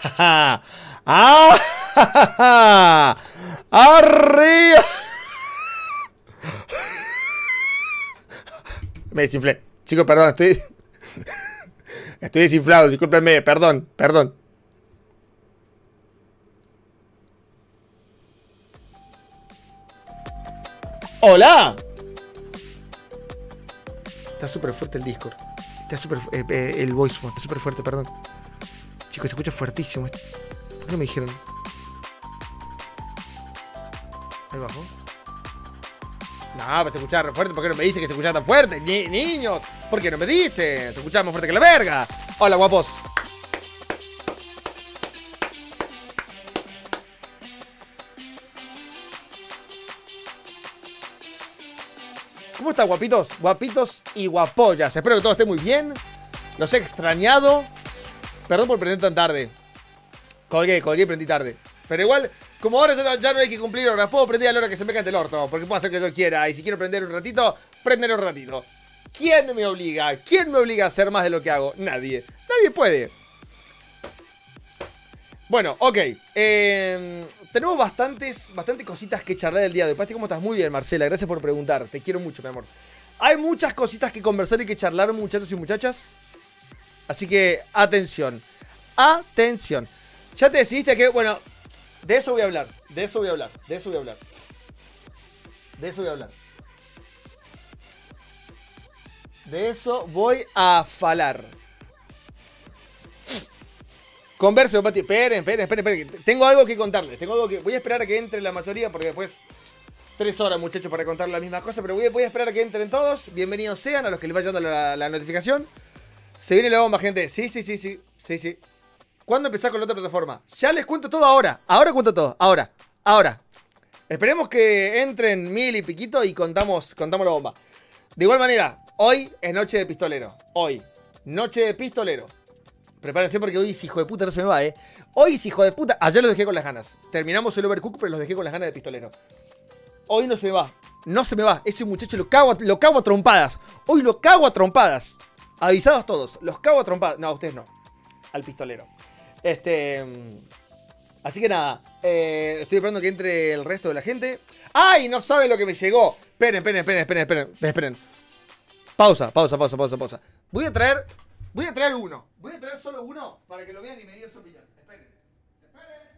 ¡Ah! ¡Arriba! Me desinflé. Chicos, perdón, estoy. Estoy desinflado, discúlpenme, perdón, perdón. ¡Hola! Está súper fuerte el Discord. Está súper eh, eh, el voice está súper fuerte, perdón. Chicos, se escucha fuertísimo. ¿Por qué no me dijeron? Ahí bajo. No, pero se escuchaba re fuerte. ¿Por qué no me dice que se escuchaba tan fuerte? Ni- niños, ¿por qué no me dicen? Se escuchaba más fuerte que la verga. Hola, guapos. ¿Cómo están, guapitos? Guapitos y guapollas. Espero que todo esté muy bien. Los he extrañado. Perdón por prender tan tarde. Colgué, colgué y prendí tarde. Pero igual, como ahora ya no, ya hay que cumplir horas, puedo prender a la hora que se me cante el orto. Porque puedo hacer lo que yo quiera. Y si quiero prender un ratito, prender un ratito. ¿Quién me obliga? ¿Quién me obliga a hacer más de lo que hago? Nadie. Nadie puede. Bueno, ok. eh, tenemos bastantes, bastantes cositas que charlar el día de hoy. Pasti, ¿cómo estás? Muy bien, Marcela. Gracias por preguntar. Te quiero mucho, mi amor. Hay muchas cositas que conversar y que charlar, muchachos y muchachas. Así que, atención. Atención. Ya te decidiste que, bueno, de eso voy a hablar. De eso voy a hablar. De eso voy a hablar. De eso voy a hablar. De eso voy a falar. Converso, Pati. Esperen, esperen, esperen, esperen. Tengo algo que contarles. Tengo algo que. Voy a esperar a que entre la mayoría porque después. Tres horas, muchachos, para contar la misma cosa. Pero voy a, esperar a que entren todos. Bienvenidos sean a los que les vaya dando la notificación. Se viene la bomba, gente. Sí, sí, sí, sí. Sí, sí. ¿Cuándo empezar con la otra plataforma? Ya les cuento todo ahora. Ahora cuento todo. Ahora. Ahora. Esperemos que entren mil y piquito y contamos, contamos la bomba. De igual manera, hoy es noche de pistolero. Hoy. Noche de pistolero. Prepárense porque hoy es hijo de puta, no se me va, eh. Hoy es hijo de puta. Ayer los dejé con las ganas. Terminamos el overcook, pero los dejé con las ganas de pistolero. Hoy no se me va. No se me va. Ese muchacho lo cago, lo cago a trompadas. Hoy lo cago a trompadas. Avisados todos. Los cago a trompadas. No, ustedes no. Al pistolero. Este. mm, Así que nada. eh, estoy esperando que entre el resto de la gente. ¡Ay! No saben lo que me llegó. Esperen, esperen, esperen, esperen, esperen. esperen. Pausa, pausa, pausa, pausa, pausa. Voy a traer. Voy a traer uno. Voy a traer solo uno para que lo vean y me digan su opinión. Esperen. Esperen.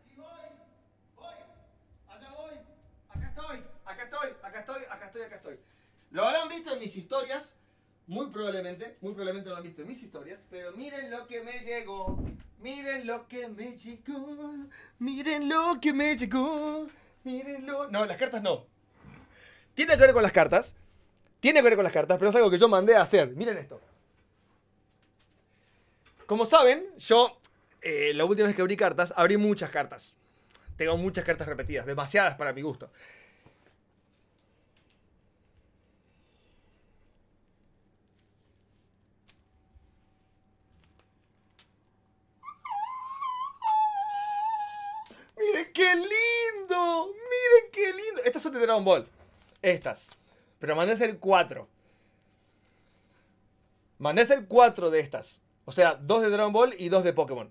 Aquí voy, voy, allá voy, acá estoy, acá estoy, acá estoy, acá estoy, acá estoy. Lo habrán visto en mis historias, muy probablemente, muy probablemente lo han visto en mis historias, pero miren lo que me llegó, miren lo que me llegó, miren lo que me llegó, miren lo... No, las cartas no. Tiene que ver con las cartas, tiene que ver con las cartas, pero es algo que yo mandé a hacer. Miren esto. Como saben, yo eh, la última vez que abrí cartas, abrí muchas cartas. Tengo muchas cartas repetidas, demasiadas para mi gusto. ¡Miren qué lindo! ¡Miren qué lindo! Estas son de Dragon Ball. Estas. Pero mandé a hacer cuatro. Mandé hacer cuatro de estas. O sea, dos de Dragon Ball y dos de Pokémon.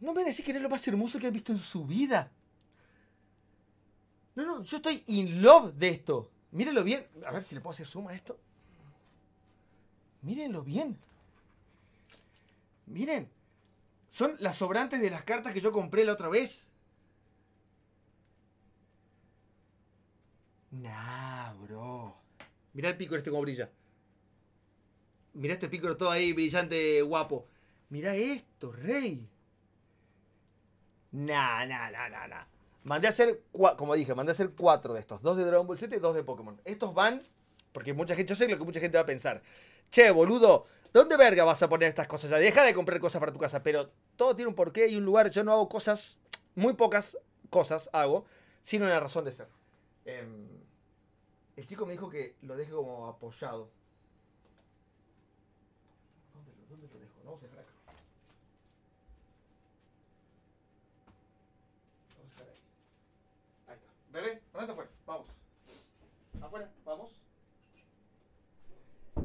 No me decir que es lo más hermoso que han visto en su vida. No, no, yo estoy in love de esto. Mírenlo bien. A ver si le puedo hacer zoom a esto. Mírenlo bien. Miren. Son las sobrantes de las cartas que yo compré la otra vez. Nah, bro. Mirá el pico este como brilla. Mirá este pico todo ahí brillante, guapo. Mirá esto, rey. Nah, nah, nah, nah, nah. Mandé a hacer, como dije, mandé a hacer cuatro de estos. Dos de Dragon Ball Z y dos de Pokémon. Estos van, porque mucha gente, yo sé lo que mucha gente va a pensar. Che, boludo, ¿dónde verga vas a poner estas cosas? Ya deja de comprar cosas para tu casa, pero todo tiene un porqué y un lugar. Yo no hago cosas, muy pocas cosas hago, sin una razón de ser. Em, El chico me dijo que lo deje como apoyado. ¿Dónde lo, dejo? Vamos a dejar. Vamos a dejar ahí. Ahí está. Bebé, andate afuera. Vamos. Afuera, vamos.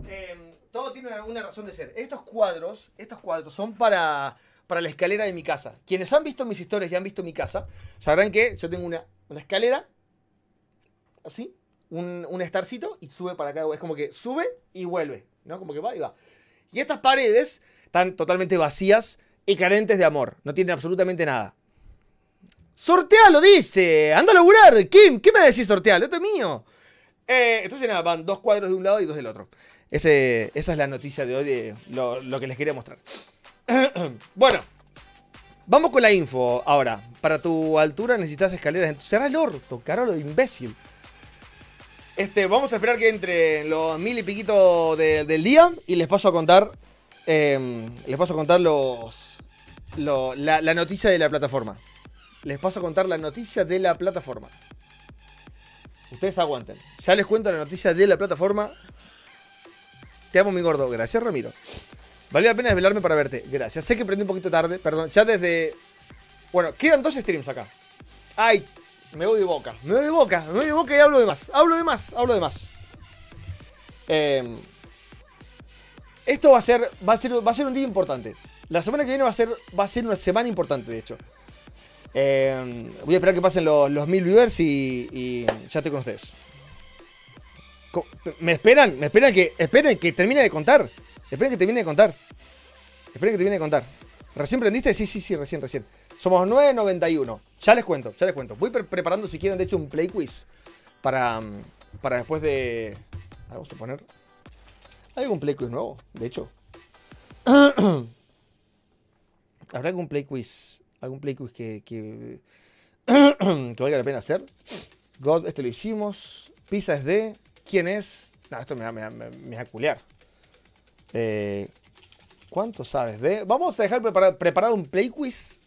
Em, todo tiene una razón de ser. Estos cuadros, estos cuadros son para, para la escalera de mi casa. Quienes han visto mis historias y han visto mi casa, sabrán que yo tengo una, una escalera, así, un, un estarcito y sube para acá. Es como que sube y vuelve, ¿no? Como que va y va. Y estas paredes están totalmente vacías y carentes de amor. No tienen absolutamente nada. Sortealo, dice. Anda a laburar. Kim, ¿qué me decís sortealo? Esto es mío. Eh, entonces nada, van dos cuadros de un lado y dos del otro. Esa es la noticia de hoy, de lo, lo que les quería mostrar. bueno, vamos con la info ahora. Para tu altura necesitas escaleras. Será el orto, caro imbécil. Este, vamos a esperar que entre los mil y piquito de- del día y les paso a contar. eh, les paso a contar los. lo- la, la noticia de la plataforma. Les paso a contar la noticia de la plataforma. Ustedes aguanten. Ya les cuento la noticia de la plataforma. Te amo, mi gordo. Gracias, Ramiro. Valió la pena desvelarme para verte. Gracias. Sé que prendí un poquito tarde, perdón. Ya desde. Bueno, quedan dos streams acá. Ay, me voy de boca. Me voy de boca. Me voy de boca y hablo de más. Hablo de más. Hablo de más. Eh, esto va a ser. Va a ser. Va a ser un día importante. La semana que viene va a ser. Va a ser una semana importante, de hecho. Eh, voy a esperar que pasen los, mil viewers y, ya estoy con ustedes. ¿Me esperan? ¿Me esperan que, esperen que termine de contar? Esperen que termine de contar. Esperen que termine de contar. ¿Recién prendiste? Sí, sí, sí, recién, recién. Somos 9.91. Ya les cuento, ya les cuento. Voy pre- preparando, si quieren, de hecho, un play quiz. Para, mm, para después de... Vamos a poner... ¿Hay algún play quiz nuevo? De hecho. ¿Habrá algún play quiz? ¿Algún play quiz que... que, valga la pena hacer? God, este lo hicimos. Pizza es de... ¿Quién es? No, esto me va, me me- va a culear. Eh, ¿Cuánto sabes de...? Vamos a dejar prepara- preparado un play quiz.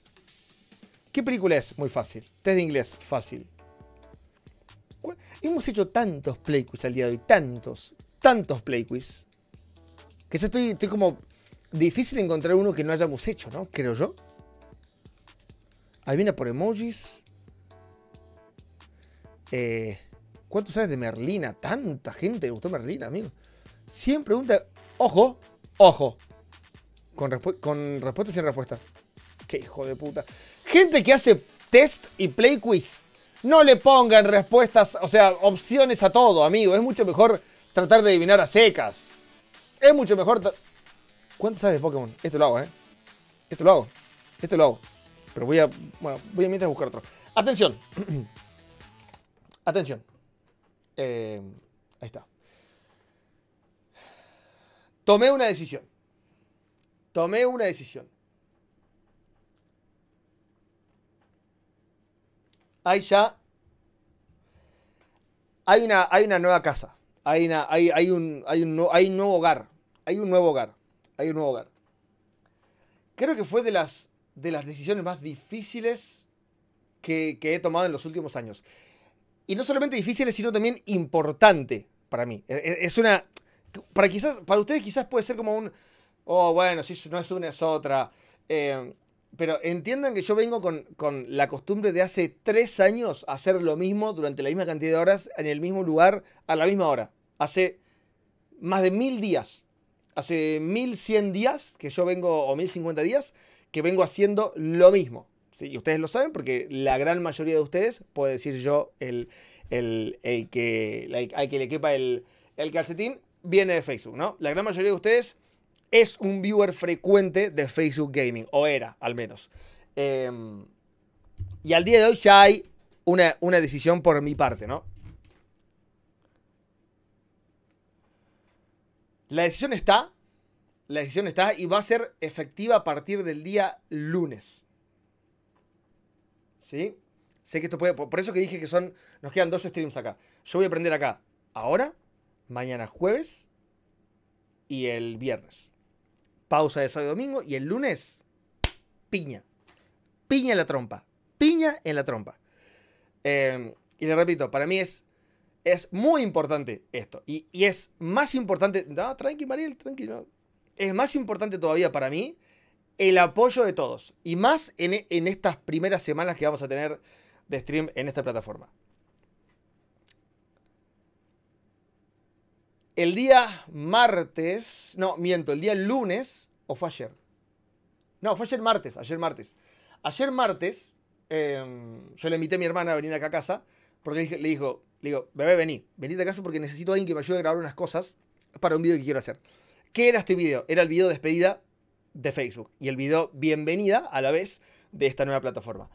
¿Qué película es? Muy fácil. Test de inglés, fácil. ¿Cu- Hemos hecho tantos play quiz al día de hoy. Tantos, tantos play quiz. Que ya estoy, estoy como... Difícil encontrar uno que no hayamos hecho, ¿no? Creo yo. Adivina por emojis. Eh, ¿Cuánto sabes de Merlina? Tanta gente le gustó Merlina, amigo. 100 preguntas. Ojo, ojo. Con, respu- con respuesta sin respuesta. Qué hijo de puta. Gente que hace test y play quiz. No le pongan respuestas, o sea, opciones a todo, amigo. Es mucho mejor tratar de adivinar a secas. Es mucho mejor. ¿Cuánto sabes de Pokémon? Esto lo hago, ¿eh? Esto lo hago. Esto lo hago. Pero voy a. Bueno, voy a mientras buscar otro. Atención. Atención. Eh, ahí está. Tomé una decisión. Tomé una decisión. Hay ya. Hay una, hay una nueva casa. Hay, una, hay, hay, un, hay, un, hay un nuevo hogar. Hay un nuevo hogar. Hay un nuevo hogar. Creo que fue de las, de las decisiones más difíciles que, que he tomado en los últimos años. Y no solamente difíciles, sino también importante para mí. E- e- Es una. Para, quizás, para ustedes quizás puede ser como un. Oh, bueno, si no es una, es otra. Eh, pero entiendan que yo vengo con, con la costumbre de hace tres años hacer lo mismo durante la misma cantidad de horas, en el mismo lugar, a la misma hora. Hace más de mil días. Hace mil cien días que yo vengo, o mil cincuenta días, que vengo haciendo lo mismo. ¿sí? Y ustedes lo saben porque la gran mayoría de ustedes, puedo decir yo, el, el, el que, al que le quepa el, el calcetín, viene de Facebook, ¿no? La gran mayoría de ustedes es un viewer frecuente de Facebook Gaming, o era al menos. Em, y al día de hoy ya hay una, una decisión por mi parte, ¿no? La decisión está, la decisión está y va a ser efectiva a partir del día lunes. ¿Sí? Sé que esto puede, por eso que dije que son, nos quedan dos streams acá. Yo voy a aprender acá ahora, mañana jueves y el viernes. Pausa de sábado y domingo y el lunes, piña. Piña en la trompa. Piña en la trompa. Eh, y le repito, para mí es, Es muy importante esto. Y, y es más importante. No, tranqui, Mariel, tranqui. Es más importante todavía para mí el apoyo de todos. Y más en, en estas primeras semanas que vamos a tener de stream en esta plataforma. El día martes, no, miento, el día lunes, o fue ayer. No, fue ayer martes, ayer martes. Ayer martes, eh, yo le invité a mi hermana a venir acá a casa, porque le dijo, le digo, bebé, vení, venite a casa porque necesito a alguien que me ayude a grabar unas cosas para un video que quiero hacer. ¿Qué era este video? Era el video de despedida de Facebook y el video bienvenida a la vez de esta nueva plataforma.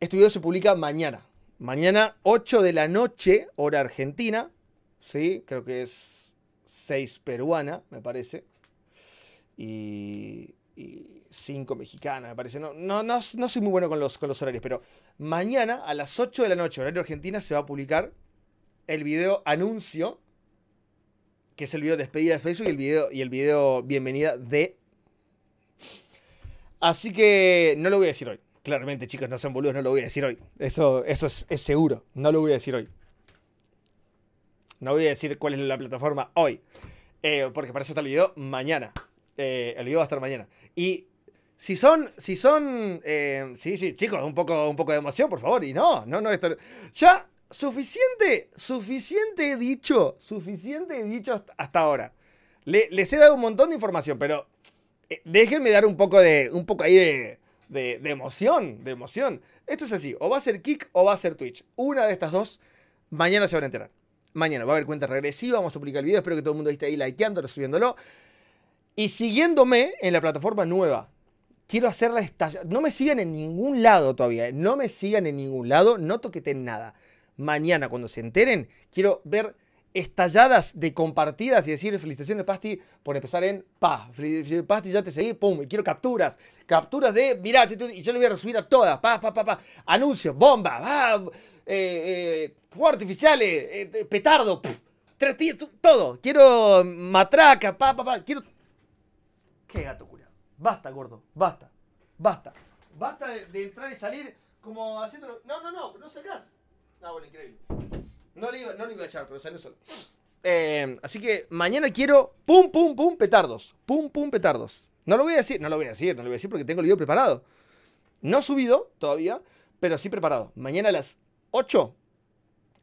Este video se publica mañana. Mañana 8 de la noche, hora argentina. Sí, creo que es 6 peruana, me parece. Y, 5 mexicana, me parece. No, no, no, no soy muy bueno con los, con los horarios, pero mañana a las 8 de la noche, horario argentina, se va a publicar el video anuncio, que es el video despedida de Facebook y el video, y el video bienvenida de... Así que no lo voy a decir hoy. Claramente, chicos, no son boludos, no lo voy a decir hoy. Eso, eso es, seguro. No lo voy a decir hoy. No voy a decir cuál es la plataforma hoy. Eh, porque para eso está el video mañana. Eh, el video va a estar mañana. Y si son, si son, eh, sí, sí, chicos, un poco, un poco de emoción, por favor. Y no, no, no, esto, ya, suficiente, suficiente he dicho, suficiente he dicho hasta, ahora. Le- les he dado un montón de información, pero déjenme dar un poco de, un poco ahí de, de, emoción, de emoción. Esto es así, o va a ser Kick o va a ser Twitch. Una de estas dos, mañana se van a enterar. Mañana va a haber cuenta regresiva, vamos a publicar el video, espero que todo el mundo esté ahí likeándolo, subiéndolo. Y siguiéndome en la plataforma nueva. Quiero hacerla estallar. No me sigan en ningún lado todavía. eh. No me sigan en ningún lado. No toqueten nada. Mañana, cuando se enteren, quiero ver estalladas de compartidas y decir felicitaciones Pasti por empezar en pa. Pasti, ya te seguí, pum. Y quiero capturas. Capturas de, mirá, y yo le voy a resubir a todas. Pa, pa, pa, pa. Anuncios, bomba, va, eh, eh, fuegos artificiales, eh, petardo, pf, tres tíos, todo. Quiero matraca, pa, pa, pa. Quiero Qué gato curado. Basta, gordo. Basta. Basta. Basta de, entrar y salir como haciéndolo. No, no, no, no sacás. No, bueno, increíble. No le iba, no iba a echar, pero salió solo. Eh, así que mañana quiero pum, pum, pum, petardos. Pum, pum, petardos. No lo voy a decir, no lo voy a decir, no lo voy a decir porque tengo el video preparado. No subido todavía, pero sí preparado. Mañana a las 8.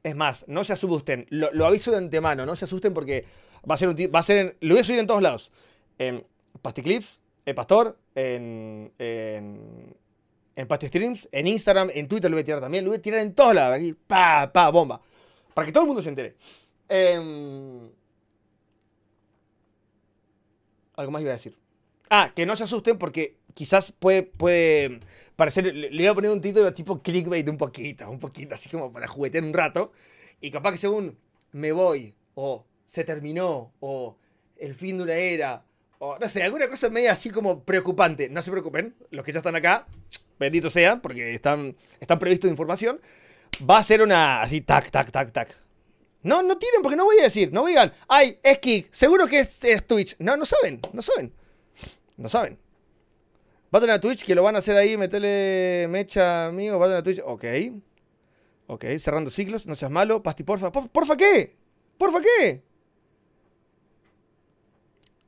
Es más, no se asusten. Lo, lo aviso de antemano, no se asusten porque va a ser un va a ser en- lo voy a subir en todos lados. En Pasticlips, en Pastor, en, en, en Pastistreams, en Instagram, en Twitter lo voy a tirar también. Lo voy a tirar en todos lados. Aquí, pa, pa, bomba. Para que todo el mundo se entere. Em, algo más iba a decir. Ah, que no se asusten porque quizás puede, puede parecer. Le, le voy a poner un título tipo clickbait un poquito, un poquito, así como para juguetear un rato. Y capaz que según me voy, o se terminó, o el fin de una era, o no sé, alguna cosa media así como preocupante. No se preocupen, los que ya están acá, bendito sean, porque están, están previstos de información. Va a ser una así, tac, tac, tac, tac. No, no tiren, porque no voy a decir, no digan, ay, es Kick, seguro que es, Twitch. No, no saben, no saben. No saben. Vayan a Twitch, que lo van a hacer ahí, metele mecha, amigo, vayan a Twitch. Ok. Ok, cerrando ciclos, no seas malo. Pasti, porfa. Por- ¿Porfa qué? ¿Porfa qué?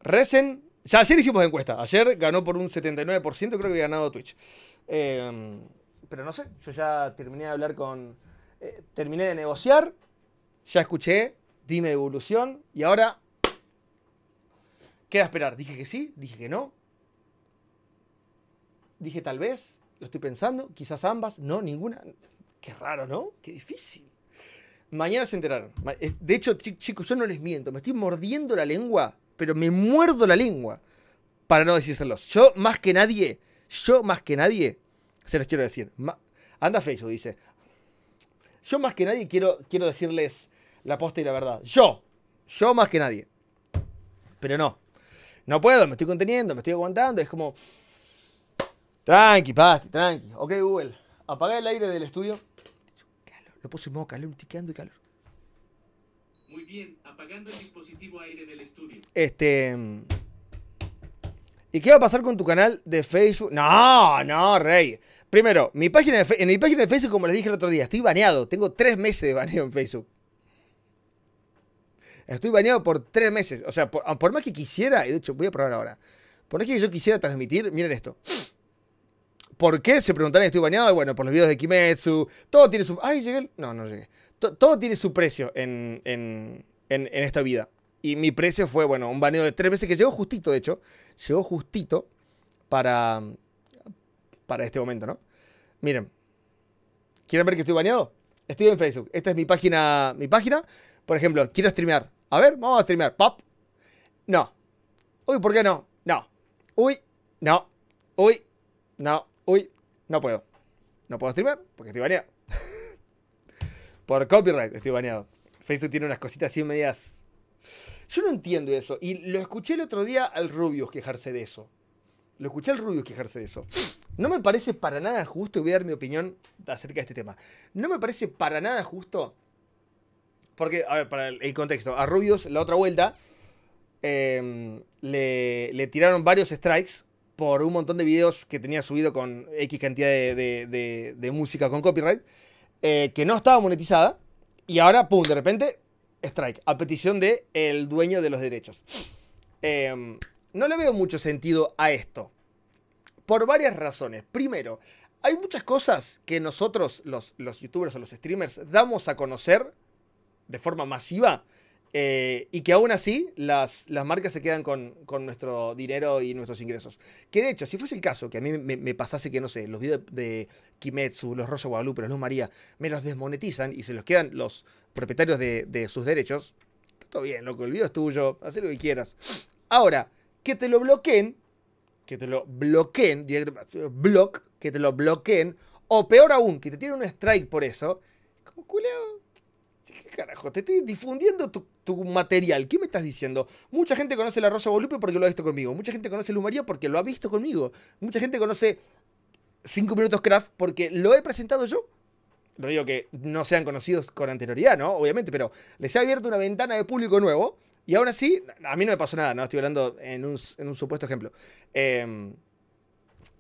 Recen. Ya ayer hicimos encuesta. Ayer ganó por un 79%, creo que había ganado Twitch. Eh, pero no sé, yo ya terminé de hablar con... eh, terminé de negociar, ya escuché, dime devolución y ahora... Queda esperar. Dije que sí, dije que no. Dije tal vez, lo estoy pensando, quizás ambas, no, ninguna. Qué raro, ¿no? Qué difícil. Mañana se enteraron. Eh, De hecho, chi- chicos, yo no les miento, me estoy mordiendo la lengua, pero me muerdo la lengua para no decírselos. Yo más que nadie, yo más que nadie, se los quiero decir. Ma- Anda Facebook, dice. Yo más que nadie quiero, quiero decirles la posta y la verdad. Yo, yo más que nadie. Pero no, no puedo, me estoy conteniendo, me estoy aguantando, es como... Tranqui, pasti, tranqui. Ok, Google, apaga el aire del estudio. Calor, lo puse en modo calor, estoy quedando de calor. Muy bien, apagando el dispositivo aire del estudio. Este. ¿Y qué va a pasar con tu canal de Facebook? No, no, Rey. Primero, mi página en mi página de Facebook, como les dije el otro día, estoy baneado. Tengo tres meses de baneo en Facebook. Estoy baneado por tres meses. O sea, por, más que quisiera, y de hecho voy a probar ahora. Por más que yo quisiera transmitir, miren esto. ¿Por qué? Se preguntarán, estoy baneado. Bueno, por los videos de Kimetsu. Todo tiene su... Ay, llegué. No, no llegué. todo tiene su precio en, en, en esta vida. Y mi precio fue, bueno, un baneo de tres meses que llegó justito, de hecho. Llegó justito para, para este momento, ¿no? Miren. ¿Quieren ver que estoy baneado? Estoy en Facebook. Esta es mi página. Mi página. Por ejemplo, quiero streamear. A ver, vamos a streamear. Pop. No. Uy, ¿por qué no? No. Uy. No. Uy. No. Uy. No puedo. No puedo streamear porque estoy baneado. Por copyright estoy baneado. Facebook tiene unas cositas así medias yo no entiendo eso. Y lo escuché el otro día al Rubius quejarse de eso. Lo escuché al Rubius quejarse de eso. No me parece para nada justo, y voy a dar mi opinión acerca de este tema. No me parece para nada justo. Porque, a ver, para el, contexto, a Rubius, la otra vuelta, em, le, tiraron varios strikes por un montón de videos que tenía subido con X cantidad de, música con copyright, eh, que no estaba monetizada. Y ahora, pum, de repente strike, a petición de el dueño de los derechos. Em, no le veo mucho sentido a esto. Por varias razones. Primero, hay muchas cosas que nosotros, los, los youtubers o los streamers, damos a conocer de forma masiva eh, y que aún así las, las marcas se quedan con, nuestro dinero y nuestros ingresos. Que de hecho, si fuese el caso, que a mí me, pasase que, no sé, los videos de Kimetsu, los Rosa Guadalupe, los Luz María, me los desmonetizan y se los quedan los propietarios de, sus derechos, está todo bien, loco, el video es tuyo, haz lo que quieras. Ahora, que te lo bloqueen, que te lo bloqueen, block, que te lo bloqueen, o peor aún, que te tienen un strike por eso, como culeo ¿Qué carajo? Te estoy difundiendo tu, material. ¿Qué me estás diciendo? Mucha gente conoce la Rosa Volupe porque lo ha visto conmigo. Mucha gente conoce Lumaría porque lo ha visto conmigo. Mucha gente conoce 5 minutos craft porque lo he presentado yo. No digo que no sean conocidos con anterioridad, ¿no? Obviamente, pero les he abierto una ventana de público nuevo. Y aún así, a mí no me pasó nada, ¿no? Estoy hablando en un, supuesto ejemplo. Em,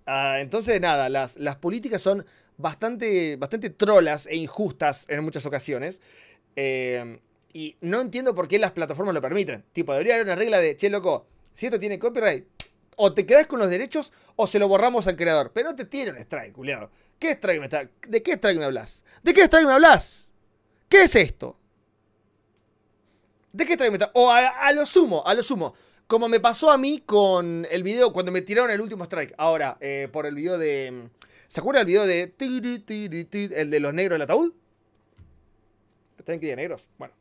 ah, entonces, nada, las, las políticas son bastante, bastante trolas e injustas en muchas ocasiones. Eh, y no entiendo por qué las plataformas lo permiten. Tipo, debería haber una regla de, che, loco, si esto tiene copyright, o te quedas con los derechos o se lo borramos al creador. Pero no te tiene un strike, culiado. ¿Qué strike me está? ¿De qué strike me hablas? ¿De qué strike me hablas? ¿Qué es esto? ¿De qué strike me está? O a, lo sumo, a lo sumo. Como me pasó a mí con el video cuando me tiraron el último strike. Ahora, eh, por el video de. ¿Se acuerdan el video de. El de los negros del ataúd? ¿Está que negros? Bueno.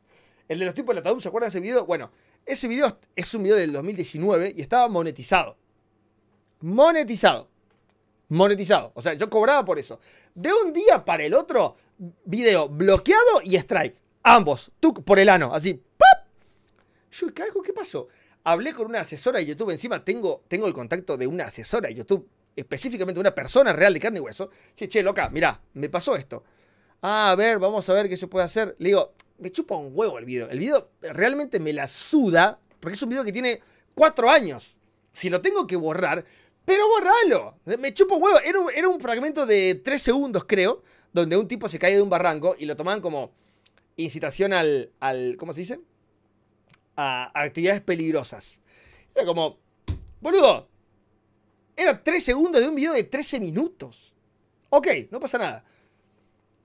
El de los tipos del ataúd, ¿se acuerdan de ese video? Bueno, ese video es un video del 2019 y estaba monetizado. Monetizado. Monetizado. O sea, yo cobraba por eso. De un día para el otro, video bloqueado y strike. Ambos. Tú por el ano. Así. ¡pap! Yo, carajo, ¿qué pasó? Hablé con una asesora de YouTube. Encima tengo, tengo el contacto de una asesora de YouTube. Específicamente una persona real de carne y hueso. Sí, che, loca, mirá, me pasó esto ah, a ver, vamos a ver qué se puede hacer. Le digo, me chupa un huevo el video. El video realmente me la suda, porque es un video que tiene cuatro años. Si lo tengo que borrar, pero borralo. Me chupa un huevo. Era un, fragmento de tres segundos, creo, donde un tipo se cae de un barranco y lo tomaban como incitación al, ¿cómo se dice? A, actividades peligrosas. Era como, boludo, era tres segundos de un video de 13 minutos. Ok, no pasa nada.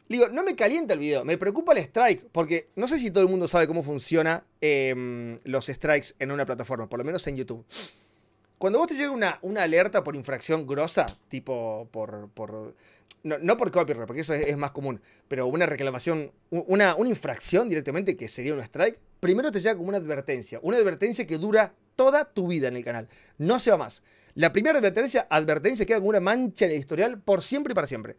Digo, no me calienta el video, me preocupa el strike, porque no sé si todo el mundo sabe cómo funciona em, los strikes en una plataforma, por lo menos en YouTube. Cuando vos te llega una, una alerta por infracción grosa, tipo por... por no, por copyright, porque eso es, más común, pero una reclamación, una, una infracción directamente, que sería un strike, primero te llega como una advertencia. Una advertencia que dura toda tu vida en el canal. No se va más. La primera advertencia, advertencia queda como una mancha en el historial por siempre y para siempre.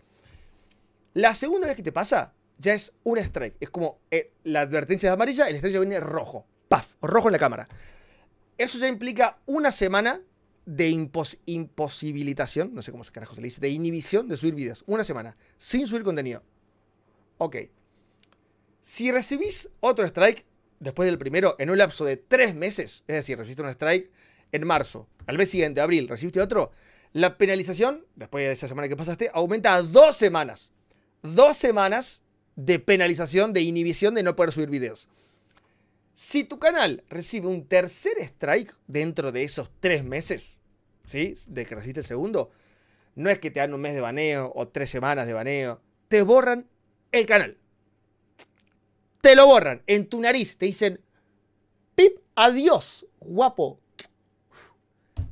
La segunda vez que te pasa, ya es un strike. Es como eh, la advertencia es amarilla, el estrella viene rojo. ¡Paf! Rojo en la cámara. Eso ya implica una semana de imposibilitación, no sé cómo se carajo se le dice, de inhibición de subir videos. Una semana, sin subir contenido. Ok. Si recibís otro strike después del primero en un lapso de tres meses, es decir, recibiste un strike en marzo, al mes siguiente, abril, recibiste otro, la penalización, después de esa semana que pasaste, aumenta a dos semanas. Dos semanas de penalización, de inhibición de no poder subir videos. Si tu canal recibe un tercer strike dentro de esos tres meses, ¿sí? De que recibiste el segundo, no es que te dan un mes de baneo o tres semanas de baneo, te borran el canal. Te lo borran en tu nariz, te dicen, pip, adiós, guapo,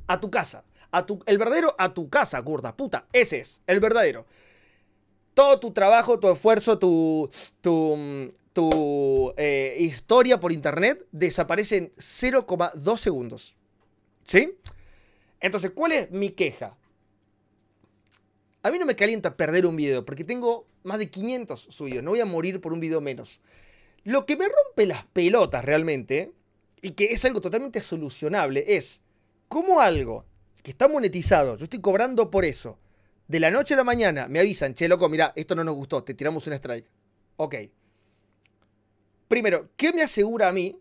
a tu casa. A tu, el verdadero a tu casa, gorda puta. Ese es, el verdadero. Todo tu trabajo, tu esfuerzo, tu, tu, tu eh, historia por internet desaparece en 0,2 segundos. ¿Sí? Entonces, ¿cuál es mi queja? A mí no me calienta perder un video, porque tengo más de 500 subidos. No voy a morir por un video menos. Lo que me rompe las pelotas realmente, y que es algo totalmente solucionable, es cómo algo que está monetizado, yo estoy cobrando por eso, de la noche a la mañana me avisan, che, loco, mira, esto no nos gustó, te tiramos un strike. Ok. Primero, ¿qué me asegura a mí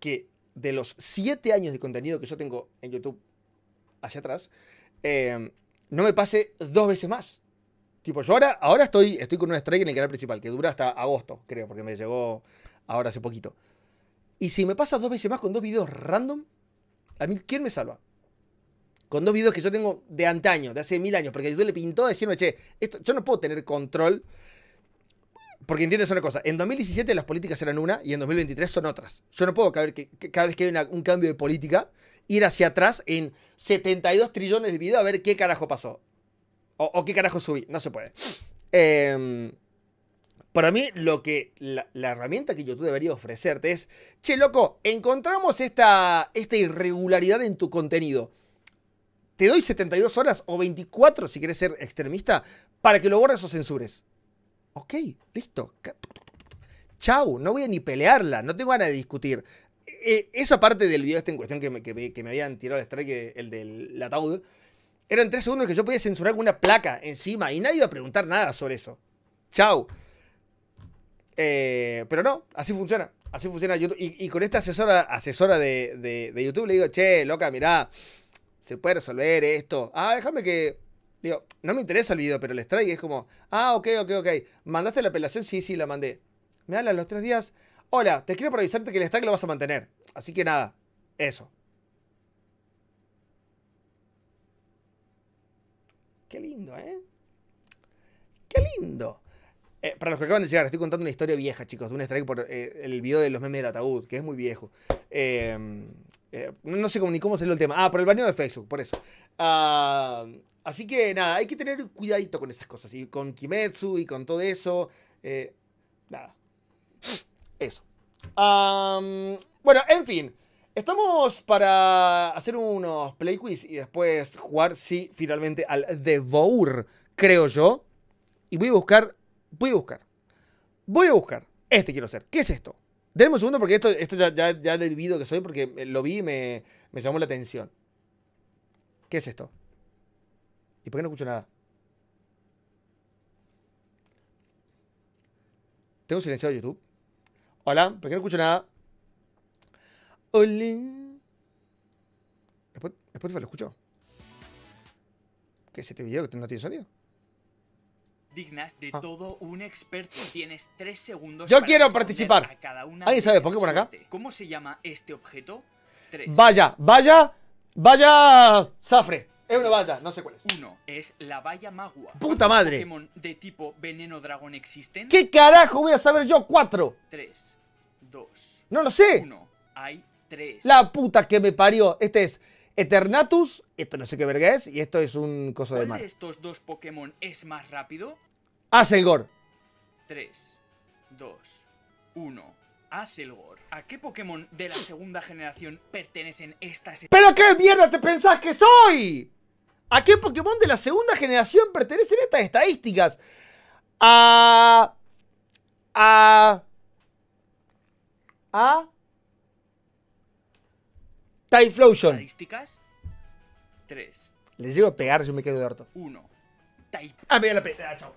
que de los 7 años de contenido que yo tengo en YouTube hacia atrás, em, no me pase dos veces más? Tipo, yo ahora, ahora estoy, estoy con un strike en el canal principal, que dura hasta agosto, creo, porque me llegó ahora hace poquito. Y si me pasa dos veces más con dos videos random, a mí, ¿quién me salva? Con dos videos que yo tengo de antaño, de hace mil años, porque YouTube le pintó decirme, che, esto, yo no puedo tener control. Porque entiendes una cosa, en 2017 las políticas eran una y en 2023 son otras. Yo no puedo cada, que, cada vez que hay un cambio de política ir hacia atrás en 72 trillones de videos a ver qué carajo pasó. O, qué carajo subí. No se puede. Em, para mí, lo que la, herramienta que YouTube debería ofrecerte es, che, loco, encontramos esta, esta irregularidad en tu contenido. Te doy 72 horas o 24 si quieres ser extremista para que lo borres o censures. Ok, listo. Chau, no voy a ni pelearla, no tengo ganas de discutir. E, esa parte del video este en cuestión que me, que me, habían tirado el strike, el del ataúd, eran tres segundos que yo podía censurar con una placa encima y nadie iba a preguntar nada sobre eso. Chau. Eh, pero no, así funciona. Así funciona YouTube. Y, con esta asesora, asesora de, de, YouTube le digo, che, loca, mirá, se puede resolver esto. Ah, déjame que. Digo, no me interesa el video, pero el strike es como, ah, ok, ok, ok. ¿Mandaste la apelación? Sí, sí, la mandé. Me habla los tres días. Hola, te para avisarte que el strike lo vas a mantener. Así que nada, eso. Qué lindo, ¿eh? Qué lindo. Eh, para los que acaban de llegar, estoy contando una historia vieja, chicos, de un strike por eh, el video de los memes del ataúd, que es muy viejo. Em, eh, no sé ni cómo salió el tema. Ah, por el baneo de Facebook, por eso. Ah, así que nada, hay que tener cuidadito con esas cosas. Y con Kimetsu y con todo eso. nada. Eso. bueno, en fin. Estamos para hacer unos play quiz y después jugar, sí, finalmente al Devour, creo yo. Y voy a buscar, voy a buscar, voy a buscar. Este quiero hacer. ¿Qué es esto? Denme un segundo porque esto, esto ya, ya, ya que soy porque lo vi y me, me llamó la atención. ¿Qué es esto? ¿Y por qué no escucho nada? ¿Tengo silenciado YouTube? Hola, ¿por qué no escucho nada? Hola. Spotify lo escucho. ¿Qué es este video que no tiene sonido? Dignas de ah. todo un experto. Tienes tres segundos. Yo quiero participar. ¿Alguien sabe por qué por acá? ¿Cómo se llama este objeto? Vaya, vaya, vaya, Zafre. Es una valla, no sé cuál es. Uno es la valla magua. ¡Puta madre! Pokémon de tipo veneno dragón existen? ¿Qué carajo voy a saber yo? Cuatro. Tres, dos. No lo sé. Uno. Hay la puta que me parió. Este es Eternatus, esto no sé qué verga es, y esto es un coso de mar. ¿Cuál de estos dos Pokémon es más rápido? Acelgor. 3, 2, 1. Acelgor. ¿A qué Pokémon de la segunda generación pertenecen estas... ¿Pero qué mierda te pensás que soy? ¿A qué Pokémon de la segunda generación pertenecen estas estadísticas? A... A... A... Typhlosion. Estadísticas. 3. Les llego a pegar si me quedo de harto. 1. Ah, me la. Ah, chao.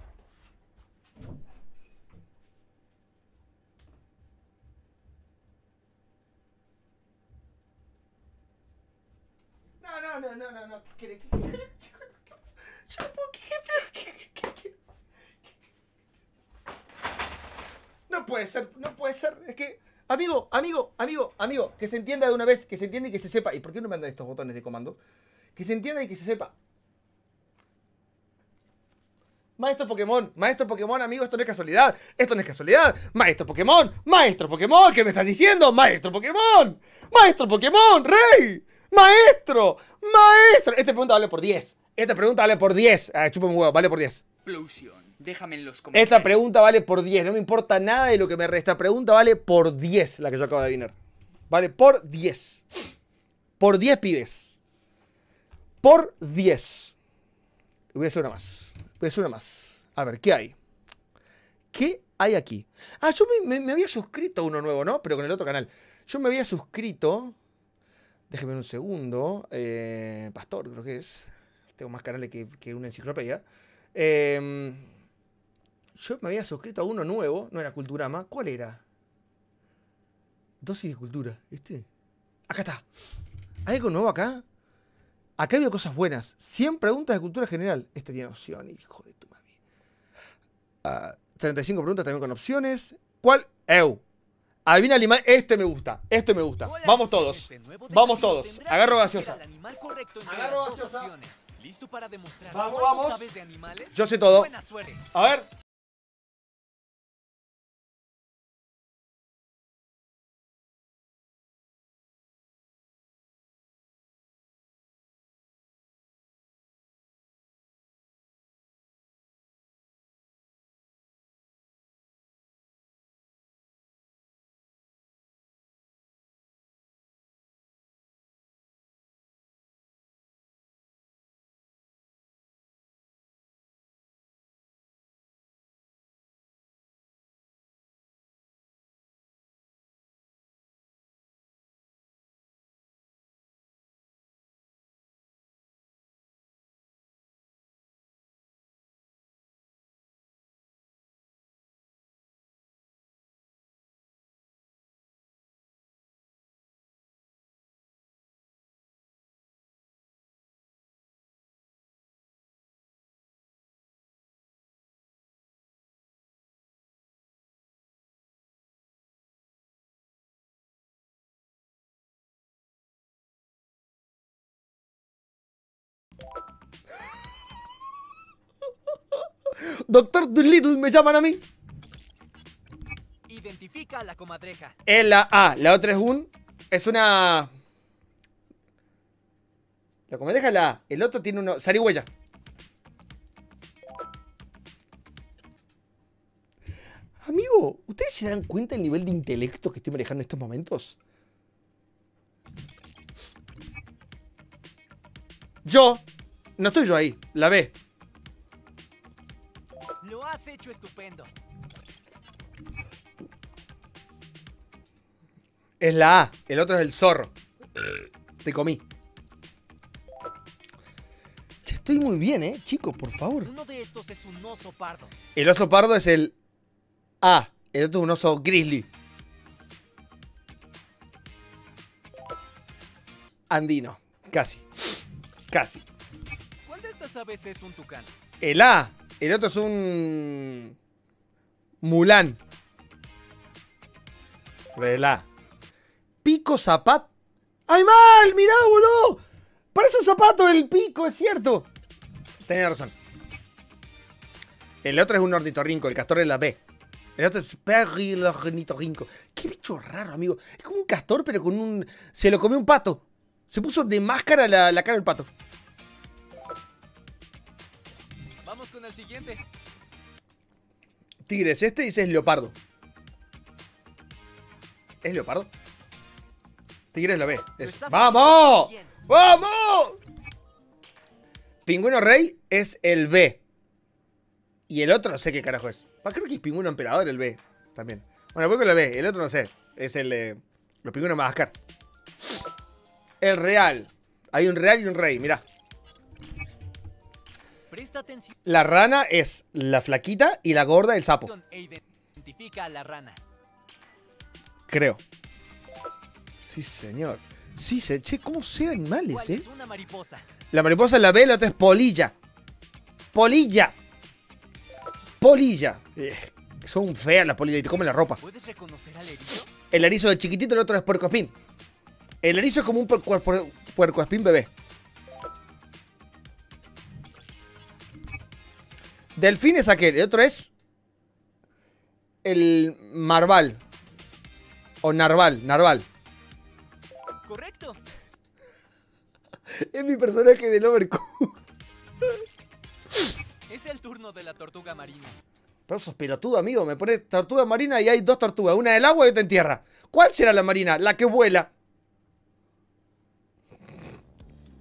No, no, no, no, no, no. ¿Qué quiere? ¿Qué quiere? Yo no puedo- ¿qué- qué- qué- qué- qué- qué- No puede ser, no puede ser. Es que, amigo, amigo, amigo, amigo, que se entienda de una vez, que se entienda y que se sepa. ¿Y por qué no me andan estos botones de comando? Que se entienda y que se sepa. Maestro Pokémon, maestro Pokémon, amigo, esto no es casualidad, esto no es casualidad. Maestro Pokémon, maestro Pokémon, ¿qué me estás diciendo? Maestro Pokémon, maestro Pokémon, rey, maestro, maestro. Esta pregunta vale por 10. Esta pregunta vale por 10. Ah, chúpame un huevo, vale por 10. Explosion. Déjame en los comentarios. Esta pregunta vale por 10. No me importa nada de lo que me resta. Esta pregunta vale por 10, la que yo acabo de adivinar. Vale por 10. Por 10 pibes. Por 10. Voy a hacer una más. Voy a hacer una más. A ver, ¿qué hay? ¿Qué hay aquí? Ah, yo me, me- me había suscrito a uno nuevo, ¿no? Pero con el otro canal. Yo me había suscrito. Déjeme un segundo. eh, Pastor, creo que es. Tengo más canales que, que una enciclopedia. Eh, yo me había suscrito a uno nuevo. No era Culturama. ¿Cuál era? Dosis de cultura. ¿Este? Acá está. ¿Hay algo nuevo acá? Acá veo cosas buenas. 100 preguntas de cultura general. Este tiene opción, hijo de tu mami. Ah, 35 preguntas también con opciones. ¿Cuál? Eu. Adivina el animal. Este me gusta. Este me gusta. Hola, Vamos todos. este Vamos todos. Agarro gaseosa. Agarro gaseosa. ¿Listo para demostrar Vamos, vamos. sabes de animales? Yo sé todo. A ver. Doctor Dolittle me llaman a mí. Identifica a la comadreja. Es la A. La otra es un. Es una. La comadreja es la A. El otro tiene uno. Zarigüeya. Amigo, ¿ustedes se dan cuenta del nivel de intelecto que estoy manejando en estos momentos? Yo. No estoy yo ahí. La B. Hecho estupendo. Es la A. El otro es el zorro. Te comí. Estoy muy bien, ¿eh? Chicos, por favor. Uno de estos es un oso pardo. El oso pardo es el A. El otro es un oso grizzly. Andino. Casi. Casi. ¿Cuál de estas aves es un tucán? El A. El otro es un. Mulan. Por el A. Pico zapat. ¡Ay, mal! ¡Mirá, boludo! Parece un zapato el pico, es cierto. Tenía razón. El otro es un ornitorrinco, el castor es la B. El otro es Perry el ornitorrinco. Qué bicho raro, amigo. Es como un castor, pero con un. Se lo comió un pato. Se puso de máscara la, la cara del pato. Siguiente. Tigres, este dice es leopardo. ¿Es leopardo? Tigres lo ve. Es- ¡Vamos! ¡Vamos! Pingüino rey es el B. Y el otro no sé qué carajo es. Creo que es pingüino emperador el B. También. Bueno, voy con el B. El otro no sé. Es el de los pingüinos Madagascar. El real. Hay un real y un rey. Mirá. La rana es la flaquita y la gorda el sapo. e. Creo. Sí, señor. Sí, se, che, ¿cómo sé animales, ¿Cuál eh? es una mariposa? La mariposa es la B, la otra es polilla. Polilla. Polilla. Eh, son feas las polillas y te comen la ropa. ¿Puedes reconocer al erizo? El erizo de chiquitito, el otro es puercoespín. El erizo es como un puer- puer- puer- puercoespín bebé. Delfín es aquel, el otro es el marval. O narval, narval. Correcto. Es mi personaje del Overcooked. Es el turno de la tortuga marina. Pero sos pelotudo, amigo. Me pone tortuga marina y hay dos tortugas. Una del agua y otra en tierra. ¿Cuál será la marina? La que vuela.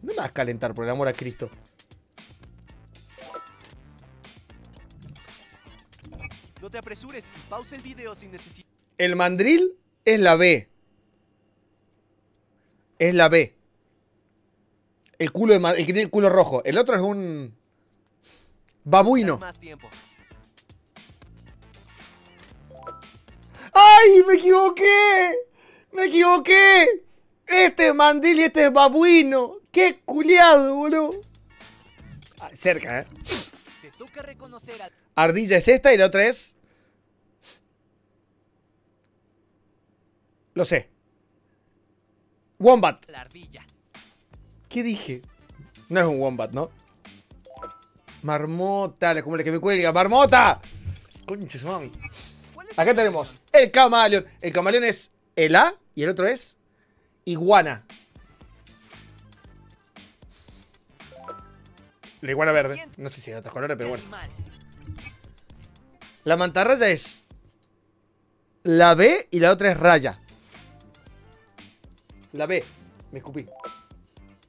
No me vas a calentar, por el amor a Cristo. No te apresures y pausa el video si necesitas. El mandril es la B. Es la B. El culo de el que tiene el culo rojo. El otro es un babuino. Más tiempo. ¡Ay! ¡Me equivoqué! ¡Me equivoqué! Este es mandril y este es babuino. ¡Qué culiado, boludo! Ah, cerca, ¿eh? Te toca reconocer a Ardilla es esta y la otra es. Lo sé. Wombat. la ardilla. ¿Qué dije? No es un wombat, ¿no? Marmota, como la que me cuelga. ¡Marmota! Concha mami. ¿Cuál es Acá tenemos el camaleón. El camaleón es el A y el otro es iguana. La iguana verde. No sé si hay otros colores, pero bueno. La mantarraya es la B y la otra es raya. La B. Me escupí.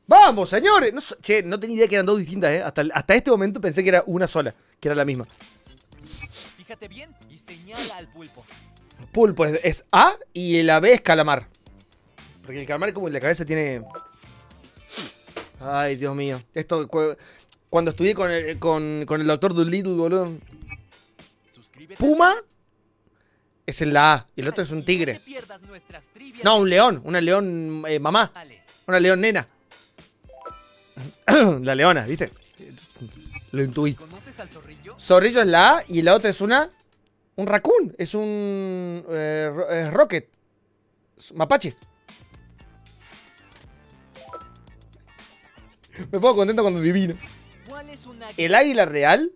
¡Vamos, señores! No, che, no tenía idea que eran dos distintas, ¿eh? Hasta, hasta este momento pensé que era una sola, que era la misma. Fíjate bien y señala al pulpo. Pulpo es, es A y la B es calamar. Porque el calamar como el de cabeza tiene... Ay, Dios mío. Esto... cu- Cuando estudié con el, con, con el doctor Doolittle, boludo. Puma es en la A y el otro es un tigre. No, un león. Una león eh, mamá. Una león nena. la leona, ¿viste? Lo intuí. ¿Conoces al zorrillo? Es la A y la otra es una... Un raccoon. Es un... eh, es rocket. Mapache. Me pongo contento cuando adivino. ¿Cuál es una El águila real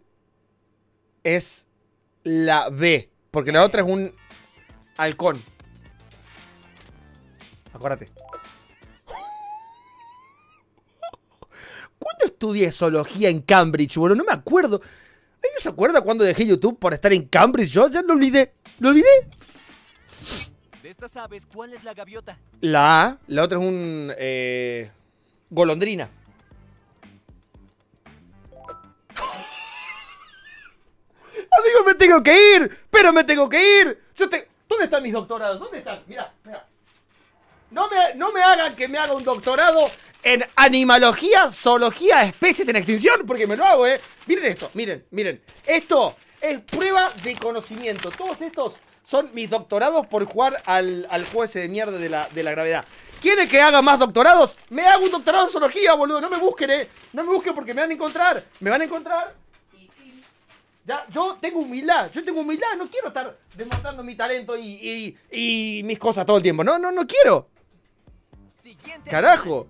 es la B. Porque la otra es un halcón. Acuérdate. ¿Cuándo estudié zoología en Cambridge, boludo? No me acuerdo. ¿Alguien se acuerda cuando dejé YouTube por estar en Cambridge? Yo ya lo olvidé. ¿Lo olvidé? de estas aves? ¿Cuál es la gaviota? La A, la otra es un... eh, golondrina. Amigo, me tengo que ir, pero me tengo que ir. Yo te... ¿Dónde están mis doctorados? ¿Dónde están? Mira, mira. No me, no me hagan que me haga un doctorado en animalogía, zoología, especies en extinción, porque me lo hago, ¿eh? Miren esto, miren, miren. Esto es prueba de conocimiento. Todos estos son mis doctorados por jugar al, al juego ese de mierda de la, de la gravedad. ¿Quieren que haga más doctorados? Me hago un doctorado en zoología, boludo. No me busquen, ¿eh? No me busquen porque me van a encontrar. Me van a encontrar. Ya, yo tengo humildad, yo tengo humildad. No quiero estar demostrando mi talento y, y- y mis cosas todo el tiempo. No, no, no quiero. Siguiente Carajo.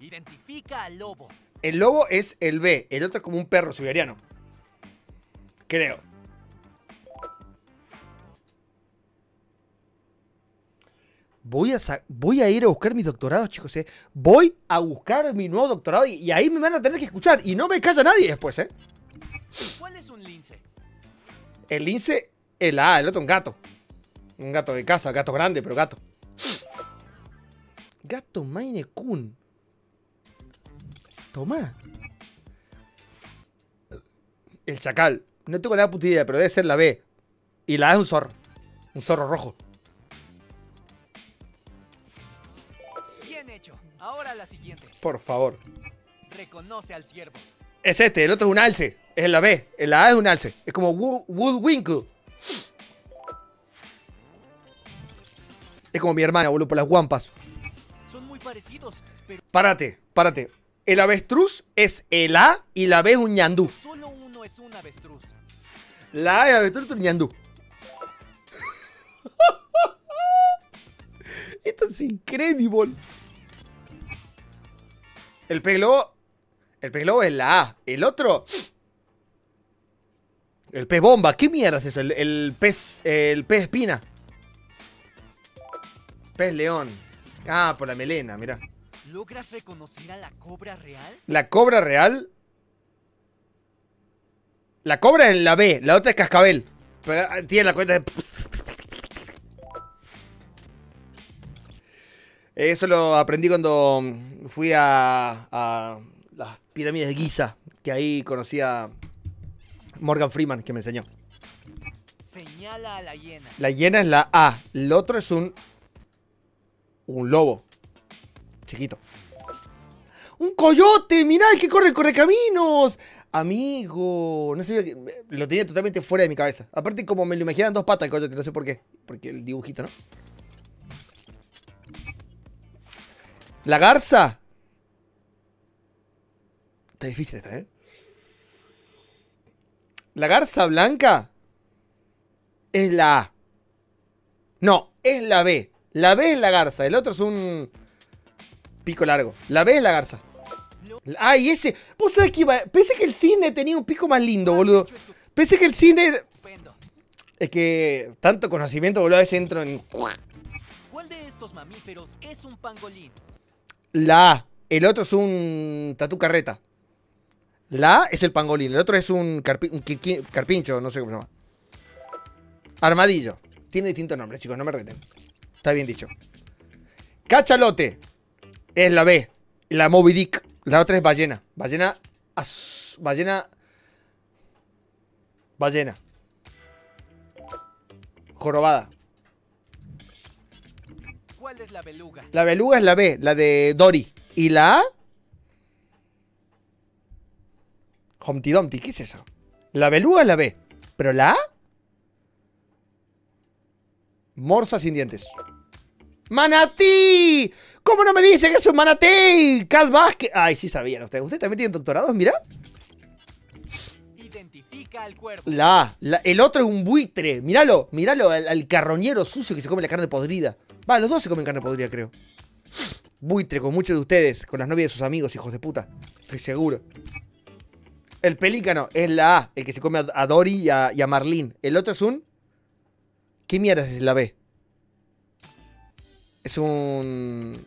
Identifica al lobo. El lobo es el B, el otro es como un perro siberiano. Creo. Voy a, voy a ir a buscar mis doctorados, chicos. ¿eh? Voy a buscar mi nuevo doctorado y, y ahí me van a tener que escuchar. Y no me calla nadie después, ¿eh? ¿Cuál es un lince? El lince, el A, el otro un gato. Un gato de casa, gato grande, pero gato. Gato Maine Coon. Toma. El chacal. No tengo la puta idea, pero debe ser la B. Y la A es un zorro. Un zorro rojo. Bien hecho. Ahora la siguiente. Por favor. Reconoce al ciervo. Es este, el otro es un alce. Es la B. El A es un alce. Es como Wo- Woodwinkle. Es como mi hermana, boludo, por las guampas. Son muy parecidos, pero Párate, párate. El avestruz es el A y la B es un ñandú. solo uno es un avestruz. La A es avestruz es un ñandú. Esto es increíble. El pez globo. El pez globo es la A. El otro. El pez bomba. ¿Qué mierda es eso? El, el pez. El pez espina. Pez león. Ah, por la melena, mira. ¿Logras reconocer a la cobra real? La cobra real. La cobra es la B, la otra es cascabel. Pero ah, tiene la cuenta de. Eso lo aprendí cuando fui a, pirámides de Giza. Que ahí conocí a Morgan Freeman, que me enseñó. Señala a la hiena. La hiena es la A. El otro es un. Un lobo. Chiquito. ¡Un coyote! ¡Mirá el que corre, corre caminos! Amigo. No sabía que. Lo tenía totalmente fuera de mi cabeza. Aparte, como me lo imaginan dos patas el coyote, no sé por qué. Porque el dibujito, ¿no? La garza. Está difícil esta, ¿eh? La garza blanca es la A. No, es la B. La B es la garza. El otro es un pico largo. La B es la garza. Ay, ese. ¿Vos sabés que iba? Pensé que el cine tenía un pico más lindo, boludo. Pensé que el cine. Es que tanto conocimiento, boludo, a veces entro en. ¿Cuál de estos mamíferos es un pangolín? La A. El otro es un tatu carreta. La A es el pangolín. El otro es un, carpi- carpincho, no sé cómo se llama. Armadillo. Tiene distintos nombres, chicos, no me reten. Está bien dicho. Cachalote. Es la B. La Moby Dick. La otra es ballena. Ballena. Ballena. Ballena. Jorobada. ¿Cuál es la beluga? La beluga es la B, la de Dory. ¿Y la A? Humpty Dumpty, ¿qué es eso? La beluga es la B. ¿Pero la A? Morsa sin dientes. ¡Manatí! ¿Cómo no me dice que es un manatí? Cat Vázquez. Ay, sí sabían ustedes. ¿Ustedes también tienen doctorados? Mira. Identifica al cuervo. La A. La- el otro es un buitre. Míralo, míralo al, al carroñero sucio que se come la carne podrida. Va, los dos se comen carne podrida, creo. Buitre con muchos de ustedes, con las novias de sus amigos, hijos de puta. Estoy seguro. El pelícano es la A, el que se come a, Dory y a, y a Marlene. El otro es un. ¿Qué mierda es la B? Es un.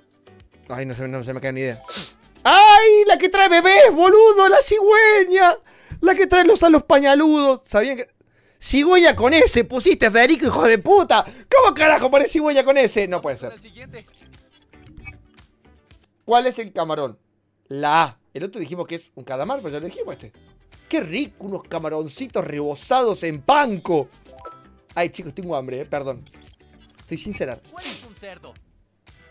Ay, no se, no se me cae ni idea. ¡Ay! La que trae bebés, boludo, la cigüeña. La que trae los a los pañaludos. ¿Sabían que.? Cigüeña con ese, pusiste Federico, hijo de puta. ¿Cómo carajo pones cigüeña con ese? No puede ser. ¿Cuál es el camarón? La A. El otro dijimos que es un calamar, pero ya lo dijimos este. Qué rico, unos camaroncitos rebozados en panco. Ay, chicos, tengo hambre, eh, perdón. Estoy sincera. ¿Cuál es un cerdo?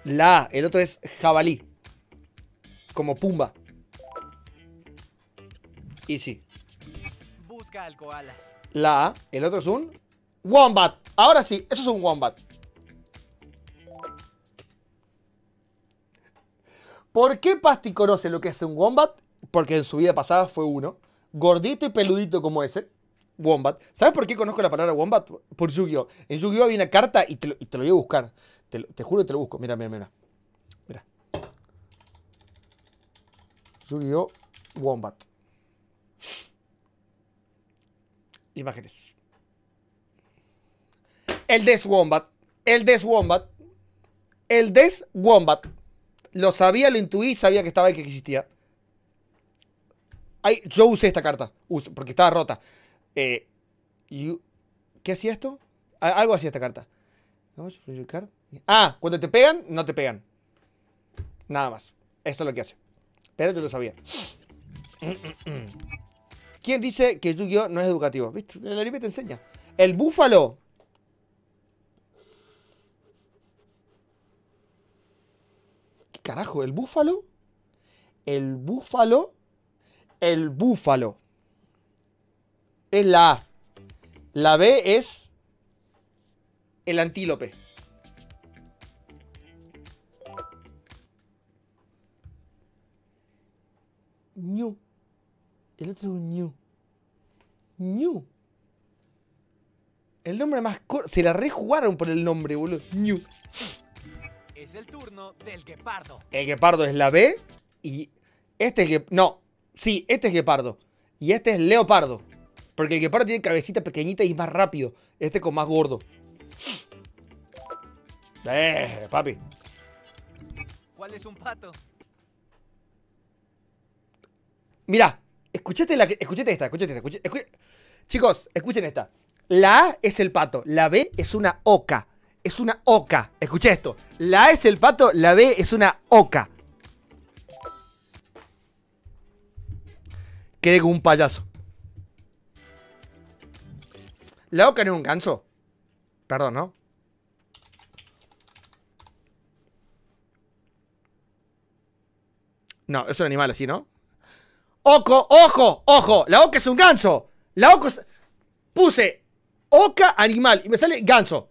La A. El otro es jabalí. Como pumba. Y sí. Busca al koala. La A. El otro es un wombat. Ahora sí, eso es un wombat. ¿Por qué Pasti conoce lo que es un wombat? Porque en su vida pasada fue uno. Gordito y peludito como ese. Wombat. ¿Sabes por qué conozco la palabra wombat? Por Yu-Gi-Oh! En Yu-Gi-Oh! había una carta y te lo, y te lo voy a buscar. Te, juro que te lo busco. Mira, mira, mira. Mira. Yu-Gi-Oh! Wombat. Imágenes. El Des Wombat. El Des Wombat. El Des Wombat. Lo sabía, lo intuí, sabía que estaba ahí, que existía. Ay, yo usé esta carta, porque estaba rota. Eh, ¿Qué hacía esto? Algo hacía esta carta. Ah, cuando te pegan, no te pegan. Nada más. Esto es lo que hace. Pero yo lo sabía. ¿Quién dice que Yu-Gi-Oh no es educativo? El anime te enseña. El búfalo. Carajo? ¿El búfalo? ¿El búfalo? El búfalo. Es la A. La B es el antílope. Ñu. El otro es un ñu. Ñu. El nombre más corto. Se la rejugaron por el nombre, boludo. Ñu. Es el turno del guepardo. El guepardo es la B. Y este es que. No. Sí, este es guepardo. Y este es leopardo. Porque el guepardo tiene cabecita pequeñita y es más rápido. Este con más gordo. Eh, papi. ¿Cuál es un pato? Mirá, escuchate, la, escuchate esta, escuchate esta. escuche- escu- Chicos, escuchen esta. La A es el pato, la B es una oca. Es una oca. Escucha esto. La A es el pato, la B es una oca. Quedé como un payaso. La oca no es un ganso. Perdón, ¿no? No, es un animal así, ¿no? ¡Oco! ¡Ojo! ¡Ojo! La oca es un ganso. La oca es... Puse oca animal y me sale ganso.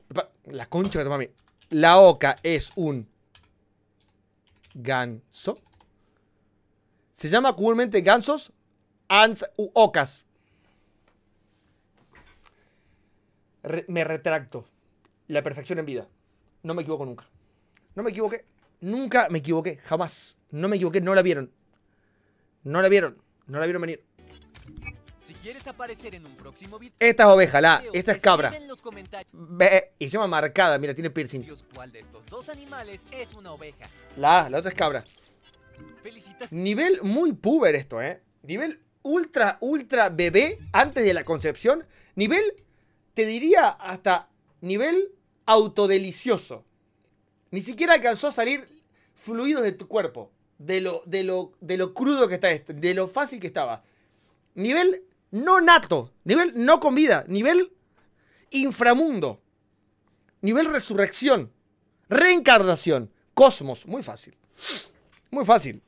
La concha de tu mami. La oca es un ganso. Se llama comúnmente gansos ants u ocas. Me retracto. La perfección en vida. No me equivoco nunca. No me equivoqué. Nunca me equivoqué. Jamás. No me equivoqué. No la vieron. No la vieron. No la vieron venir. Quieres aparecer en un próximo video, Esta es oveja, la. Esta es cabra. Ve, y se llama marcada. Mira, tiene piercing. cuál de estos dos animales es una oveja. La la otra es cabra. Felicitas Nivel muy puber esto, ¿eh? Nivel ultra, ultra bebé antes de la concepción. Nivel, te diría hasta nivel autodelicioso. Ni siquiera alcanzó a salir fluidos de tu cuerpo. De lo, de lo, de lo crudo que está esto. De lo fácil que estaba. Nivel no nato. Nivel no con vida. Nivel inframundo. Nivel resurrección. Reencarnación. Cosmos. Muy fácil. Muy fácil.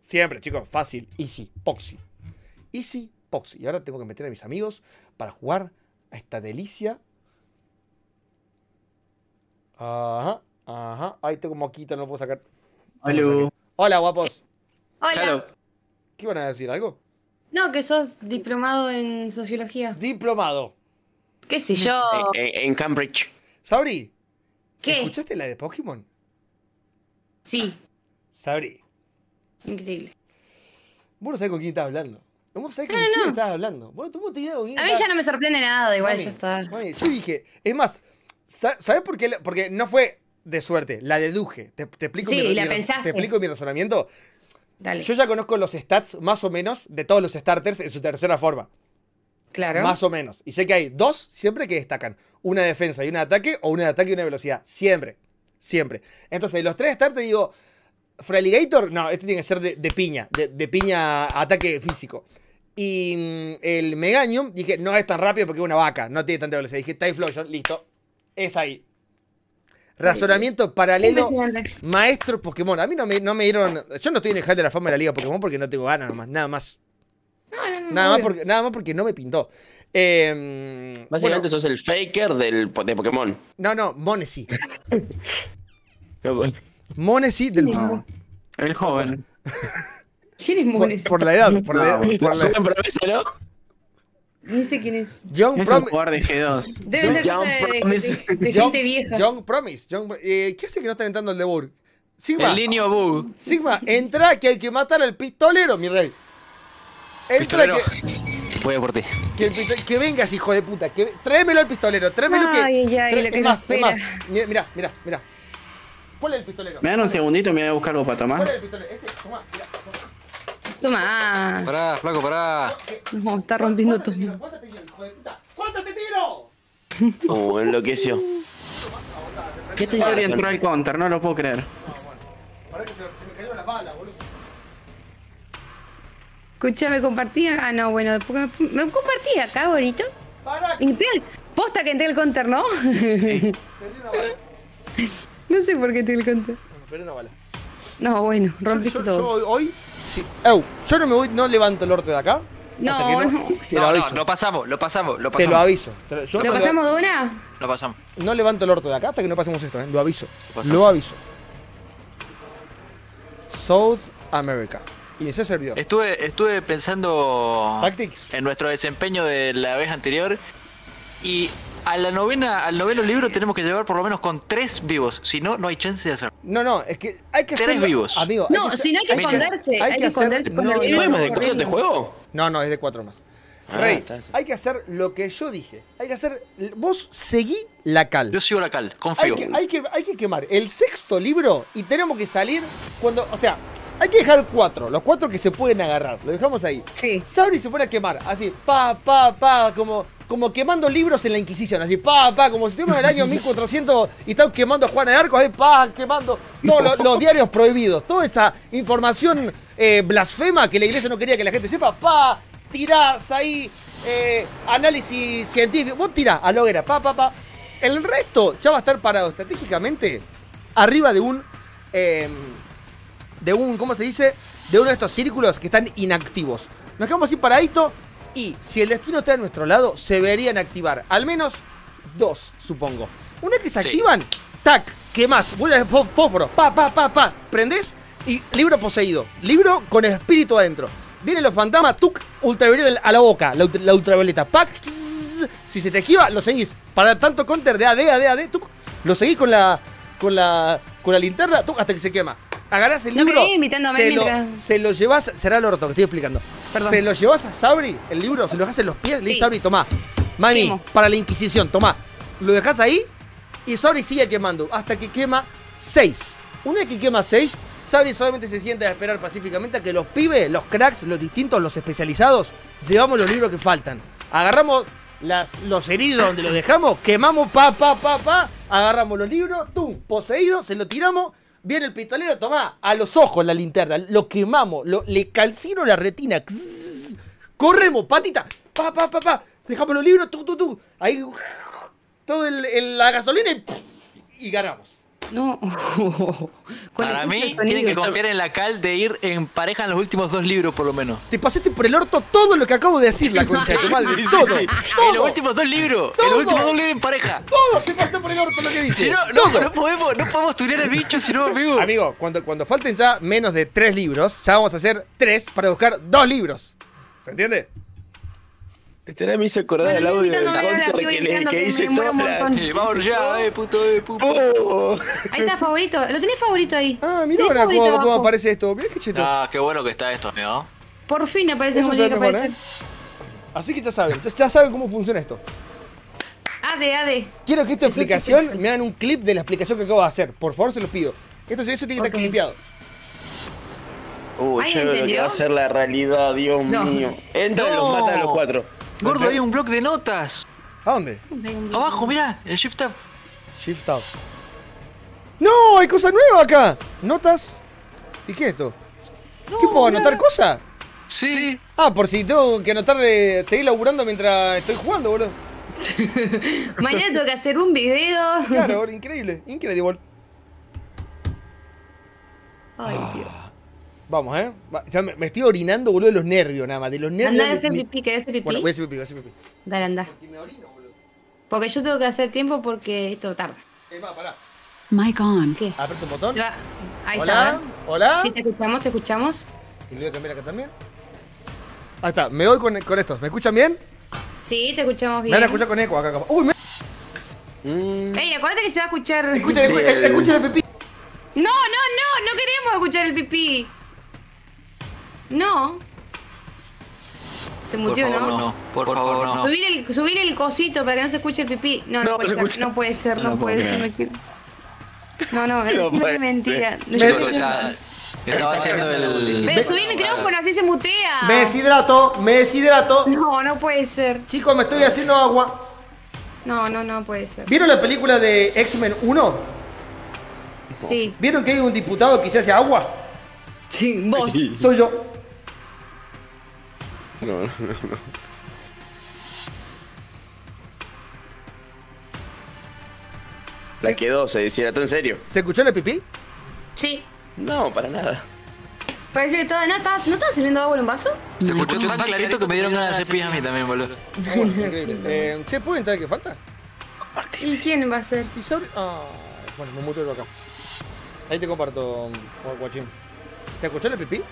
Siempre, chicos, fácil, easy, poxy. Easy, poxy. Y ahora tengo que meter a mis amigos para jugar a esta delicia. Ajá, ajá. Ahí tengo moquito, no lo puedo sacar. Hola. Hola, guapos. Hola. ¿Qué van a decir? ¿Algo? No, que sos diplomado en sociología. Diplomado. ¿Qué sé yo? En, en Cambridge. Sabri, ¿Qué? ¿escuchaste la de Pokémon? Sí, Sabri, increíble. vos no sabés con quién estás hablando. Vos no sabés con No, quién no. estás hablando. Vos tú no te con quién A mí estás- ya no me sorprende nada, igual Mami, ya está. mami, yo dije, es más, sa- ¿sabes por qué? Porque no fue de suerte, la deduje. Te, te explico Sí, mi, la mi- pensaste. Te explico mi razonamiento. Dale. Yo ya conozco los stats más o menos de todos los starters en su tercera forma. claro. Más o menos. Y sé que hay dos siempre que destacan. Una de defensa y una de ataque, o una de ataque y una velocidad. Siempre. Siempre. Entonces, los tres starters digo, Fraligator, no, este tiene que ser de, de piña. De, de piña ataque físico. Y mm, el Meganium, dije, no es tan rápido porque es una vaca, no tiene tanta velocidad. Dije, Typhlosion, listo. Es ahí. Razonamiento paralelo. Maestro Pokémon. A mí no me, no me dieron. Yo no estoy en el hall de la fama de la Liga Pokémon porque no tengo ganas nomás. Nada más. No, no, no. Nada más porque, nada más porque no me pintó. Eh, Básicamente bueno, sos el faker del, de Pokémon. no, no, Monesi. Monesi del. El joven. ¿Quién es Por, Munes? por la edad. Por la edad. Por la ¿no? Ni sé quién es. Young, Es un jugador de G2. Debe ser John cosa de, de- Promise. de Young- gente vieja. Young Promise. Eh, ¿Qué hace que no están entrando el debut? Sigma. El niño Bug. Sigma, entra que hay que matar al pistolero, mi rey. Entra Pistolero. que, Voy a por ti. que, que vengas, hijo de puta. Que, tráemelo al pistolero. Tráemelo que. Ay, ay, ay, tra- lo que es más, es espera. más. Mira, mira, mira, mira. Ponle el pistolero. Me dan un segundito y me voy a buscar algo para tomar. Ponle el pistolero. Ese, toma, mira. Toma. Pará, flaco, pará. No, está rompiendo ¿Cuánto todo. te tiro? ¿Cuánto te tiro, hijo de puta? ¿Cuánto te tiro? Oh, enloqueció. ¿Qué te Gabriel entró al counter, no lo puedo creer. Pará que se, se me cayeron las balas, boludo. Escucha, me compartía. Ah, no, bueno, después me, me compartía acá, bonito. Pará, Posta que entré al counter, ¿no? no sé por qué entré al counter. Me perdí una bala. No, bueno, rompiste yo- todo. yo hoy sí. Ew, yo no me voy, no levanto el orte de acá. No. Te lo aviso. no, lo pasamos, lo pasamos, lo te pasamos. lo aviso. Te lo- yo ¿Lo no, pasamos de una? Lo pasamos. no levanto el orto de acá hasta que no pasemos esto, ¿eh? Lo aviso. pasamos. Lo aviso. South America. Inició servidor. Estuve, estuve pensando Tactics. en nuestro desempeño de la vez anterior y a la novena, al noveno libro tenemos que llevar por lo menos con tres vivos, si no, no hay chance de hacer. No, no, es que hay que Tres hacerlo. vivos. Amigo, No, si no hay que esconderse. hay Hay, que hacer- esconderse con no, el no, libro. ¿Podemos de este juego? No, no, es de cuatro más. Ah, Rey, está, está. hay que hacer lo que yo dije. Hay que hacer. Vos seguí la cal. Yo sigo la cal, Hay confío. que, hay, que, hay que quemar el sexto libro y tenemos que salir cuando. O sea, hay que dejar cuatro. Los cuatro que se pueden agarrar. Lo dejamos ahí. Sí. Sabri se pone a quemar. Así, pa, pa, pa. Como, como quemando libros en la Inquisición. Así, pa, pa. Como si estuviéramos en el año 1400 y están quemando a Juana de Arco. Ahí, pa, quemando todos los, los diarios prohibidos. Toda esa información eh, blasfema que la iglesia no quería que la gente sepa. Pa, tirás ahí. eh, análisis científico. Vos tirás a la hoguera. Pa, pa, pa. El resto ya va a estar parado estratégicamente arriba de un. eh, de un, ¿cómo se dice? De uno de estos círculos que están inactivos. Nos quedamos así paradito y si el destino está a nuestro lado, se deberían activar. Al menos dos, supongo. Una que se Sí. activan, tac, ¿qué más? Vuelve el fó- fósforo, pa, pa, pa, pa. Prendés y libro poseído. Libro con espíritu adentro. Vienen los fantasmas, tuc, ultravioleta a la boca, la, ultra- la ultravioleta, pac, si se te esquiva, lo seguís. Para tanto counter de AD, AD, AD, tuc, lo seguís con la, con la, con la linterna, tuc, hasta que se quema. Agarrás el No me libro, quedé imitando a se, lo, se lo llevas, será el orto que estoy explicando. Perdón. Se lo llevas a Sabri, el libro, se lo dejas en los pies, le dices Sí. Sabri, tomá. Quemo. para la Inquisición, tomá. Lo dejas ahí y Sabri sigue quemando hasta que quema 6. Una vez que quema 6, Sabri solamente se sienta a esperar pacíficamente a que los pibes, los cracks, los distintos, los especializados, llevamos los libros que faltan. Agarramos las, los heridos donde los dejamos, quemamos, pa, pa, pa, pa, agarramos los libros, tum, poseído, se lo tiramos. Viene el pistolero, tomá, a los ojos la linterna, lo quemamos, lo, le calcino la retina. Corremos, patita, pa, pa, pa, pa, dejamos los libros, tú, tú, tú. Ahí, todo el, el- la gasolina y, y ganamos. No. Para mí, tienen que confiar en la cal de ir en pareja en los últimos dos libros, por lo menos. Te pasaste por el orto todo lo que acabo de decir, la concha de tu madre. Sí, sí, todo, sí. En los últimos dos libros. En Todo. los últimos dos libros en pareja. todo se pasó por el orto lo que dice. Si no, no, todo. no podemos, no podemos tunear el bicho, si no, amigo. Amigo, cuando, cuando falten ya menos de tres libros, ya vamos a hacer tres para buscar dos libros. ¿Se entiende? Este era me hizo acordar Bueno, el audio del counter que, le, que la... montón. Eh, vamos ya, eh, puto, eh, puto. Oh. Ahí está favorito. Lo tenés favorito ahí. Ah, mira Tenés ahora cómo, cómo aparece esto. Mira qué cheto. Ah, qué bueno que está esto, amigo. Por fin aparece Eso como tiene que mejor, aparecer. ¿eh? Así que ya saben, ya, ya saben cómo funciona esto. AD, AD. Quiero que esta explicación me hagan un clip de la explicación que acabo de hacer. Por favor, se los pido. Esto, eso tiene que estar Ok. clipeado. Uh, ¿Alguien yo veo lo que entendió? va a ser la realidad, Dios No. mío. Entra y No. los mata a los cuatro. Gordo, hay un blog de notas. ¿A dónde? Abajo, mirá, el shift tab. Shift Tab. ¡No! ¡Hay cosas nuevas acá! ¿Notas? ¿Y qué es esto? ¿Qué puedo anotar cosas? Sí. Ah, por si tengo que anotar, eh, seguir laburando mientras estoy jugando, boludo. Mañana tengo que hacer un video. Claro, boludo, increíble, increíble. Ay, Dios. Vamos, ¿eh? Ya me, me estoy orinando, boludo, de los nervios nada más. De los nervios. Anda a de- hacer mi- pipí, ¿querés hacer pipí? Bueno, voy a hacer pipí, voy a hacer pipí. Dale, anda. Y me orino, boludo. Porque yo tengo que hacer tiempo porque esto tarda. Eh, va, pará. Mic on. ¿Qué? Aprieto un botón. Va. Ahí Hola, está. hola. Sí, te escuchamos, te escuchamos. Y le voy a cambiar acá también. Ahí está, me voy con, con estos. ¿Me escuchan bien? Sí, te escuchamos Me bien. van a escuchar con eco acá. Uy, me... Mm. Ey, acuérdate que se va a escuchar. Sí, escuchen, el- escuchen el pipí. No, no, no, no queremos escuchar el pipí. No. Se Por mutió, favor, ¿no? no. Por favor, no. Subir el, subir el cosito para que no se escuche el pipí. No, no, No, puede se ser, no puede ser, no, No puede ser. me quiero- No, no, es, No no mentira. Estaba haciendo el. Ve, subí el micrófono, así se mutea. Me deshidrato, me deshidrato. No, no puede ser. Chicos, me estoy haciendo agua. No, no, no puede ser. ¿Vieron la película de X-Men 1? Sí, ¿Vieron que hay un diputado que se hace agua? sí, vos. Soy yo. No, no, no. La quedó, se deshidrató en serio. ¿Se escuchó el pipí? Sí. No, para nada. Parece que todo. ¿No estaba, ¿no estaba sirviendo agua en un vaso? Se escuchó tan clarito que me dieron ganas de hacer pis a mí también, boludo. Bueno, increíble. Eh, che, ¿pueden entrar que falta? ¿Y quién va a ser? ¿Y sobre? Ah, bueno, me muteo acá. Ahí te comparto, Gua- guachín. ¿Te escuchó el pipí?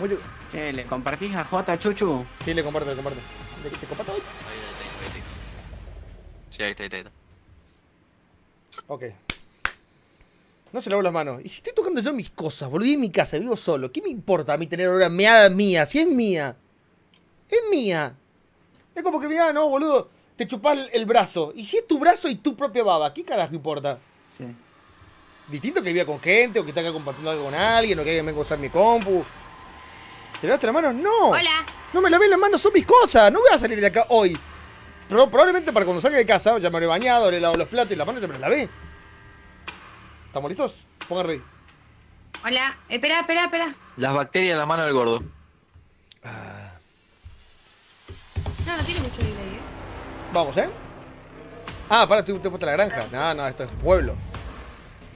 Mucho- Che, ¿le compartís a J, Chuchu? Sí, le comparto, le comparto. ¿Le- ¿Te comparto hoy? Ahí, ahí, ahí. Sí, ahí está, ahí está, ahí está. Ok. No se lavo las manos. Y si estoy tocando yo mis cosas, boludo, y en mi casa, vivo solo, ¿qué me importa a mí tener ahora meada mía? Si es mía. Es mía. Es como que, mira, no, boludo, te chupás el, el brazo. Y si es tu brazo y tu propia baba, ¿qué carajo importa? Sí. Distinto que viva con gente, o que esté acá compartiendo algo con alguien, o que alguien venga a usar mi compu. ¿Te lavaste las manos? No. Hola. No me lavé las manos, son mis cosas. No voy a salir de acá hoy. Pero probablemente para cuando salga de casa, ya me habré bañado, le lavo los platos y las manos se me las lavé. ¿Estamos listos? Pongan rey. Hola. Espera, espera, espera. Las bacterias en la mano del gordo. No, no tiene mucho delay, eh. Vamos, ¿eh? Ah, para, te, te puesto la granja. No, no, esto es pueblo.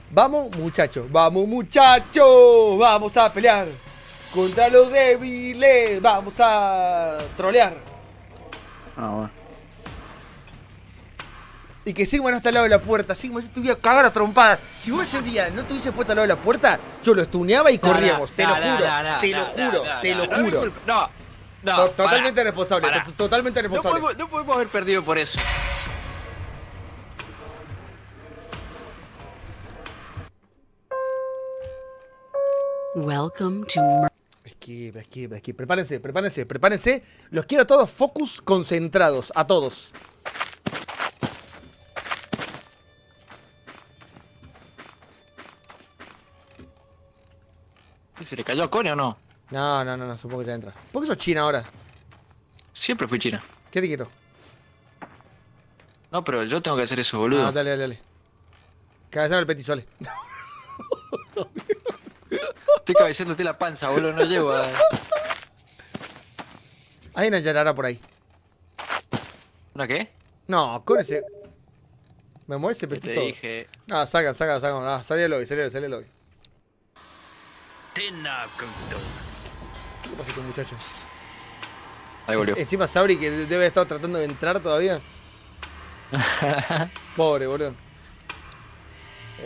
Vamos, muchachos. Vamos, muchachos. Vamos a pelear. Contra los débiles. Vamos a trolear. Ah, bueno. Y que Sigma no está al lado de la puerta. Sigma, yo te voy a cagar a trompadas. Si vos ese día no te hubiese puesto al lado de la puerta, yo lo estuneaba y corríamos. te lo juro. te lo juro. te lo juro. No, no. To- Totalmente responsable. Totalmente No responsable. podemos, no podemos haber perdido por eso. Welcome to Esquiva, esquiva, esquiva. Prepárense, prepárense, prepárense. Los quiero a todos focus concentrados. A todos. ¿Y ¿Se le cayó a Cone o no? No, no, no, no, supongo que ya entra. ¿Por qué sos china ahora? Siempre fui China. ¿Qué te quieto? No, pero yo tengo que hacer eso, boludo. Ah, dale, dale, dale. Cabezame el petit, vale. Estoy cabeceándote la panza, boludo. No llego a. Hay una yarara por ahí. ¿Una qué? No, con ese. Me mueve ese Te petito. dije. Ah, saca, saca, saca. Ah, salí del lobby, salí, salí del lobby. ¿Qué pasó con muchacho? Ahí volvió. Encima Sabri que debe estar tratando de entrar todavía. Pobre, boludo.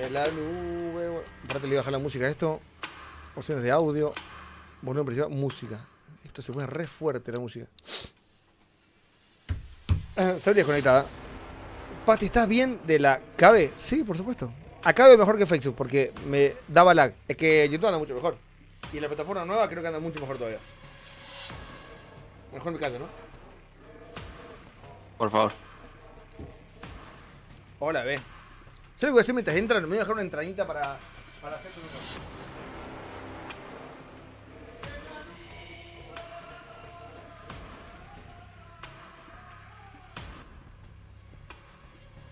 En la nube. bueno. Aparte le voy a bajar la música a esto. Opciones de audio. Volumen principal, música. Esto se pone re fuerte la música. Ah, Sabri desconectada. Pati, ¿estás bien de la KB? Sí, por supuesto. Acá veo mejor que Facebook porque me daba lag. Es que YouTube anda mucho mejor. Y la plataforma nueva creo que anda mucho mejor todavía. Mejor me callo, ¿no? Por favor. Hola, ve. ¿Sabes lo que voy a hacer mientras entran? Me voy a dejar una entrañita para, para hacer todo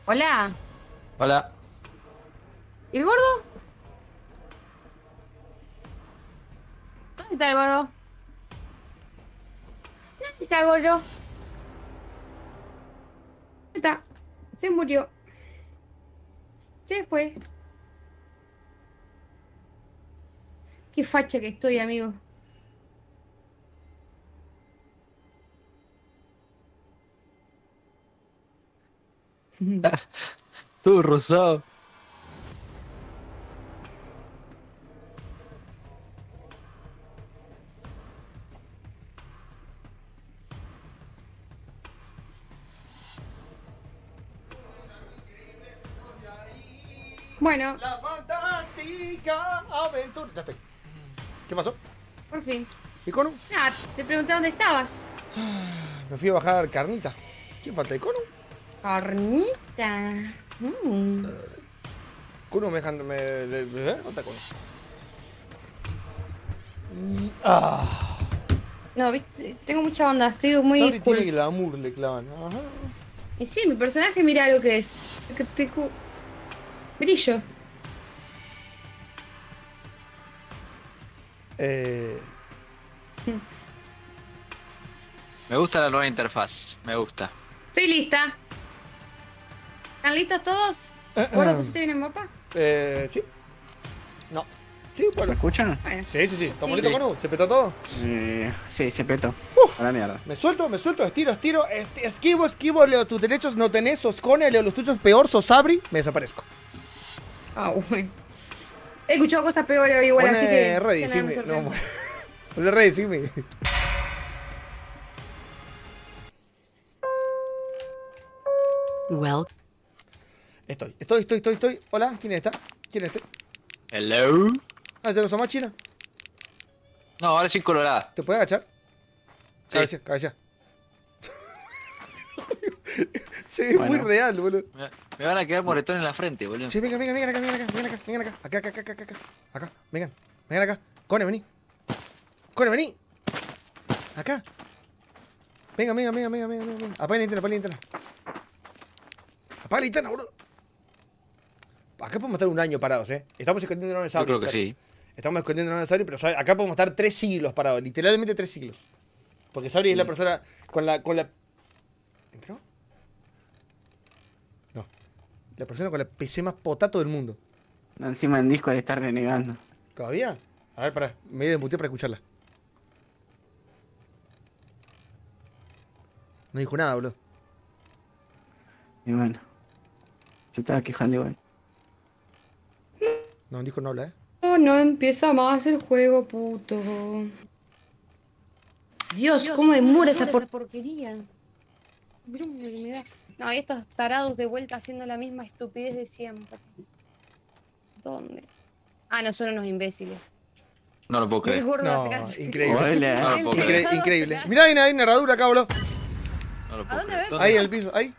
Hola. Hola. ¿Y el gordo? ¿Dónde está el gordo? ¿Dónde está el gordo? ¿Dónde está? Se murió. Se fue. Qué facha que estoy, amigo. Todo rosado. Bueno, La fantástica aventura. Ya estoy. ¿Qué pasó? por fin. ¿Icono? Nada, te pregunté dónde estabas. Me fui a bajar carnita. ¿Quién falta? ¿Icono? Carnita. Mm. Kuno me dejan. Me, ¿Eh? Mm, Ah. No, viste, tengo mucha onda, estoy muy Sabri cool. tiene glamour, le clavan. Ajá. Y sí, mi personaje mira lo que es. Que te Brillo. Eh, Me gusta la nueva interfaz. Me gusta. Estoy lista. ¿Están listos todos? ¿Gordo pusiste bien el mapa? eh, sí. No. Sí, ¿Me bueno. escuchan? Bueno. Sí, sí, sí. ¿Estamos Sí. listos, Kuno? ¿Se petó todo? Eh, sí, se petó. A la mierda. Me suelto, me suelto, estiro, estiro, est- esquivo, esquivo, leo tus derechos, no tenés, sos Cone, leo los tuyos, peor, sos Sabri, me desaparezco. Ah, bueno. He escuchado cosas peores igual, Pone así que. ready, sí, me me- no, bueno. Hola, Rey, decime. Well, Estoy, estoy, estoy, estoy, estoy. Hola, ¿quién es esta? ¿Quién es este? Hello. Ah, ¿ya no sos más china? No, ahora sí colorada. ¿Te puedes agachar? Sí. Cabeza, cabeza. Se ve muy real, boludo. Me, van a quedar moretones en la frente, boludo. Che, vengan, vengan, vengan acá, vengan acá, vengan acá, vengan acá. Acá, acá, acá, acá, acá. Acá, vengan, vengan acá. Cone, vení. Cone, vení. Acá. Venga, venga, venga, venga, venga, venga. Apaga la linterna, apaga la linterna. Apaga la linterna, boludo. Acá podemos estar un año parados, eh. Estamos escondiendo un Yo creo que sí. Estamos escondiendo un dinosaurio, pero ¿sabes? acá podemos estar tres siglos parados. Literalmente tres siglos. Porque Sabri es la persona con la, con la... ¿Entró? No. La persona con la PC más potato del mundo. Encima en Discord está renegando. ¿Todavía? A ver, pará. Me voy a desmutear para escucharla. No dijo nada, boludo. Y bueno. Se estaba quejando igual. No, dijo no habla, ¿eh? No, no empieza más el juego, puto. Dios, cómo demora esta por- porquería. Brum, me da- No, y estos tarados de vuelta haciendo la misma estupidez de siempre. ¿Dónde? Ah, no, son unos imbéciles. No lo puedo creer. No, increíble. Hola. No lo puedo Incre- creer. increíble. Mirá, hay una, hay una herradura acá, boludo. No lo ¿A puedo dónde creer. ves? Ahí en el piso, ahí.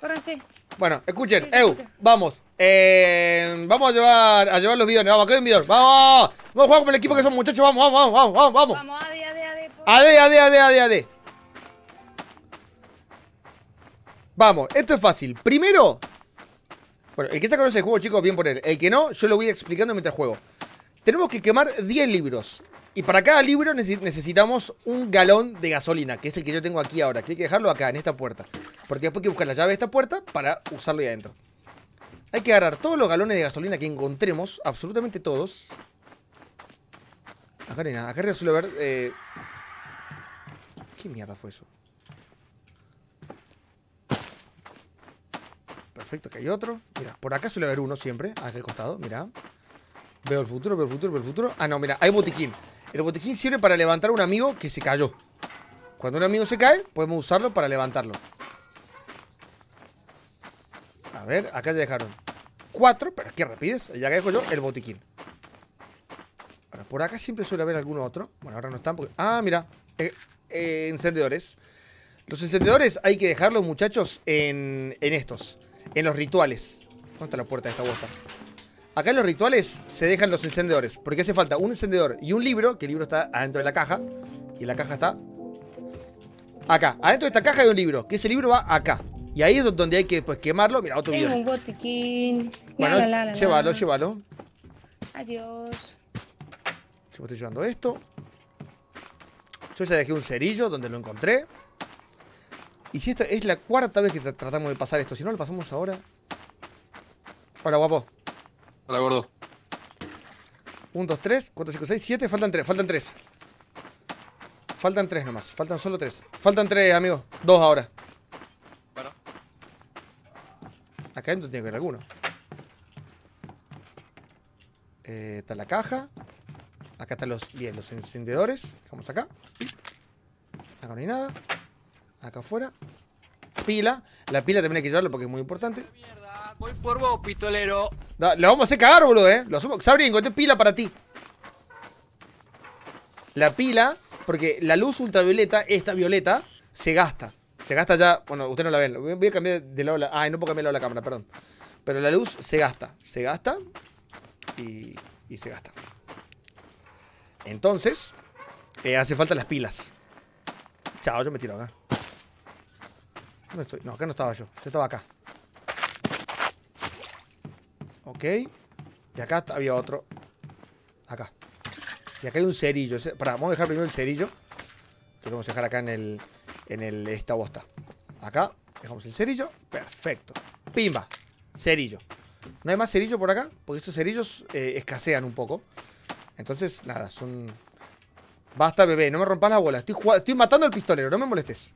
Córranse. Bueno, escuchen, Eu, vamos. Eh, vamos a llevar, a llevar los bidones. Vamos, acá hay un bidón. Vamos, vamos a jugar con el equipo que son muchachos. Vamos, vamos, vamos, vamos, vamos. Vamos, ade, ade, ade. por- AD, AD, AD, AD, AD. Vamos, esto es fácil. Primero, bueno, el que ya conoce el juego, chicos, bien por él. El que no, yo lo voy explicando mientras juego. Tenemos que quemar 10 libros. Y para cada libro necesi- necesitamos un galón de gasolina, que es el que yo tengo aquí ahora. Que hay que dejarlo acá, en esta puerta. Porque después hay que buscar la llave de esta puerta para usarlo ahí adentro. Hay que agarrar todos los galones de gasolina que encontremos, absolutamente todos. Acá no. Acá arriba suele haber... eh, ¿Qué mierda fue eso? Perfecto, que hay otro. Mira, por acá suele haber uno siempre, a aquel costado, mira. Veo el futuro, veo el futuro, veo el futuro. Ah, no, mira, hay botiquín. El botiquín sirve para levantar a un amigo que se cayó. Cuando un amigo se cae, podemos usarlo para levantarlo. A ver, acá ya dejaron cuatro, pero qué rapidez. Ya que dejo yo el botiquín. Por acá siempre suele haber algún otro. Bueno, ahora no están porque... Ah, mira. eh, eh, encendedores. Los encendedores hay que dejarlos, muchachos, en, en estos. En los rituales. ¿Dónde está la puerta de esta bosta? Acá en los rituales se dejan los encendedores. Porque hace falta un encendedor y un libro. Que el libro está adentro de la caja. Y la caja está... Acá. Adentro de esta caja hay un libro. Que ese libro va acá. Y ahí es donde hay que pues, quemarlo. Mira, otro Tengo video. un botiquín. Bueno, la, la, la, la, llévalo, llévalo. Adiós. Yo me estoy llevando esto. Yo ya dejé un cerillo donde lo encontré. Y si esta es la cuarta vez que tra- tratamos de pasar esto, si no lo pasamos ahora. Hola, guapo. Hola, gordo. 1, 2, 3, 4, 5, 6, 7. Faltan 3, faltan 3. Faltan 3 nomás. Faltan solo 3. Faltan 3, amigos. 2 ahora. Bueno. Acá adentro tiene que haber alguno. Eh, está la caja. Acá están los, bien, los encendedores. Vamos acá. Acá no hay nada. Acá afuera. Pila. La pila también hay que llevarlo porque es muy importante. Voy por vos, pistolero. Da- lo vamos a hacer cagar, boludo, eh. Lo asumo. Sabri, encontré pila para ti. La pila, porque la luz ultravioleta, esta violeta, se gasta. Se gasta ya. Bueno, usted no la ven. Voy a cambiar de lado la. Ay, no puedo cambiar de lado la cámara, perdón. Pero la luz se gasta. Se gasta. Y, y se gasta. Entonces, eh, hace falta las pilas. Chao, yo me tiro acá. ¿Dónde estoy? No, acá no estaba yo. Yo estaba acá. Ok. Y acá había otro. Acá. Y acá hay un cerillo. Pará, vamos a dejar primero el cerillo. Que lo vamos a dejar acá en el. En el. Esta bosta. Acá. Dejamos el cerillo. Perfecto. Pimba. Cerillo. ¿No hay más cerillo por acá? Porque estos cerillos eh, escasean un poco. Entonces, nada, son. Basta, bebé, no me rompas la bola. Estoy matando al pistolero, no me molestes.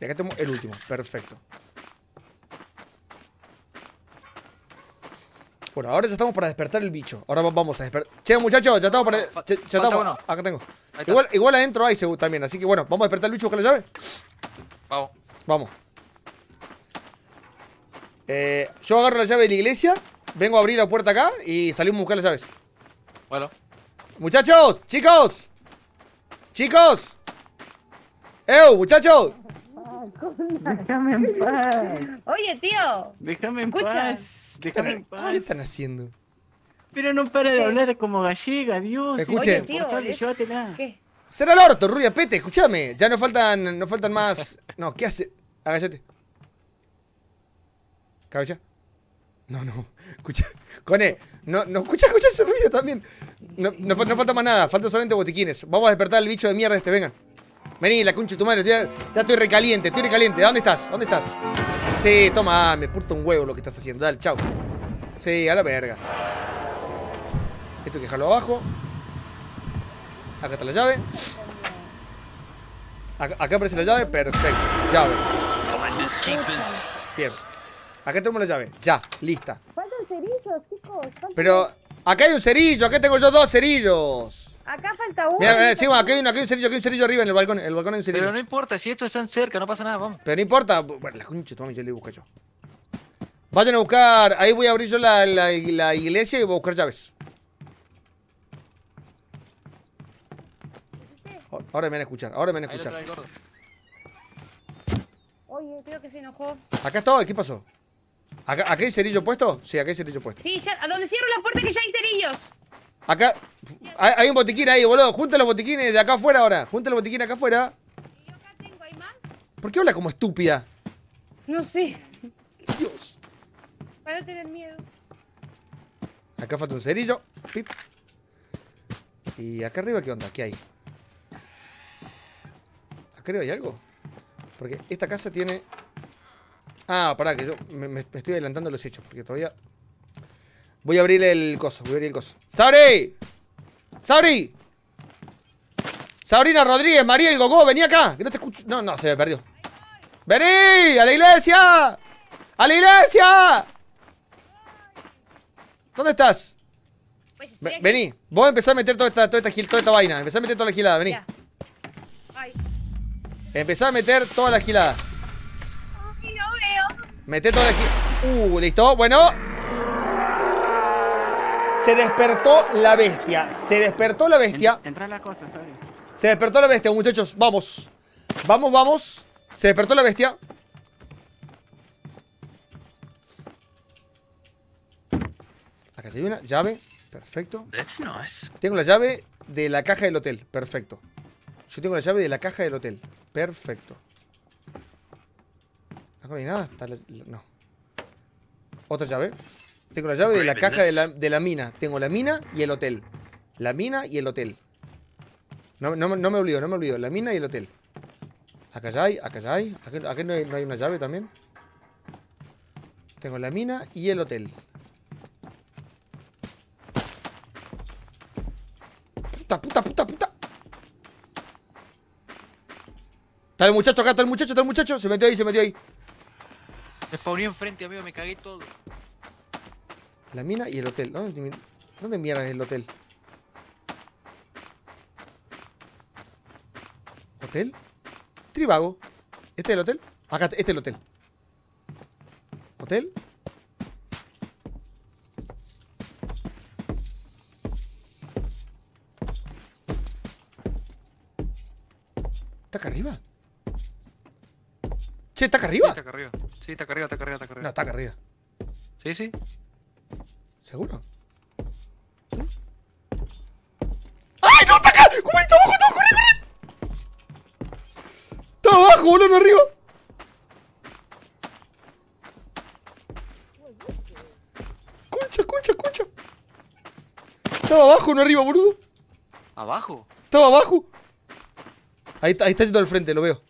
Y acá tenemos el último. Perfecto. Bueno, ahora ya estamos para despertar el bicho. Ahora va- vamos a despertar. Che, muchachos, ya estamos para. Fa- ya- ya falta estamos. uno. Acá tengo. Igual, igual adentro hay seguro también. Así que bueno, vamos a despertar el bicho con la llave. Vamos. Vamos. Eh, yo agarro la llave de la iglesia. Vengo a abrir la puerta acá y salimos a buscar las llaves. Bueno. Muchachos, chicos. Chicos. ¡Ew, muchachos! Déjame en paz. Oye, tío. Déjame en Escucha. paz. Déjame en ¿Qué están haciendo? Pero no para de hablar como gallega, Dios. Escuche. es insoportable, Oye, tío, llévatela. ¿Qué? Será el orto, rubia pete, escúchame. Ya no faltan, no faltan más. No, ¿qué hace? Agállate. Cabeza. No, no. Escucha. Cone, no, no, escucha, escucha ese ruido también. No, no falta más nada, faltan solamente botiquines. Vamos a despertar al bicho de mierda este, vengan. Vení, la concha de tu madre, ya, ya estoy recaliente, estoy recaliente. ¿Dónde estás? ¿Dónde estás? Sí, toma, me puto un huevo lo que estás haciendo. Dale, chao. Sí, a la verga. Esto hay que dejarlo abajo. Acá está la llave. Acá, acá aparece la llave, perfecto. Llave. Bien. Acá tenemos la llave. Ya, lista. Faltan cerillos, chicos. Pero acá hay un cerillo, acá tengo yo dos cerillos. Acá falta uno. Mira, mira, sí, acá hay, un, acá hay un cerillo, acá hay un cerillo arriba en el balcón. En el balcón hay un cerillo. Pero no importa, si estos están cerca, no pasa nada, vamos. Pero no importa. Bueno, la concha, toma, yo le busco yo. Vayan a buscar. Ahí voy a abrir yo la, la- la iglesia y voy a buscar llaves. Ahora me van a escuchar, ahora me van a escuchar. Oye, creo que se enojó. Acá estoy, ¿qué pasó? ¿Acá, ¿Acá hay cerillo puesto? Sí, acá hay cerillo puesto. Sí, ya, a donde cierro la puerta que ya hay cerillos. Acá. Hay, hay un botiquín ahí, boludo. Junta los botiquines de acá afuera ahora. Junta los botiquines acá afuera. Y yo acá tengo, ¿hay más? ¿Por qué habla como estúpida? No sé. Dios. Para tener miedo. Acá falta un cerillo. Pip. Y acá arriba, ¿qué onda? ¿Qué hay? Acá arriba hay algo. Porque esta casa tiene. Ah, pará, que yo me estoy adelantando los hechos. Porque todavía. Voy a abrir el coso. Voy a abrir el coso. ¡Sabri! ¡Sabri! Sabrina Rodríguez, María el Gogó, vení acá. Que no te escucho. No, no, se me perdió. ¡Vení! ¡A la iglesia! ¡A la iglesia! ¿Dónde estás? Pues estoy aquí. vení, vos empezá a meter toda esta, toda, esta, gil- toda esta vaina. Empezá a meter toda la gilada, vení. Ya. Ay. Empezá a meter toda la gilada. Ay, no veo. Meté toda la gilada. Uh, listo. Bueno. Se despertó la bestia. Se despertó la bestia. En- Entra la cosa, ¿sabes? Se despertó la bestia, muchachos. Vamos. Vamos, vamos. Se despertó la bestia. Acá hay una llave. Perfecto. Tengo la llave de la caja del hotel. Perfecto. Yo tengo la llave de la caja del hotel. Perfecto. Acá no hay nada. Está la- la- no. Otra llave. Tengo la llave de la caja de la, de la mina. Tengo la mina y el hotel. La mina y el hotel. No, no, me- no me olvido, no me olvido. La mina y el hotel. Acá ya hay, acá ya hay. Acá, acá no, hay no hay una llave también. Tengo la mina y el hotel. Puta, puta, puta, puta. Está el muchacho acá, está el muchacho, está el muchacho. Se metió ahí, se metió ahí. Me spawné enfrente, amigo, me cagué todo. La mina y el hotel. ¿Dónde, dónde mierda es el hotel? ¿Hotel? Tribago. ¿Este es el hotel? Acá, este es el hotel. ¿Hotel? ¿Está acá arriba? Che, ¿está acá Sí, arriba? está acá arriba. Sí, está acá arriba, está acá arriba, está acá No, arriba. está acá arriba. Sí, sí. ¿Seguro? ¿Sí? ¡Ay, no, está acá! ¿Cómo está abajo? ¡No, corre, corre! Está abajo, boludo, no arriba. Concha, concha, concha. Estaba abajo, no arriba, boludo. ¿Abajo? Estaba abajo. Ahí está, ahí está yendo al frente, lo veo.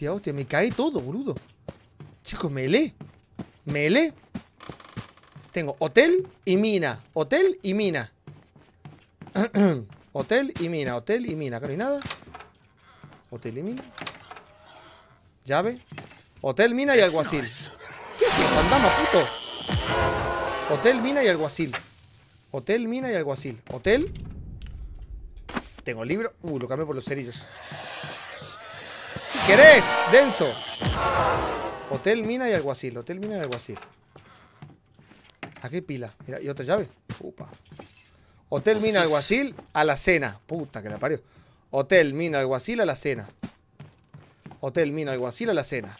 Hostia, hostia, me cae todo, boludo. Chicos, me helé. Me helé. Tengo hotel y mina. Hotel y mina. hotel y mina, hotel y mina. Acá no hay nada. Hotel y mina. Llave. Hotel, mina y alguacil. ¿Qué es eso, puto? Hotel, mina y alguacil. Hotel, mina y alguacil. Hotel. Tengo libro. Uh, lo cambié por los cerillos. ¿Qué querés, denso? Hotel, mina y alguacil. Hotel, mina y alguacil. ¿A qué pila? Mira, y otra llave. Upa. Hotel, mina, alguacil a la cena. Puta que la parió. Hotel, mina, alguacil a la cena. Hotel, mina, alguacil a la cena.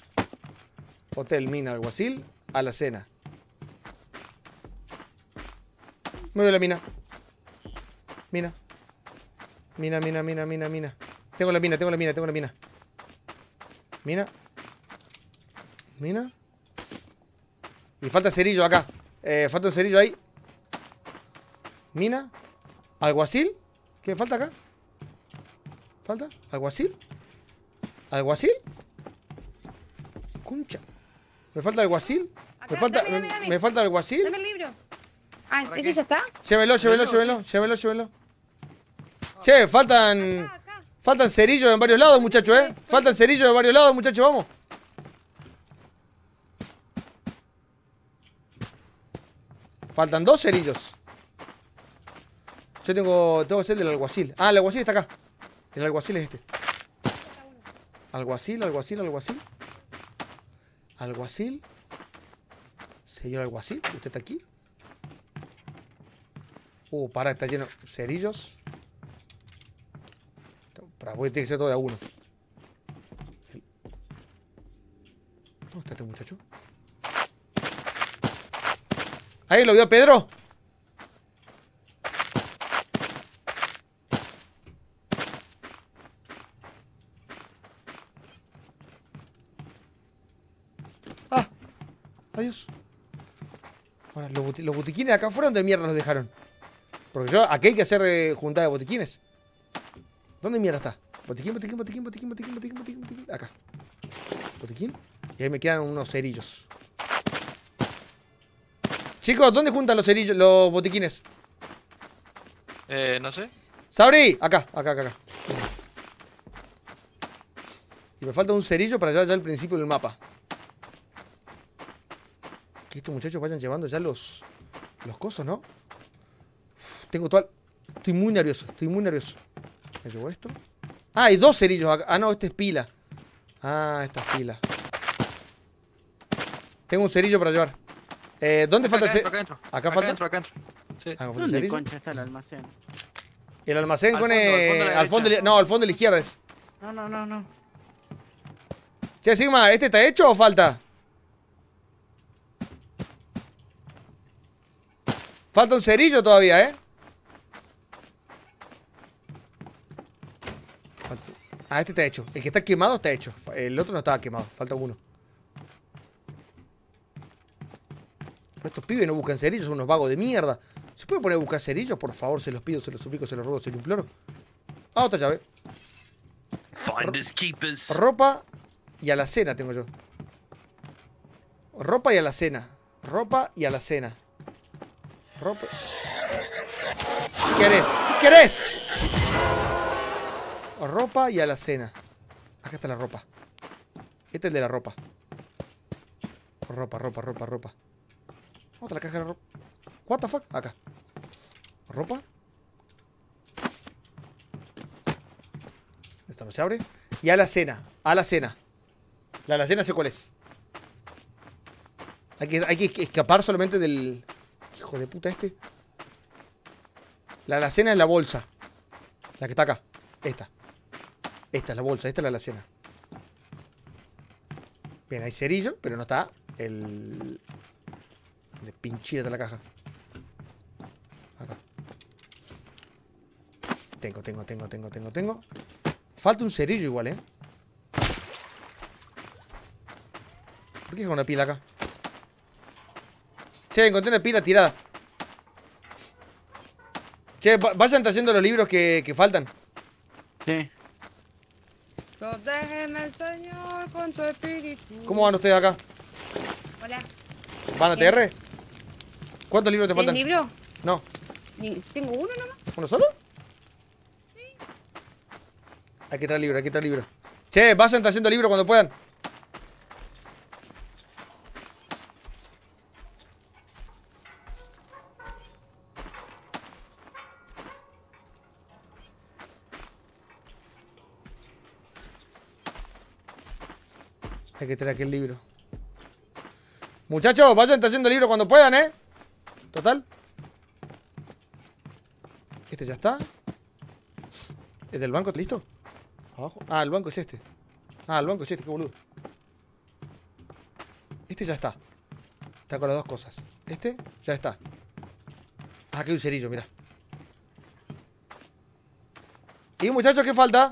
Hotel, mina, alguacil a la cena. Me doy la mina. Mina. Mina, mina, mina, mina, mina. Tengo la mina, tengo la mina, tengo la mina. Mina. Mina. Y falta cerillo acá. Eh, falta un cerillo ahí. Mina. Alguacil. ¿Qué falta acá? ¿Falta? ¿Alguacil? ¿Alguacil? Concha. ¿Me falta alguacil? ¿Me Acá, falta, dame, dame, me- dame. me falta alguacil? Dame el libro. Ah, ¿ese ya está? Llévelo, llévelo, llévelo, llévelo, llévelo. Che, faltan. Acá, acá. Faltan cerillos en varios lados, muchachos, eh. Faltan cerillos en varios lados, muchachos, vamos. Faltan dos cerillos. Yo tengo. Tengo que hacer el del alguacil. Ah, el alguacil está acá. El alguacil es este. Alguacil, alguacil, alguacil. Alguacil. Señor alguacil, ¿usted está aquí? Uh, para, está lleno. Cerillos. Para, a tener que ser todo de a uno. ¿Dónde está este muchacho? ¿Ahí lo vio Pedro? Ah, adiós. Ahora, los, botiquines acá fueron de mierda los dejaron. Porque yo, aquí hay que hacer eh, juntada de botiquines. ¿Dónde mierda está? Botiquín, botiquín, botiquín, botiquín, botiquín, botiquín, botiquín, botiquín. Acá. Botiquín. Y ahí me quedan unos cerillos. Chicos, ¿dónde juntan los cerillos, los botiquines? Eh, no sé. ¡Sabri! Acá, acá, acá, acá. Y me falta un cerillo para llevar ya al principio del mapa. Que estos muchachos vayan llevando ya los, los cosos, ¿no? Tengo toda... Estoy muy nervioso, estoy muy nervioso. Me llevo esto. Ah, hay dos cerillos acá. Ah, no, este es pila. Ah, esta es pila. Tengo un cerillo para llevar. Eh, ¿Dónde falta el acá ce- adentro, acá adentro. ¿Acá falta? adentro, acá adentro. Sí. Ah, el ¿Dónde cerillo. concha está el almacén? El almacén Al con fondo, al fondo a la al fondo, derecha. no, al fondo de la izquierda es. No, no, no, no. Che, Sigma, ¿este está hecho o falta? Falta un cerillo todavía, ¿eh? Falta- Ah, este está hecho. El que está quemado está hecho. El otro no estaba quemado. Falta uno. Estos pibes no buscan cerillos, son unos vagos de mierda. ¿Se puede poner a buscar cerillos? Por favor, se los pido, se los suplico, se los ruego, se los imploro. Ah, otra llave. Finders keepers. Ropa y alacena tengo yo. Ropa y alacena. Ropa y alacena. Ropa. ¿Qué querés? ¿Qué querés? Ropa y alacena. Acá está la ropa. Este es el de la ropa. Ropa, ropa, ropa, ropa. Otra caja de ropa. What the fuck? Acá. Ropa. Esta no se abre. Y a la cena. A la cena. La alacena sé cuál es. Hay que, hay que escapar solamente del... Hijo de puta este. La alacena es la bolsa. La que está acá. Esta. Esta es la bolsa. Esta es la alacena. Bien, hay cerillo, pero no está el... De pinchita de la caja. Acá. Tengo, tengo, tengo, tengo, tengo, tengo. Falta un cerillo igual, ¿eh? ¿Por qué con una pila acá? Che, encontré una pila tirada. Che, va- vayan trayendo los libros que, que faltan. Sí. Protégeme, Señor, con tu espíritu. ¿Cómo van ustedes acá? Hola. ¿Van a TR? ¿Cuántos libros te ¿Tienes faltan? libro? No. Tengo uno nomás. ¿Uno solo? Hay que traer libro, hay que traer libro. Che, vayan trayendo libro cuando puedan. Que traer aquel libro. Muchachos, vayan trayendo libro cuando puedan, ¿eh? Total. Este ya está. ¿Es del banco? ¿Listo? Abajo. Ah, el banco es este. Ah, el banco es este, qué boludo. Este ya está. Está con las dos cosas. Este ya está. Ah, aquí hay un cerillo, mira. ¿Y muchachos qué falta?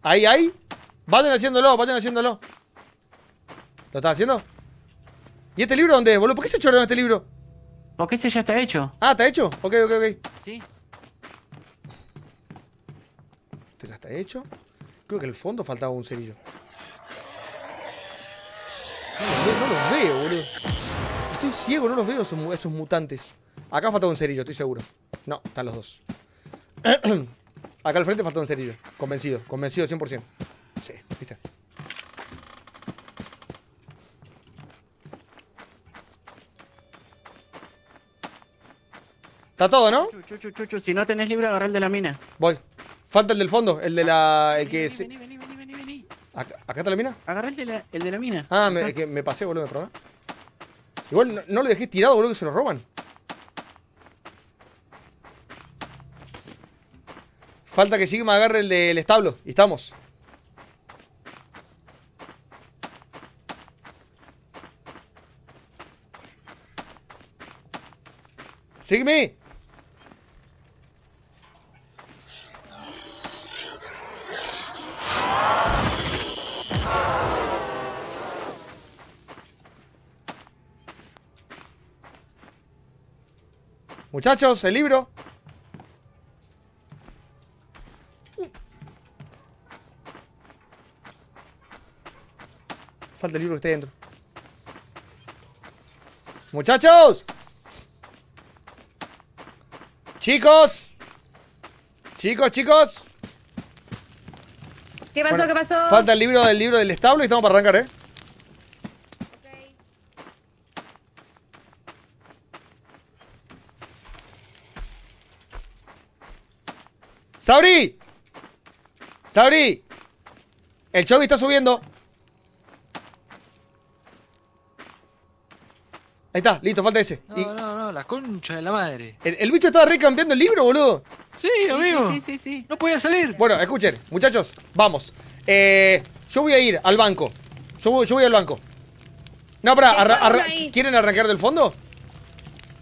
Ahí, ahí. Vayan haciéndolo, vayan haciéndolo. ¿Lo estás haciendo? ¿Y este libro dónde es, boludo? ¿Por qué se choreó este libro? Porque ese ya está hecho. Ah, ¿está hecho? Ok, ok, ok. Sí. Este ya está hecho. Creo que en el fondo faltaba un cerillo. No, los veo, no los veo, boludo. Estoy ciego, no los veo esos, esos mutantes. Acá falta un cerillo, estoy seguro. No, están los dos. Acá al frente falta un cerillo. Convencido, convencido 100%. Sí, viste. Está todo, ¿no? Chu, chu, chu, chu, chu, Si no tenés libro, agarrá el de la mina. Voy. Falta el del fondo, el de la. El que. Vení, vení, vení, vení, vení, vení. ¿Acá, acá está la mina? Agarrá el de la, el de la mina. Ah, me, que me pasé, boludo, me probé. Igual no, no lo dejé tirado, boludo, que se lo roban. Falta que Sigma agarre el del establo. Y estamos. ¡Sígueme! Muchachos, el libro. Falta el libro que esté dentro. Muchachos. Chicos. Chicos, chicos. ¿Qué pasó? Bueno, ¿Qué pasó? Falta el libro del libro del establo y estamos para arrancar, ¿eh? ¡Sabri! ¡Sabri! El Chovy está subiendo. Ahí está, listo, falta ese. No, Y no, no, la concha de la madre. el, el bicho estaba recambiando el libro, boludo. Sí, Sí, amigo. Sí, sí, sí, sí. No podía salir. Bueno, escuchen, muchachos, vamos. Eh, yo voy a ir al banco. Yo voy, yo voy al banco. No, pará, Se arra-. ¿quieren arrancar del fondo?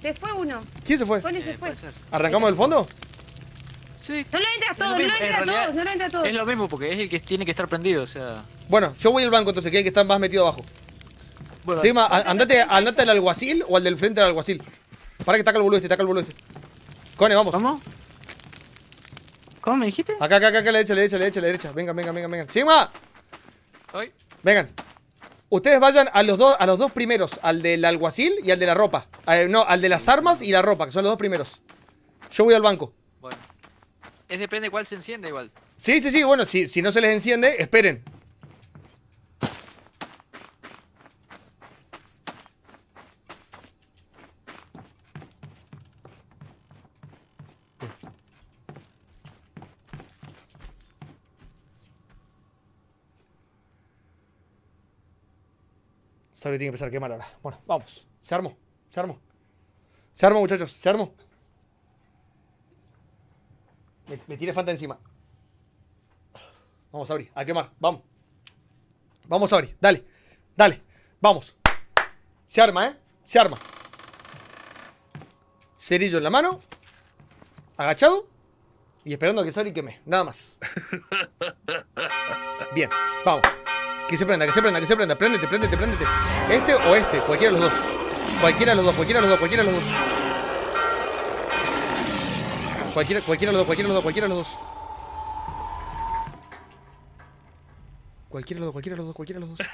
Se fue uno. ¿Quién se fue? Con ese Eh, fue. ¿Arrancamos del fondo? Sí. No lo entres Es todos, no lo mismo, en entres a realidad todos, no lo entres a todos. Es lo mismo porque es el que tiene que estar prendido, o sea. Bueno, yo voy al banco entonces, que hay que estar más metido abajo. Bueno, Sí, ma, a- andate, andate al alguacil o al del frente del alguacil. Para que taca el boludo este, taca el boludo este. Cone, vamos. ¿Cómo? ¿Cómo me dijiste? Acá, acá, acá, acá, la derecha, la derecha, la derecha, la derecha. Vengan, vengan, vengan, vengan. ¡Sigma! Ay, Vengan. Ustedes vayan a los dos, a los dos primeros, al del alguacil y al de la ropa. Eh, no, al de las armas y la ropa, que son los dos primeros. Yo voy al banco. bueno. Es depende cuál se encienda igual. Sí, sí, sí, bueno, si, si no se les enciende, esperen. Tiene que empezar a quemar ahora. Bueno, vamos. Se armó. Se armó. Se armó, muchachos. Se armó. Me, me tiré Fanta encima. Vamos a abrir, a quemar, vamos. Vamos a abrir, dale, dale, vamos. Se arma, ¿eh? Se arma. Cerillo en la mano, agachado y esperando a que Sabri queme, nada más. Bien, vamos. Que se prenda, que se prenda, que se prenda. Préndete, préndete, préndete. Este o este, cualquiera de los dos. Cualquiera de los dos, cualquiera de los dos, cualquiera de los dos. Cualquiera, cualquiera de los dos, cualquiera de los dos, cualquiera de los dos. Cualquiera de los dos, cualquiera de los dos, cualquiera de los dos.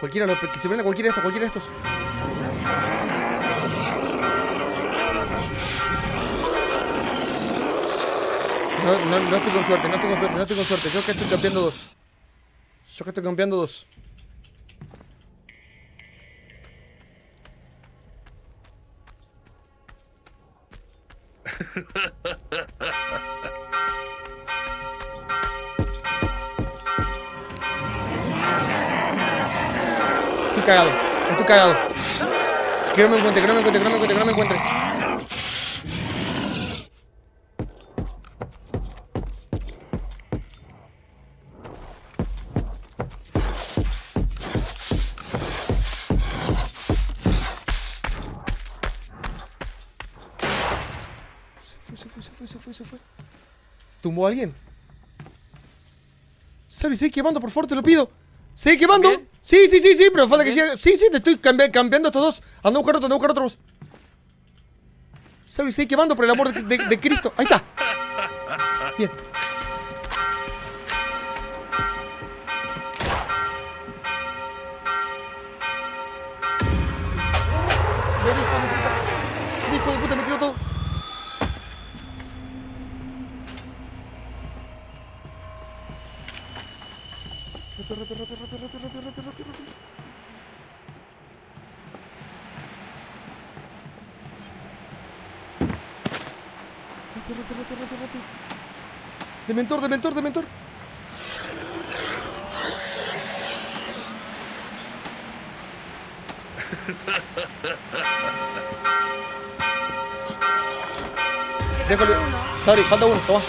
Cualquiera de los que se prenda cualquiera de estos, cualquiera de estos. No, no, no estoy con suerte, no estoy con suerte, no estoy con suerte. Yo que estoy campeando dos. Yo que estoy campeando dos. Estoy cagado, estoy cagado. Que me encuentre, que no me encuentre, que que no me encuentre. ¿Tumbó a alguien? Sabri, sigue quemando, por favor, te lo pido. ¿Sigue quemando? Sí, sí, sí, sí, pero falta que siga. Sí, sí, te estoy cambi- cambiando estos dos. Anda a buscar otro, anda a buscar otro. Sabri, sigue quemando, por el amor de, de- de Cristo. Ahí está. Bien, Rápido, rápido, rápido, rápido, rápido, rápido, rápido, rápido, rápido. Rápido, rápido, rápido, rápido, rápido. Dementor, dementor, dementor. Déjale. Sorry, falta uno, toma.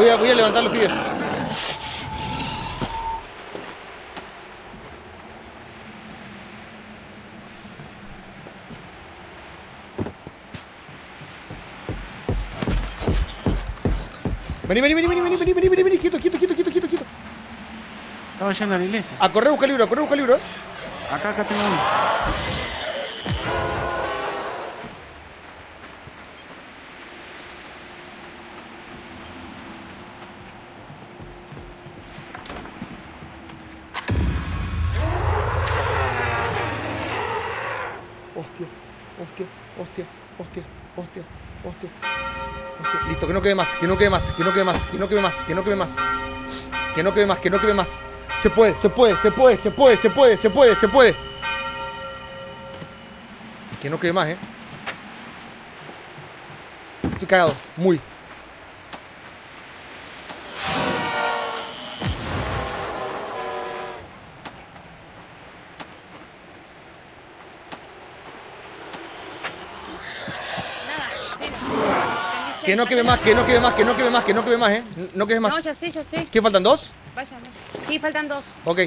Voy a, voy a levantar los pies. Vení, vení, vení, vení, vení, vení, vení, vení, vení, quieto, quieto, quieto, quieto, quieto, quieto. Estamos yendo a la iglesia. A correr, busca libro, a correr, busca libro, eh. Acá, acá tengo uno. No quede más, que no quede más, que no quede más, que no quede más, que no quede más. Que no quede más, que no quede más. Se puede, se puede, se puede, se puede, se puede, se puede, se puede. Que no quede más, eh. Estoy cagado, muy. Que no quede más, que no quede más, que no quede más, que no quede más, eh. No quede más. No, ya sé, ya sé. ¿Qué faltan dos? Vaya, vaya. Sí, faltan dos. Ok.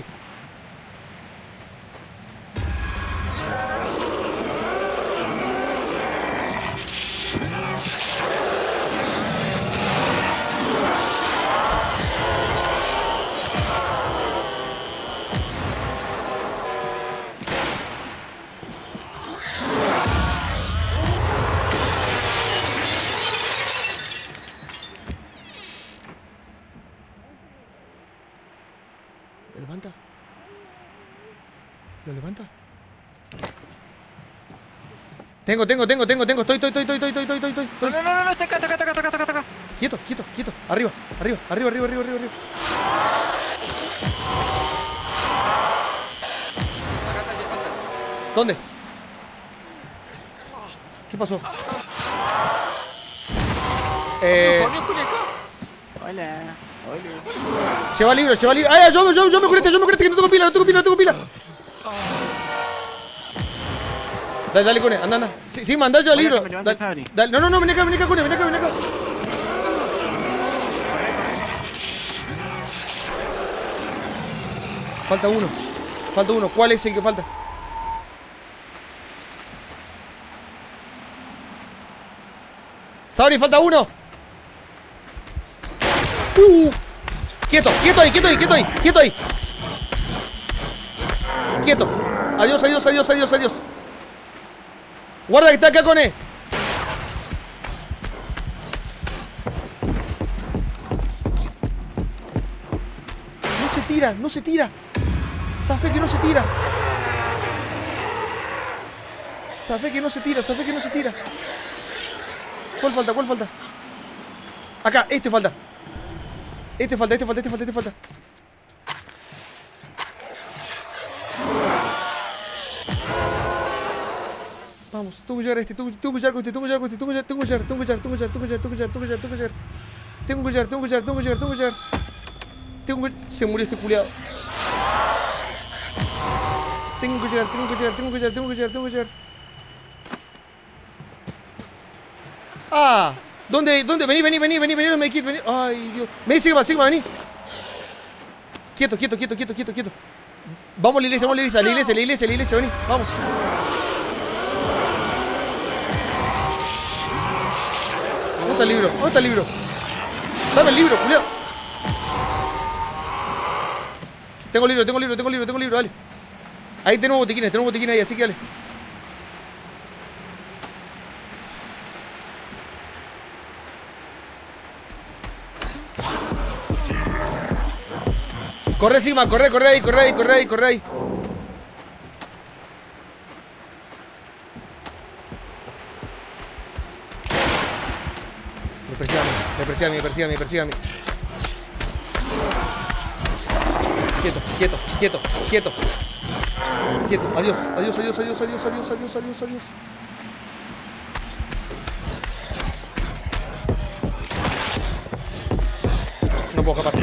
Tengo, tengo, tengo, tengo, tengo. Estoy, estoy, estoy, estoy, estoy, estoy, estoy, estoy. No, no, no, no, está acá, está acá, está acá, está Quieto, quieto, quieto. Arriba, arriba, arriba, arriba, arriba, arriba. Acá ¿Dónde? ¿Qué pasó? Ah, eh... Hola. Hola. Lleva libro, lleva libro. ¡Ay, yo, yo, yo me juré, este, yo me juré este, que no tengo pila, no tengo pila, no tengo pila! Ah. Dale, dale, Cune, anda, anda. Sí, sí, mandá lleva Voy a libro. Dale. No, no, no, ven acá, ven acá, Cune, ven acá, ven acá. Falta uno. Falta uno. ¿Cuál es el que falta? Sabri, falta uno. Uh. Quieto, quieto ahí, quieto ahí, quieto ahí, quieto ahí. Quieto. Adiós, adiós, adiós, adiós, adiós. Guarda que está acá con E. No se tira, no se tira. Safe que no se tira. Safe que no se tira, safe que no se tira. ¿Cuál falta? ¿Cuál falta? Acá, este falta. Este falta, este falta, este falta, este falta. Vamos, tengo que llegar a este, tengo, tengo que llegar con este, tengo que llegar con este, tengo que llegar, tengo que llegar, tengo que llegar, tengo que llegar, tengo que. Se murió este culiado. Tengo que llegar, tengo. Ah, ¿dónde, dónde? Vení, vení, vení, vení, vení, no me quieto, vení. Ay, Dios. Vení, Sigma, Sigma, vení. Quieto, quieto, quieto, quieto, quieto, quieto. Vamos a la vamos a la iglesia, a la iglesia, vení, vamos. ¿Dónde está el libro? ¿Dónde está el libro? Dame el libro, Julio. Tengo libro, tengo libro, tengo libro, tengo libro, dale. Ahí tenemos botiquines, tenemos botiquines ahí, así que dale. Corre, Sigma, corre, corre ahí, corre ahí, corre ahí, corre ahí. Persigue a me persigue me persigue me persigue. Quieto, quieto, quieto, quieto. Quieto, adiós, adiós, adiós, adiós, adiós, adiós, adiós, adiós, adiós. No puedo escapar.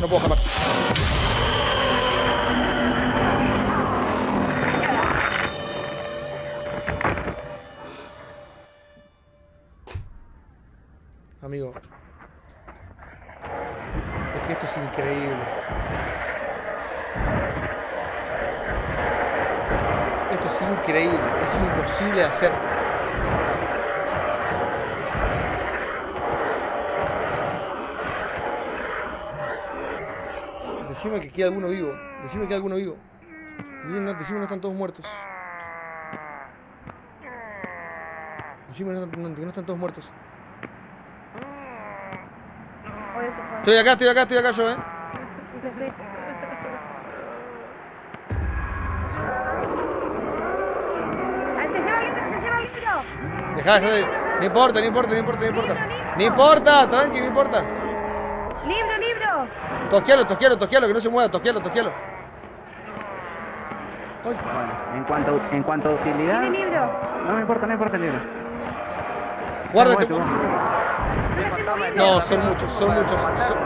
No puedo escapar. Amigo. Es que esto es increíble. Esto es increíble. Es imposible de hacer. Decime que queda alguno vivo. Decime que queda alguno vivo. Decime, no, decime que no están todos muertos. Decime que no están todos muertos. Oye, se fue. Estoy acá, estoy acá, estoy acá yo, eh. Dice Free. ¡Ay, se lleva el libro, se lleva el libro! Dejá, dejá de- No importa, no importa, no importa, no importa. No importa, tranqui, no importa. ¡Libro, libro! Tosquealo, tosquealo, tosquealo, que no se mueva, tosquealo, tosquealo. Bueno, en cuanto, en cuanto a utilidad, ¿Tiene libro? no me importa, no me importa el libro. guárdate. No, son muchos, son muchos. son-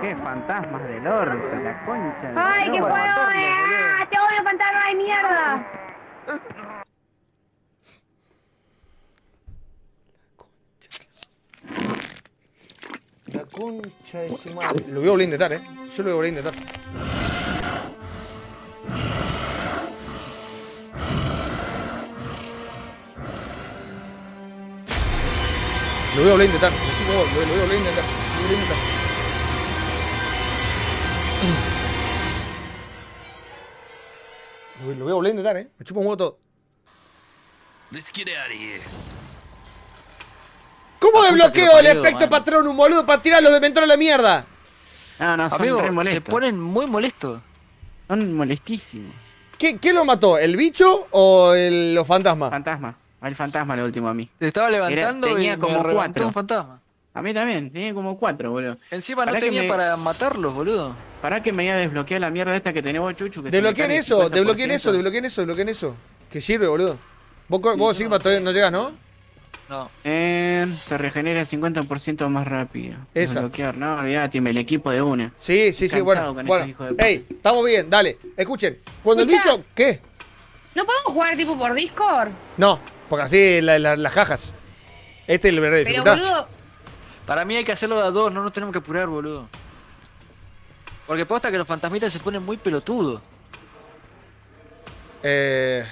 Qué fantasmas del orto, la concha. de ¡Ay, la qué juego! ¡Ah! ¡Te odio, fantasma de mierda! La concha de su madre. Lo voy a volver a intentar, eh. Yo lo voy a volver a intentar. Lo voy a volver a intentar. me chupo huevo, Lo voy a volver a intentar. Lo voy a intentar. Lo voy- lo voy a volver a intentar, eh. Me chupo un huevo todo. ¿Cómo La puta que desbloqueo lo el efecto patrón, un boludo, para tirarlos de mentol a la mierda? No, no, son Amigo, re se ponen muy molestos. Son molestísimos. ¿Qué, qué lo mató? ¿El bicho o el, los fantasmas? Fantasma. El fantasma lo último a mí. Se estaba levantando tenía y como me cuatro. un fantasma. A mí también, tenía como cuatro, boludo. Encima no Pará tenía me- para matarlos, boludo. Pará que me iba a desbloquear la mierda esta que tenemos, Chuchu. Que Desbloqueen eso, 50%. desbloqueen eso, desbloqueen eso, desbloqueen eso. Que sirve, boludo. Vos, vos Sigma, todavía no llegas, ¿no? No. Eh, se regenera 50% más rápido. Esa. Desbloquear, no, olvídate, el equipo de una. Sí, sí, sí, bueno. Bueno, puta. ey, estamos bien, dale. Escuchen, cuando el bicho. ¿Qué? ¿No podemos jugar tipo por Discord? No, porque así la- la- las jajas. Este es el verdadero Pero dificultad. boludo, Para mí hay que hacerlo de a dos, no nos tenemos que apurar, boludo. Porque posta que los fantasmitas se ponen muy pelotudos. Eh,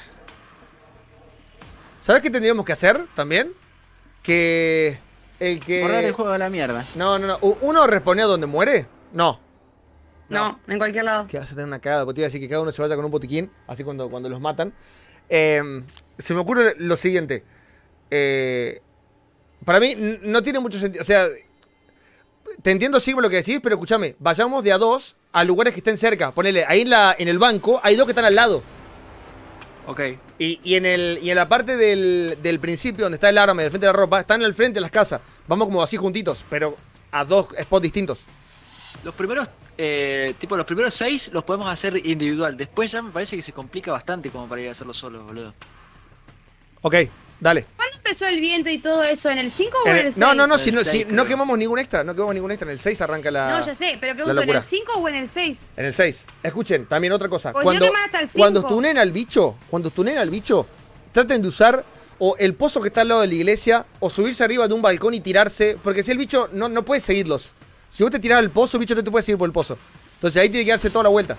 ¿Sabes qué tendríamos que hacer también? Que. El que. Borrar el juego de la mierda. No, no, no. ¿Uno responde a donde muere? No. no, en cualquier lado. Que vas a tener una cagada, porque te iba a decir que cada uno se vaya con un botiquín, así cuando, cuando los matan. Eh, se me ocurre lo siguiente. Eh, para mí no tiene mucho sentido. O sea, te entiendo, Sigma, lo que decís, pero escúchame, vayamos de a dos a lugares que estén cerca. Ponele, ahí en, la, en el banco hay dos que están al lado. Ok. Y, y en el, y en la parte del, del principio, donde está el arma y del frente de la ropa, están al frente de las casas. Vamos como así juntitos, pero a dos spots distintos. Los primeros, eh, tipo, los primeros seis los podemos hacer individual. Después ya me parece que se complica bastante como para ir a hacerlo solo, boludo. Ok, dale. ¿Cuándo empezó el viento y todo eso? ¿En el 5 o En el- el 6? no, no, no, si no, seis, si no creo. quemamos ningún extra, no quemamos ningún extra. En el 6 arranca la. No, ya sé, pero pregunto, ¿en el 5 o en el 6? En el 6. Escuchen, también otra cosa. Pues yo cuando hasta el cuando cinco. tunen al bicho, cuando tunen al bicho, traten de usar o el pozo que está al lado de la iglesia o subirse arriba de un balcón y tirarse. Porque si el bicho no, no puede seguirlos. Si vos te tirás al pozo, el bicho no te puede seguir por el pozo. Entonces ahí tiene que darse toda la vuelta.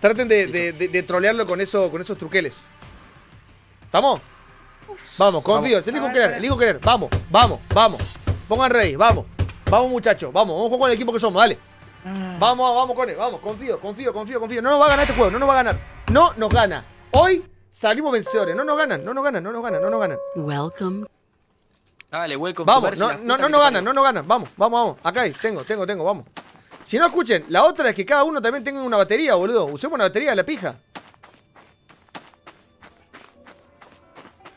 Traten de, de- de- de trolearlo con, eso, con esos truqueles. ¿Estamos? Vamos, confío. A Elijo querer, elijo querer. Vamos, vamos, vamos. Pongan rey, vamos. Vamos, muchachos, vamos. Vamos a jugar con el equipo que somos, dale. Vamos, vamos con él, vamos, confío, confío, confío, confío. No nos va a ganar este juego, no nos va a ganar. No nos gana. Hoy salimos vencedores. No nos ganan, no nos ganan, no nos ganan, no nos ganan. Welcome Dale, welcome. Vamos, no, no, no nos ganan, no nos ganan. Vamos, vamos, vamos. Acá hay, tengo, tengo, tengo, vamos. Si no escuchen, la otra es que cada uno también tenga una batería, boludo. Usemos una batería de la pija.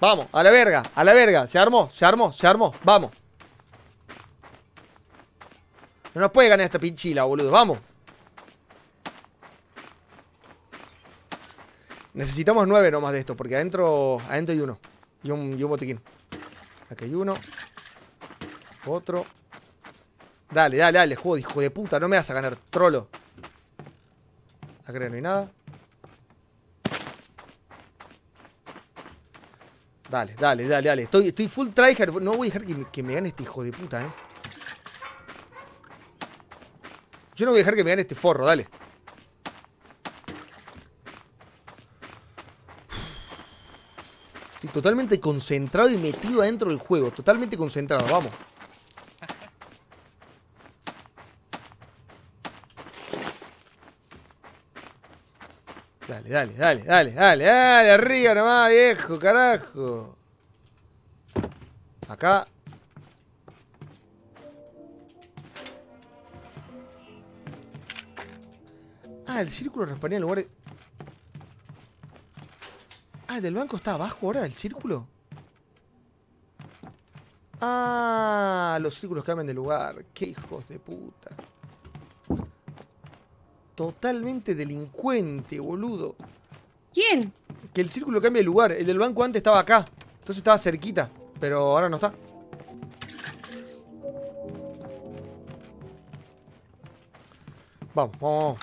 Vamos, a la verga, a la verga. Se armó, se armó, se armó. Vamos. No nos puede ganar esta pinchila, boludo. Vamos. Necesitamos nueve nomás de esto, porque adentro, adentro hay uno. Y un, y un botiquín. Aquí hay uno. Otro. Dale, dale, dale, juego hijo de puta. No me vas a ganar, trolo. Acá no hay nada. Dale, dale, dale, dale. Estoy, estoy full tryhard. No voy a dejar que me, que me gane este hijo de puta, eh. Yo no voy a dejar que me gane este forro, dale. Estoy totalmente concentrado y metido adentro del juego. Totalmente concentrado, vamos. Dale, dale, dale, dale, dale, dale, arriba nomás, viejo, carajo. Acá. Ah, el círculo responía en lugar de... Ah, el del banco está abajo ahora, el círculo. Ah, los círculos cambian de lugar. Qué hijos de puta. Totalmente delincuente, boludo. ¿Quién? Que el círculo cambie de lugar. El del banco antes estaba acá. Entonces estaba cerquita. Pero ahora no está. Vamos, vamos, vamos.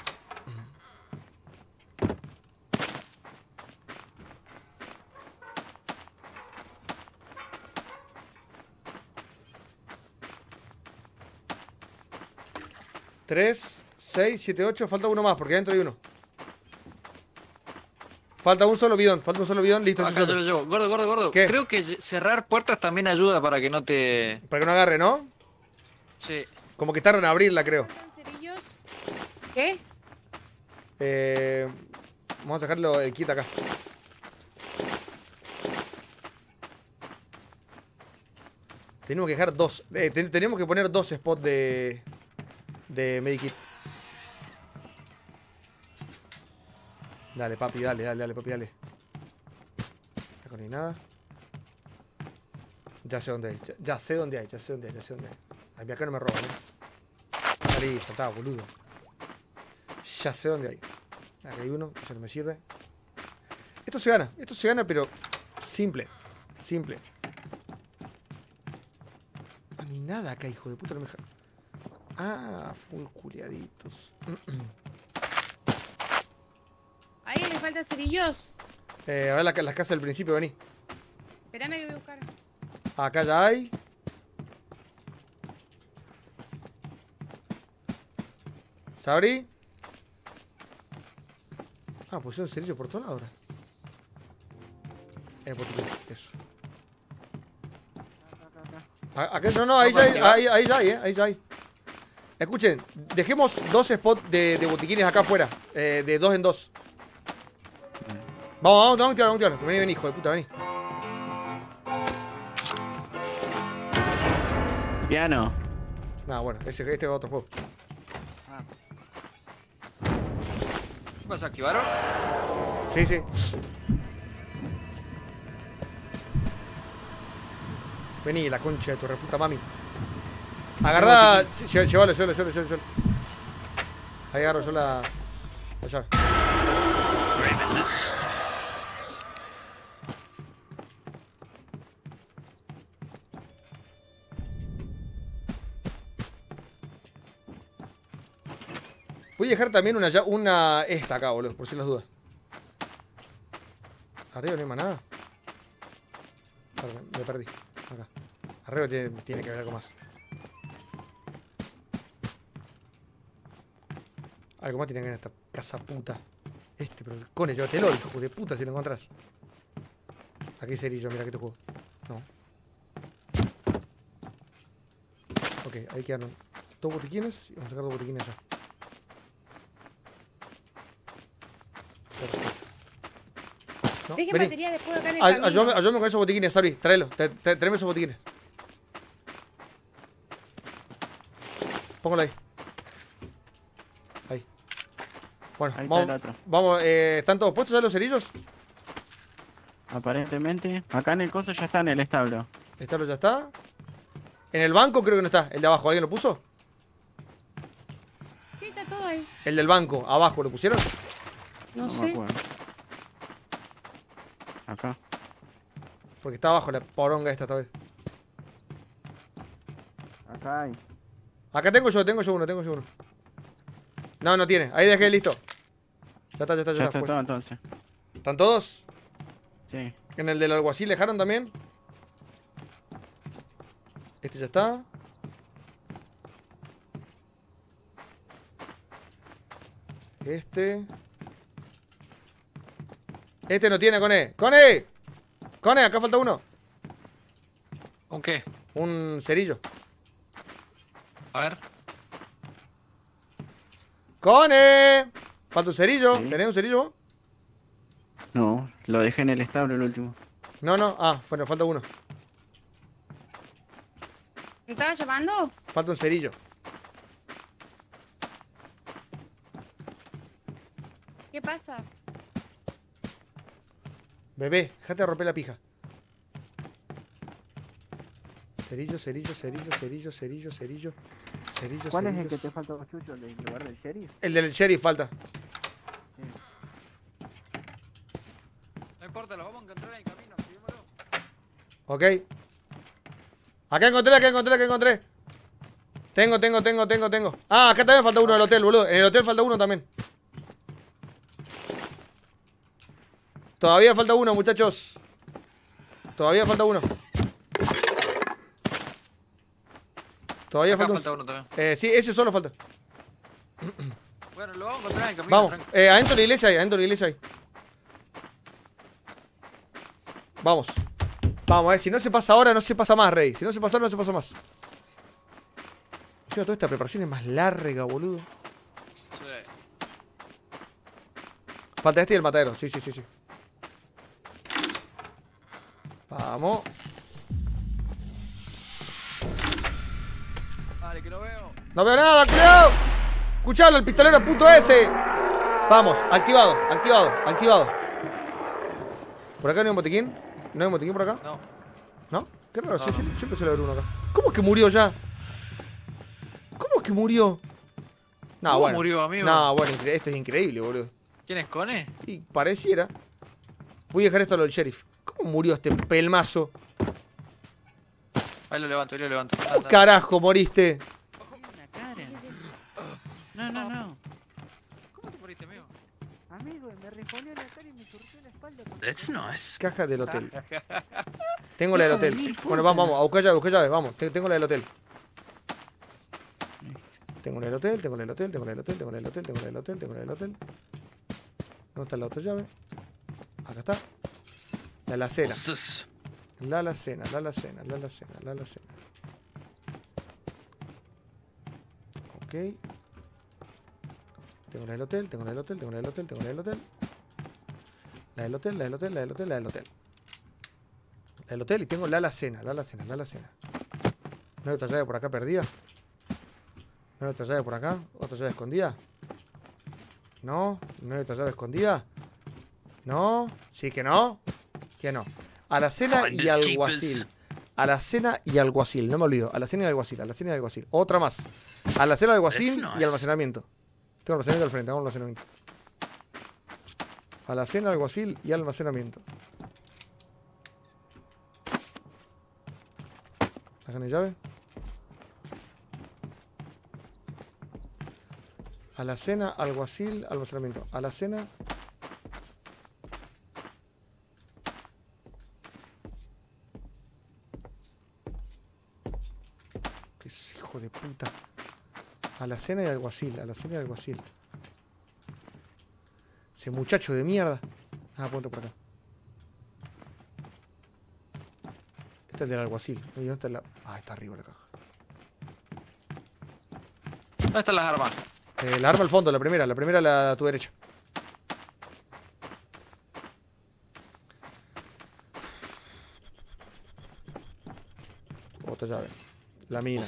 Tres, seis, siete, ocho. Falta uno más porque adentro hay uno. Falta un solo bidón, falta un solo bidón, listo. Acá yo lo llevo. Gordo, gordo, gordo. ¿Qué? Creo que cerrar puertas también ayuda para que no te. Para que no agarre, ¿no? Sí. Como que tardan en abrirla, creo. ¿Qué? Eh, vamos a dejarlo el kit acá. Tenemos que dejar dos. eh, ten- tenemos que poner dos spots de. de Medikit. Dale, papi, dale, dale, dale, papi, dale. Acá no hay nada. Ya sé dónde hay, ya, sé dónde hay, ya sé dónde hay, ya sé dónde hay. Ay, mira, acá no me roban, ¿eh? Listo, está, boludo. Ya sé dónde hay. Acá hay uno, eso no me sirve. Esto se gana, esto se gana, pero simple, simple. Ah, ni nada acá, hijo de puta, no me Ah, full culiaditos. ¿A alguien le faltan cerillos? Eh, a ver la, la casa del principio, vení. Espérame que voy a buscar. Acá ya hay. ¿Sabri? Ah, pusieron cerillo por todos lados ahora. Eh, por tu- eso. A- Acá no, no, ahí ya hay, ahí, ahí ya hay, eh, ahí ya hay. Escuchen, dejemos dos spots de, de botiquines acá afuera, eh, de dos en dos. Vamos, vamos, vamos, vamos, vamos, vení, vení, hijo de puta, vení. Piano. Nah, bueno, ese, este es otro juego. ¿Qué pasó? ¿Activaron? Sí, sí. Vení, la concha de tu reputa mami. Agarrá. Llévalo, llévalo, llévalo, llévalo. Ahí agarro yo la. La llave. También una, una esta acá, boludo, por si las dudas. Arriba no hay más nada. Me perdí. Acá. Arriba tiene, tiene que haber algo más. Algo más tiene que haber en esta casa puta. Este, pero cone, llévatelo, hijo de puta, si lo encontrás. Aquí cerillo, mira que te juego. No. Ok, ahí quedaron dos botiquines y vamos a sacar dos botiquines allá. No, Dejen vení. batería después acá en el Ay- camino. Ayúdame, con esos botiquines, Sabri. Tráelo. Tra- tra- Tráeme esos botiquines. Póngalo ahí. Ahí. Bueno, Ahí está vamos. el otro. vamos eh, ¿Están todos puestos ya los cerillos? Aparentemente, acá en el coso ya está en el establo. Establo ya está. En el banco creo que no está. El de abajo, ¿alguien lo puso? Sí, está todo ahí. El del banco, abajo, ¿lo pusieron? No, me sé. acuerdo. Acá. Porque está abajo la poronga esta esta vez. Acá hay. Acá tengo yo, tengo yo uno, tengo yo uno. No, no tiene. Ahí dejé listo. Ya está, ya está, ya, Ya está. está todo entonces. ¿Están todos? Sí. ¿En el del alguacil dejaron también? Este ya está. Este. Este no tiene, Cone. ¡Cone! ¡Cone! Acá falta uno. ¿Con qué? Un cerillo. A ver. ¡Cone! Falta un cerillo. Sí. ¿Tenés un cerillo vos? No, lo dejé en el establo el último. No, no. Ah, bueno, falta uno. ¿Me estabas llamando? Falta un cerillo. ¿Qué pasa? Bebé, déjate de romper la pija. Cerillo, cerillo, cerillo, cerillo, cerillo, cerillo. Cerillo, ¿Cuál es el que te falta, Chucho, del lugar del sheriff? El del sheriff falta. No importa, lo vamos a encontrar en el camino. Primero. Ok. Acá encontré, acá encontré, acá encontré. Tengo, tengo, tengo, tengo, tengo. Ah, acá también falta uno del hotel, boludo. En el hotel falta uno también. Todavía falta uno, muchachos. Todavía falta uno. Todavía Acá falta, falta un... uno también. Eh, sí, ese solo falta. Bueno, lo vamos a encontrar en camino. Vamos, eh, adentro de la iglesia hay, adentro de la iglesia hay. Vamos. Vamos, a ver, si no se pasa ahora, no se pasa más, Rey. Si no se pasa ahora, no se pasa más. Encima, toda esta preparación es más larga, boludo. Sí. Falta este y el matadero, sí, sí, sí, sí. Vamos. Vale, que lo veo. No veo nada, cuidado. Escuchalo, el pistolero puto ese. Vamos, activado, activado, activado. ¿Por acá no hay un botiquín? ¿No hay un botiquín por acá? No. ¿No? Qué raro, No, siempre, siempre suele haber uno acá. ¿Cómo es que murió ya? ¿Cómo es que murió? No, ¿Cómo bueno. murió, amigo? No, bueno, esto es increíble, boludo. ¿Quién es Cone? Y pareciera. Voy a dejar esto a lo del sheriff. ¿Cómo murió este pelmazo? Ahí lo levanto, ahí lo levanto. ¿Cómo Anda. carajo moriste? Una cara. No, no, no. ¿Cómo te moriste, amigo? Amigo, me respondió la cara y me surgió la espalda. That's nice. Caja del hotel. Tengo la del hotel. Bueno, vamos, vamos. A buscar llave, a buscar llave. Vamos. Te- Tengo la del hotel. Tengo la del hotel, tengo la del hotel, tengo la del hotel, tengo la del hotel, tengo la del hotel, tengo la del hotel. ¿Dónde está la otra llave? Acá está. La alacena. La alacena, la alacena, la alacena, la alacena. Ok. Tengo la del hotel, tengo la del hotel, tengo la del hotel, tengo la del hotel. La del hotel, la del hotel, la del hotel, la del hotel. La del hotel y tengo la alacena, la alacena, la alacena. ¿No hay otra llave por acá perdida? ¿No hay otra llave por acá? ¿Otra llave escondida? ¿No? ¿No hay otra llave escondida? No, sí que no. Que no. Alacena y alguacil. Alacena y alguacil, no me olvido. Alacena y alguacil, alacena y alguacil. Otra más. Alacena, alguacil y almacenamiento. Tengo almacenamiento al frente, tengo almacenamiento. Alacena, alguacil y almacenamiento. ¿Bajan llave? Alacena, alguacil, almacenamiento. Alacena. Que es hijo de puta. Alacena y alguacil, alacena y alguacil. Ese muchacho de mierda. Ah, ponte por acá. Este es el del alguacil. ¿Y dónde está la.? Ah, está arriba la caja. ¿Dónde están las armas? Eh, la arma al fondo, la primera, la primera la a tu derecha. Otra llave. La mina.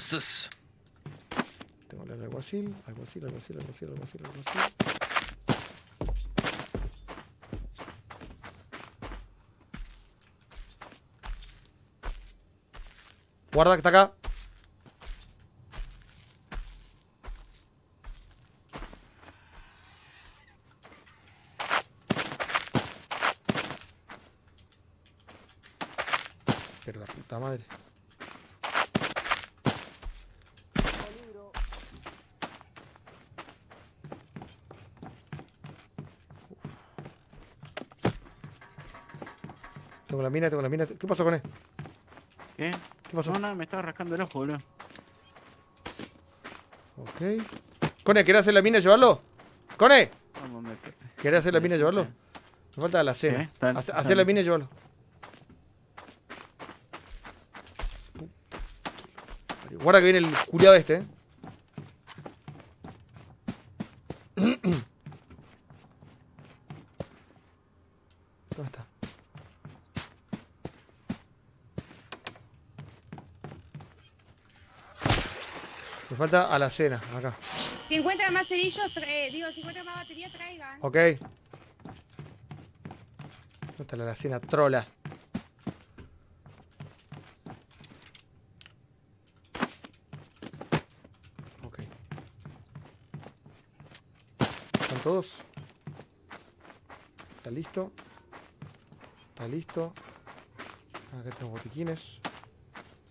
Alguacil, alguacil, alguacil, alguacil, alguacil, alguacil. Guarda que está acá. Pero la puta madre. Tengo la mina, tengo la mina. ¿Qué pasó con él? ¿Qué? ¿Qué pasó? No, no, me estaba rascando el ojo, boludo. Ok. Cone, ¿querés hacer la mina y llevarlo? Cone, Vamos, me... ¿querés hacer la mina y llevarlo? Me falta la cena. Dale, Hace- dale. Hacer la mina y llevarlo. Guarda que viene el culiado este, eh. ¿Dónde está? Me falta a la cena, acá. Si encuentran más cerillos, eh, digo, si encuentran más batería, traigan. Ok. ¿Dónde está la alacena trola? Ok. ¿Están todos? ¿Está listo? ¿Está listo? Acá tengo botiquines.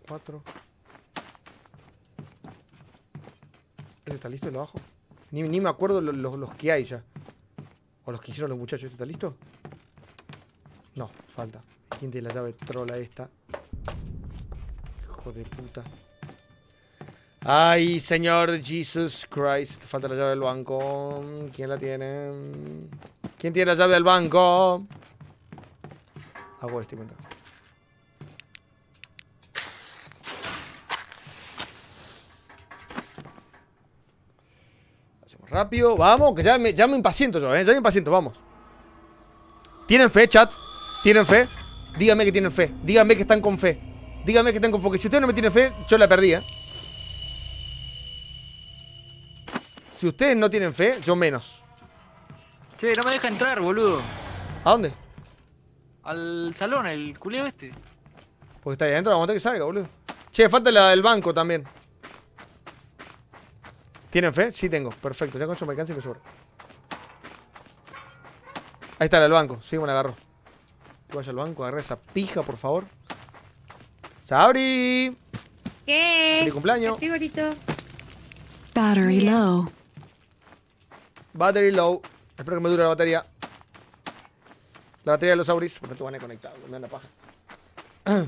Cuatro. Está listo? ¿Lo bajo? Ni, ni me acuerdo lo- lo- los que hay ya. O los que hicieron los muchachos. ¿Este está listo? No, falta. ¿Quién tiene la llave trola esta? Hijo de puta. Ay, señor Jesus Christ. Falta la llave del banco. ¿Quién la tiene? ¿Quién tiene la llave del banco? Hago este invento. Rápido. Vamos, que ya me, ya me impaciento yo, ¿eh? Ya me impaciento, vamos. ¿Tienen fe, chat? ¿Tienen fe? Díganme que tienen fe. Díganme que están con fe. Díganme que están con fe. Porque si ustedes no me tienen fe, yo la perdí, ¿eh? Si ustedes no tienen fe, yo menos. Che, no me deja entrar, boludo. ¿A dónde? Al salón, el culeo este. Porque está ahí adentro, vamos a tener que salga, boludo. Che, falta la del banco también. ¿Tienen fe? Sí tengo. Perfecto. Ya con eso me alcanza y me sobra. Ahí está la del banco. Sí, me la agarro. Vaya al banco, agarré esa pija, por favor. ¡Sabri! ¿Qué? ¡Feliz cumpleaños! Estoy bonito. Battery low. Battery low. Espero que me dure la batería. La batería de los Auris. Porque te van a conectar, me dan la paja.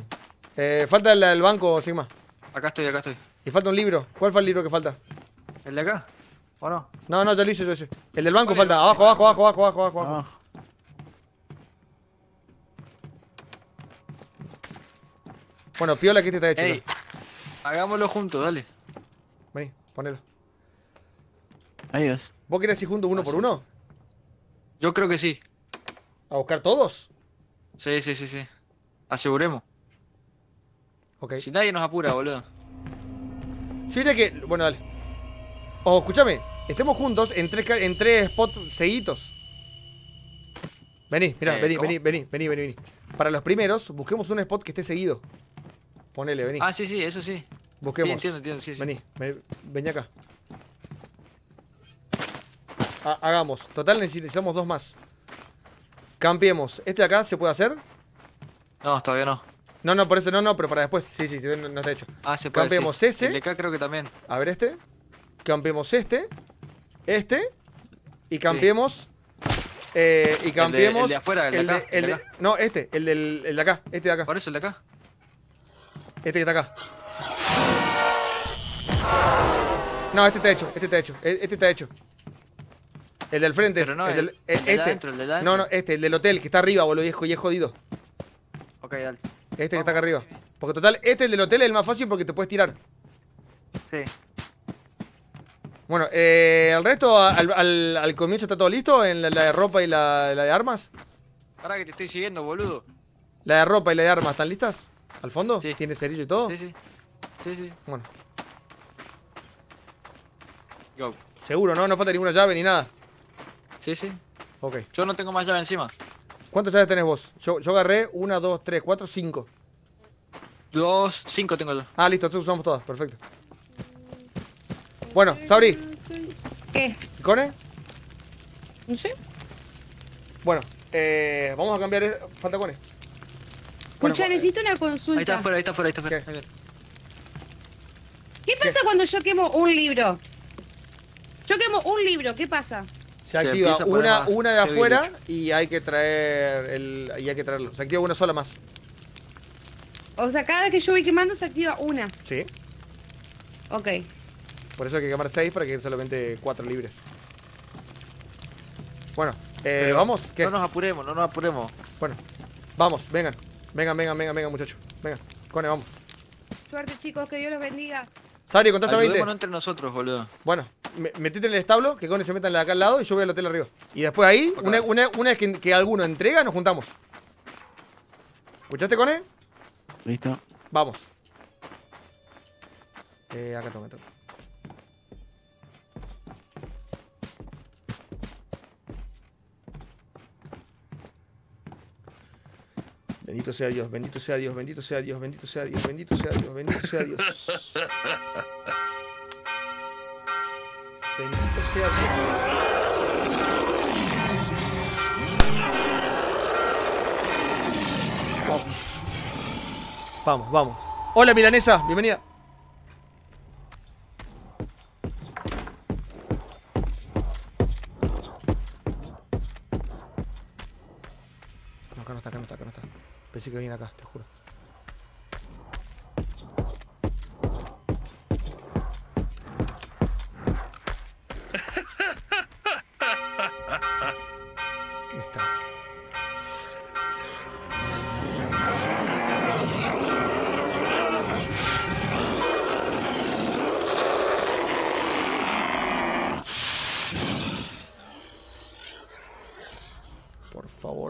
Eh, falta el, el banco, Sigma. Acá estoy, acá estoy. Y falta un libro. ¿Cuál fue el libro que falta? ¿El de acá? ¿O no? No, no, ya lo hice yo ese. El del banco ¿Cuál es? falta. Abajo, abajo, abajo, abajo, abajo, abajo. abajo. Bueno, piola que este está hecho. Ey, hagámoslo juntos, dale. Vení, ponelo. Adiós. ¿Vos querés ir juntos uno por uno? Yo creo que sí. ¿A buscar todos? Sí, sí, sí, sí. Aseguremos. Ok. Si nadie nos apura, boludo. Yo diría que. Bueno, dale. O escúchame, estemos juntos en tres, en tres spots seguidos. Vení, mirá, Eh, vení, ¿cómo? vení, vení, vení, vení, vení. Para los primeros, busquemos un spot que esté seguido. Ponele, vení. Ah, sí, sí, eso sí. busquemos. Sí, entiendo, entiendo, sí, sí. Vení, ve- vení acá. Ha- hagamos. Total necesitamos dos más. Cambiemos. ¿Este de acá se puede hacer? No, todavía no. No, no, por eso no, no, pero para después. Sí, sí, sí, no, no está hecho. Ah, se puede. Cambiemos sí. ese. El de acá creo que también. A ver este. Cambiemos este. Este. Y cambiemos. eh, y cambiemos. el de afuera, el de acá, el el de no, este, el, del, el de acá. Este de acá. Por eso el de acá. Este que está acá. No, este está hecho, este está hecho, e- este está hecho. El del frente Pero es. no, el el- del, el de este. adentro, el de no, adentro. no, este, el del hotel, que está arriba, boludo, y es, y es jodido. Ok, dale. Este que está acá arriba. Porque total, este, el del hotel, es el más fácil porque te puedes tirar. Sí. Bueno, eh, el resto, al, al- al comienzo está todo listo, en la, la de ropa y la, la de armas. Ahora que te estoy siguiendo, boludo. La de ropa y la de armas, ¿están listas? ¿Al fondo? Sí. ¿Tiene cerillo y todo? Sí, sí. Sí, sí. Bueno, Go. seguro, ¿no? No falta ninguna llave ni nada. Sí, sí. Ok. Yo no tengo más llave encima. ¿Cuántas llaves tenés vos? Yo, yo agarré una, dos, tres, cuatro, cinco. Dos, cinco tengo yo. Ah, listo, entonces usamos todas, perfecto. Bueno, Sabri, ¿Qué? ¿Cone? No sé. Bueno, eh, vamos a cambiar. es- Falta Cone. Bueno, Escucha, necesito una Ahí está consulta. afuera, ahí está afuera, ahí está afuera. ¿Qué? Ahí viene. ¿Qué pasa cuando yo quemo un libro? Yo quemo un libro, ¿qué pasa? Se activa una, de afuera y hay que traer el. Y hay que traerlo. Se activa una sola más. O sea, cada vez que yo voy quemando se activa una. Sí. Ok. Por eso hay que quemar seis para que queden solamente cuatro libres. Bueno, eh, Pero vamos. ¿Qué? No nos apuremos, no nos apuremos. Bueno, vamos, vengan. Vengan, vengan, vengan, vengan, muchachos. Vengan. Cone, vamos. Suerte, chicos, que Dios los bendiga. Sabri, contaste 20. Ayudémonos entre nosotros, boludo. Bueno, me- metete en el establo, que Cone se meta en la de acá al lado y yo voy al hotel arriba. Y después ahí, una, una- una vez que, que alguno entrega, nos juntamos. ¿Escuchaste, Cone? Listo. Vamos. Eh, acá tengo, acá tengo. Bendito sea Dios, bendito sea Dios, bendito sea Dios, bendito sea Dios, bendito sea Dios, bendito sea Dios. Bendito sea Dios. Vamos. Vamos. Hola Milanesa, bienvenida. Que venía acá, te juro.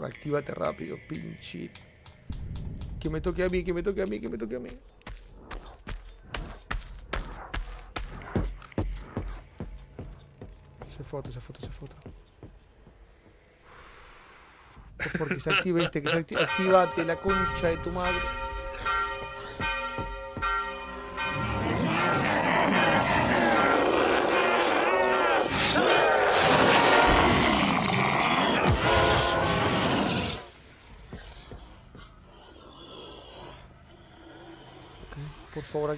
Actívate rápido, pinche. Que me toque a mí, que me toque a mí, que me toque a mí. Se foto, se foto, se foto. Por favor, que se active este, que se active. Actívate la concha de tu madre.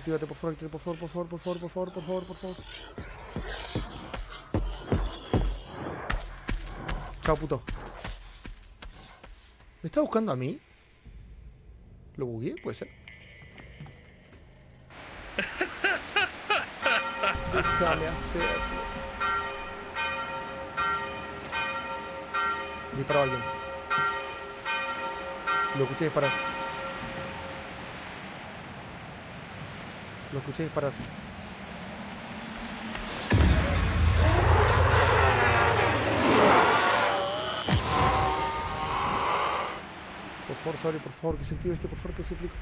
Actívate, por favor, por favor, por favor, por favor, por favor, por favor, por favor. Chao, puto. ¿Me está buscando a mí? ¿Lo bugueé? Puede ser. Déjame hacerlo. Disparó a alguien. Lo escuché disparar. Lo escuché disparar. Por favor, sorry, por favor, que se active este, por favor, te suplico.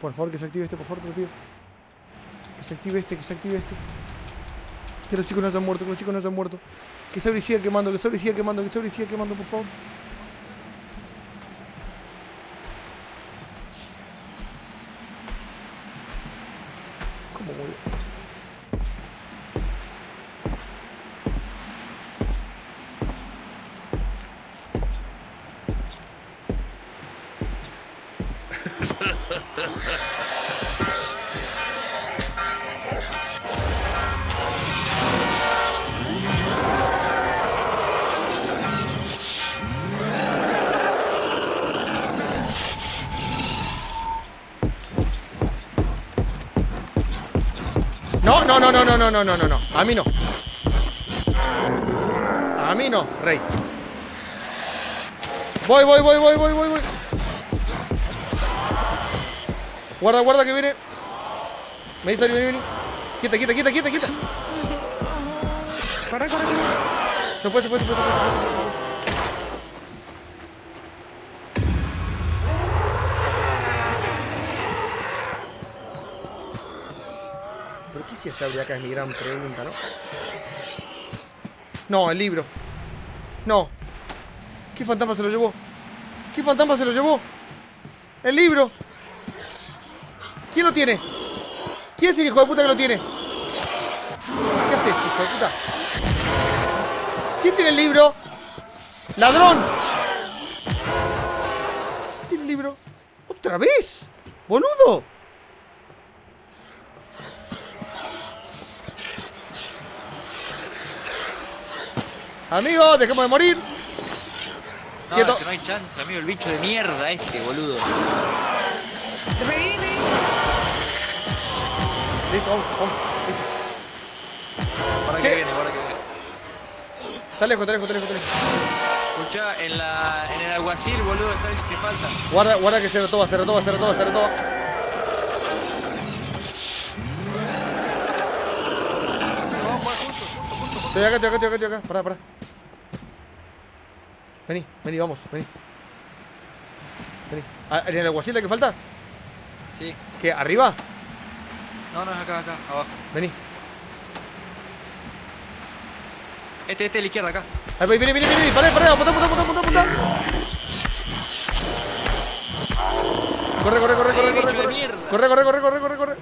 Por favor, que se active este, por favor, te lo pido. Que se active este, que se active este. Que los chicos no hayan muerto, que los chicos no hayan muerto. Que Sabri siga quemando, que Sabri siga quemando, que Sabri siga quemando, por favor. No, no, no, no, no, no, no, no, no, no. A mí no. A mí no, rey. Voy, voy, voy, voy, voy, voy, voy. Guarda, guarda que viene. Me dice, vení, vení. Quieta, quieta, quieta, quieta, quieta. Corre, corre, corre. Se fue, se fue, se fue, se fue. ¿Pero qué hacía Sabri acá? Es mi gran pregunta, ¿no? No, el libro. No. ¿Qué fantasma se lo llevó? ¿Qué fantasma se lo llevó? El libro. ¿Quién lo tiene? ¿Quién es el hijo de puta que lo tiene? ¿Qué haces, hijo de puta? ¿Quién tiene el libro? ¡Ladrón! ¿Quién tiene el libro? ¿Otra vez? ¡Boludo! Amigo, dejemos de morir. No, Quieto. es que no hay chance, amigo, el bicho de mierda este, boludo. Listo, vamos, vamos. Para que viene, para que viene. Está lejos, está lejos, está lejos, está lejos. Escuchá, en, la, en el alguacil, boludo, está el que falta. Guarda, guarda que se retoba, se retoba, se retoba, se retoba. Estoy acá, estoy acá, estoy acá, estoy acá. Pará, pará. Vení, vení, vamos, vení. Vení. Ah, ¿En el alguacil que falta? Sí. ¿Qué? ¿Arriba? No, no, es acá, acá, abajo. Vení. Este, este, a la izquierda, acá. Ahí, vení, vení, vení, vení. Pará, pará, apunta, apunta, apunta, apunta. Corre, corre, corre, corre, corre, corre. Corre, corre, corre, corre, corre, corre.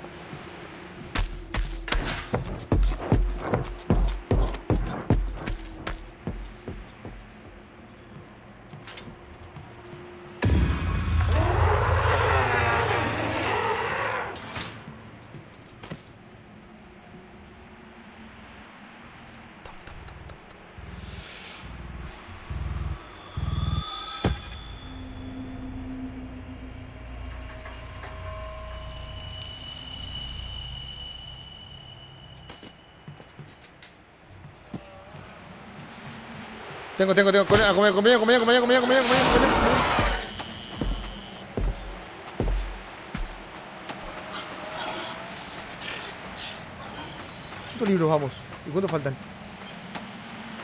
Tengo, tengo, tengo. Con- Acompaña, acompaña, acompaña, acompaña, acompaña, acompaña, acompaña. ¿Cuántos libros vamos? ¿Y cuántos faltan?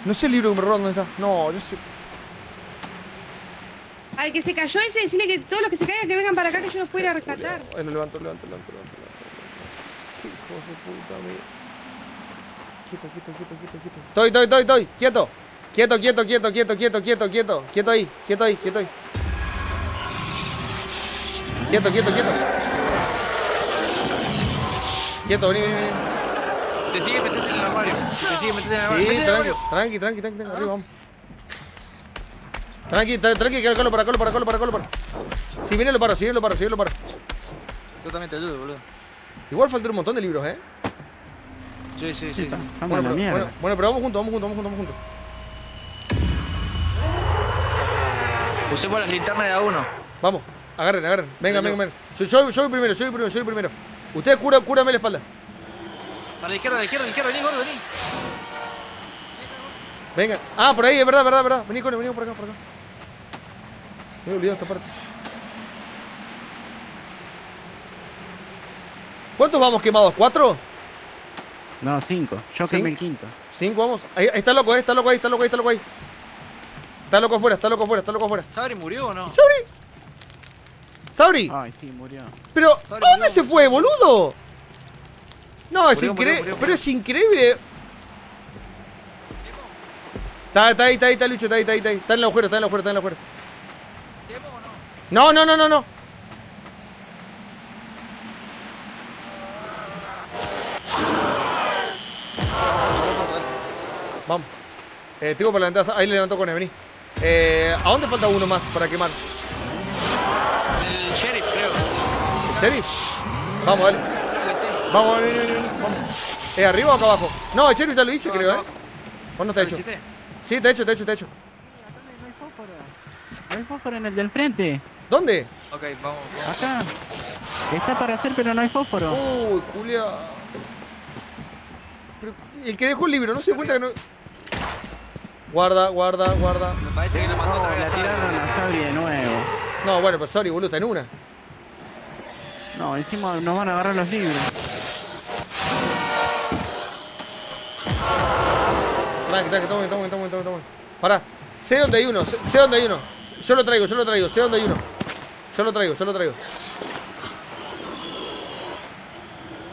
No sé el libro que me roban dónde está. No, yo sé. Al que se cayó ese, decirle que todos los que se caigan que vengan para acá que yo los puedo ir a rescatar. Ay, levanto, levanto, levanto, levanto, levanto. Qué hijo de puta, amigo. Quieto, quieto, quieto, quieto, quieto. Estoy, estoy, estoy, estoy. Quieto. Quieto, quieto, quieto, quieto, quieto, quieto, quieto. Quieto ahí, quieto ahí, quieto ahí. Quieto, quieto, quieto. Quieto, vení, vení, vení. Te sigue metiendo en el armario. Te sigue metiendo en el armario. Sí, Metete en el tranqui, armario. tranqui, tranqui, tranqui, tranqui, arriba, vamos. Tranqui, tra- tranqui, que colo para, colo para, colo para, colo para. Si viene lo paro, si viene lo paro, si viene lo paro. Yo también te ayudo, boludo. Igual faltan un montón de libros, ¿eh? Sí, sí, Sí, sí. Bueno, pero, bueno, bueno, pero vamos juntos, vamos juntos, vamos juntos, vamos juntos. Usemos las linternas de a uno. Vamos, agarren, agarren. Venga, venga, yo. venga. Yo, yo, yo voy primero, yo voy primero, yo voy primero. Ustedes cura, cúrame la espalda. A la izquierda, a la izquierda, a la izquierda, vení, gordo, vení. Venga. Ah, por ahí, es verdad, verdad, verdad. Vení, Cone, vení por acá, por acá. Me he olvidado esta parte. ¿Cuántos vamos quemados? ¿Cuatro? No, cinco. Yo quemé el quinto. ¿Cinco vamos? Ahí, ahí está loco, eh, está loco ahí, está loco ahí, está loco ahí. Está loco afuera, está loco afuera, está loco afuera. ¿Sabri murió o no? ¡Sabri! ¡Sabri! Ay, sí, murió. Pero, ¿a Sabri dónde murió, se murió. fue, boludo? No, es increíble, pero es increíble. Está, está ahí, está ahí, está Lucho, está ahí, está ahí, está ahí. Está en el agujero, está en el agujero, está en el agujero. No, no, no, no, no. Vamos. Eh, tengo para levantar. Ahí le levantó con él, vení. Eh, ¿A dónde falta uno más para quemar? El sheriff, creo. ¿Sheriff? Vamos, dale. Vamos, vení, vení, vamos. ¿Eh, arriba o acá abajo? No, el sheriff ya lo hice, creo, ¿eh? ¿Cuándo está hecho? Sí, está hecho, está hecho, está hecho. No hay fósforo. No hay fósforo en el del frente. ¿Dónde? Ok, vamos. Acá. Está para hacer, pero no hay fósforo. Uy, Julia. Pero el que dejó el libro, ¿no se dio cuenta que no.? Guarda, guarda, guarda. Me parece que lo mandó No, otra la vez. a tiraron Sabri. a Sabri de nuevo. No, bueno, pues sorry, boludo, está en una. No, encima nos van a agarrar los libros. Tranqui, tranqui, toma, toma, toma, toma, toma. Pará, sé dónde hay uno, sé, sé dónde hay uno. Yo lo traigo, yo lo traigo, sé dónde hay uno. Yo lo traigo, yo lo traigo.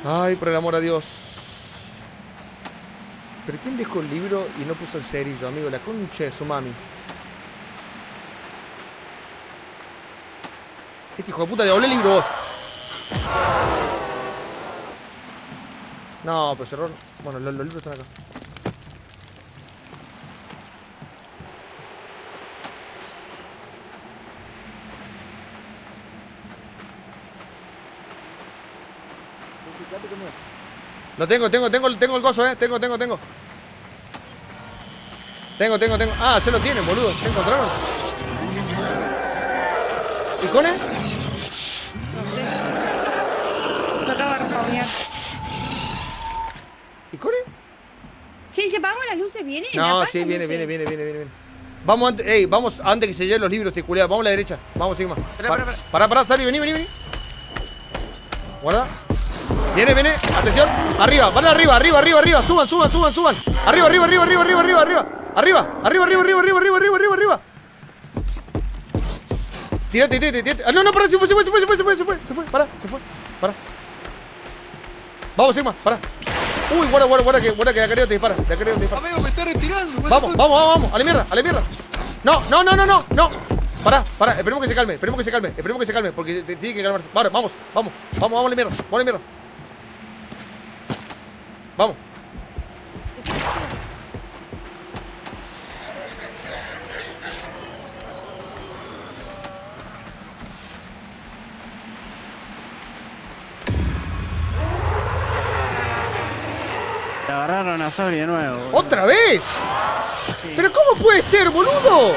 Ay, por el amor a Dios. ¿Pero quién dejó el libro y no puso el cerillo, amigo? La concha de su mami. Este hijo de puta, devolvé el libro vos. No, pero cerró. Bueno, los libros están acá. Lo tengo, tengo, tengo, tengo el coso, eh. Tengo, tengo, tengo. Tengo, tengo, tengo. Ah, ya lo tienen, boludo. ¿Se encontraron? ¿Y con él? No sé. Se acaba de respawnear. ¿Y con él? Che, ¿y ¿se apagaron las luces? ¿Viene? No, ¿Apagan sí, viene, viene, viene, viene, viene, viene. Vamos antes, ey, vamos antes que se lleven los libros, te culiado. Vamos a la derecha. Vamos, Sigma. Espera, Pa- espera, espera. Pará, pará, Sari, vení, vení, vení. Guarda. Viene, viene. Atención. Arriba, van arriba, arriba, arriba, arriba. Suban, suban, suban, suban. Arriba, arriba, arriba, arriba, arriba, arriba, arriba. Arriba, arriba, arriba, arriba, arriba, arriba, arriba, arriba, arriba. Tírate, tírate, tírate. Ah, no, no, pará, se fue, se fue, se fue, se fue, se fue, se fue, se fue. Pará, se fue. Pará. Vamos, Sigma, pará. Uy, guarda, guarda, guarda, que, guarda, que de acá arriba te dispara. De acá arriba te dispara. Amigo, me está retirando. Vamos, vamos, vamos, vamos, a la mierda, a la mierda. No, no, no, no, no, no. Pará, pará, esperemos que se calme, esperemos que se calme, esperemos que se calme, porque tiene que calmarse. Vale, vamos, vamos, vamos, vamos a la mierda, vamos a la mierda. Vamos. Te agarraron a Sabri de nuevo. boludo. ¿Otra vez? ¿Pero cómo puede ser, boludo?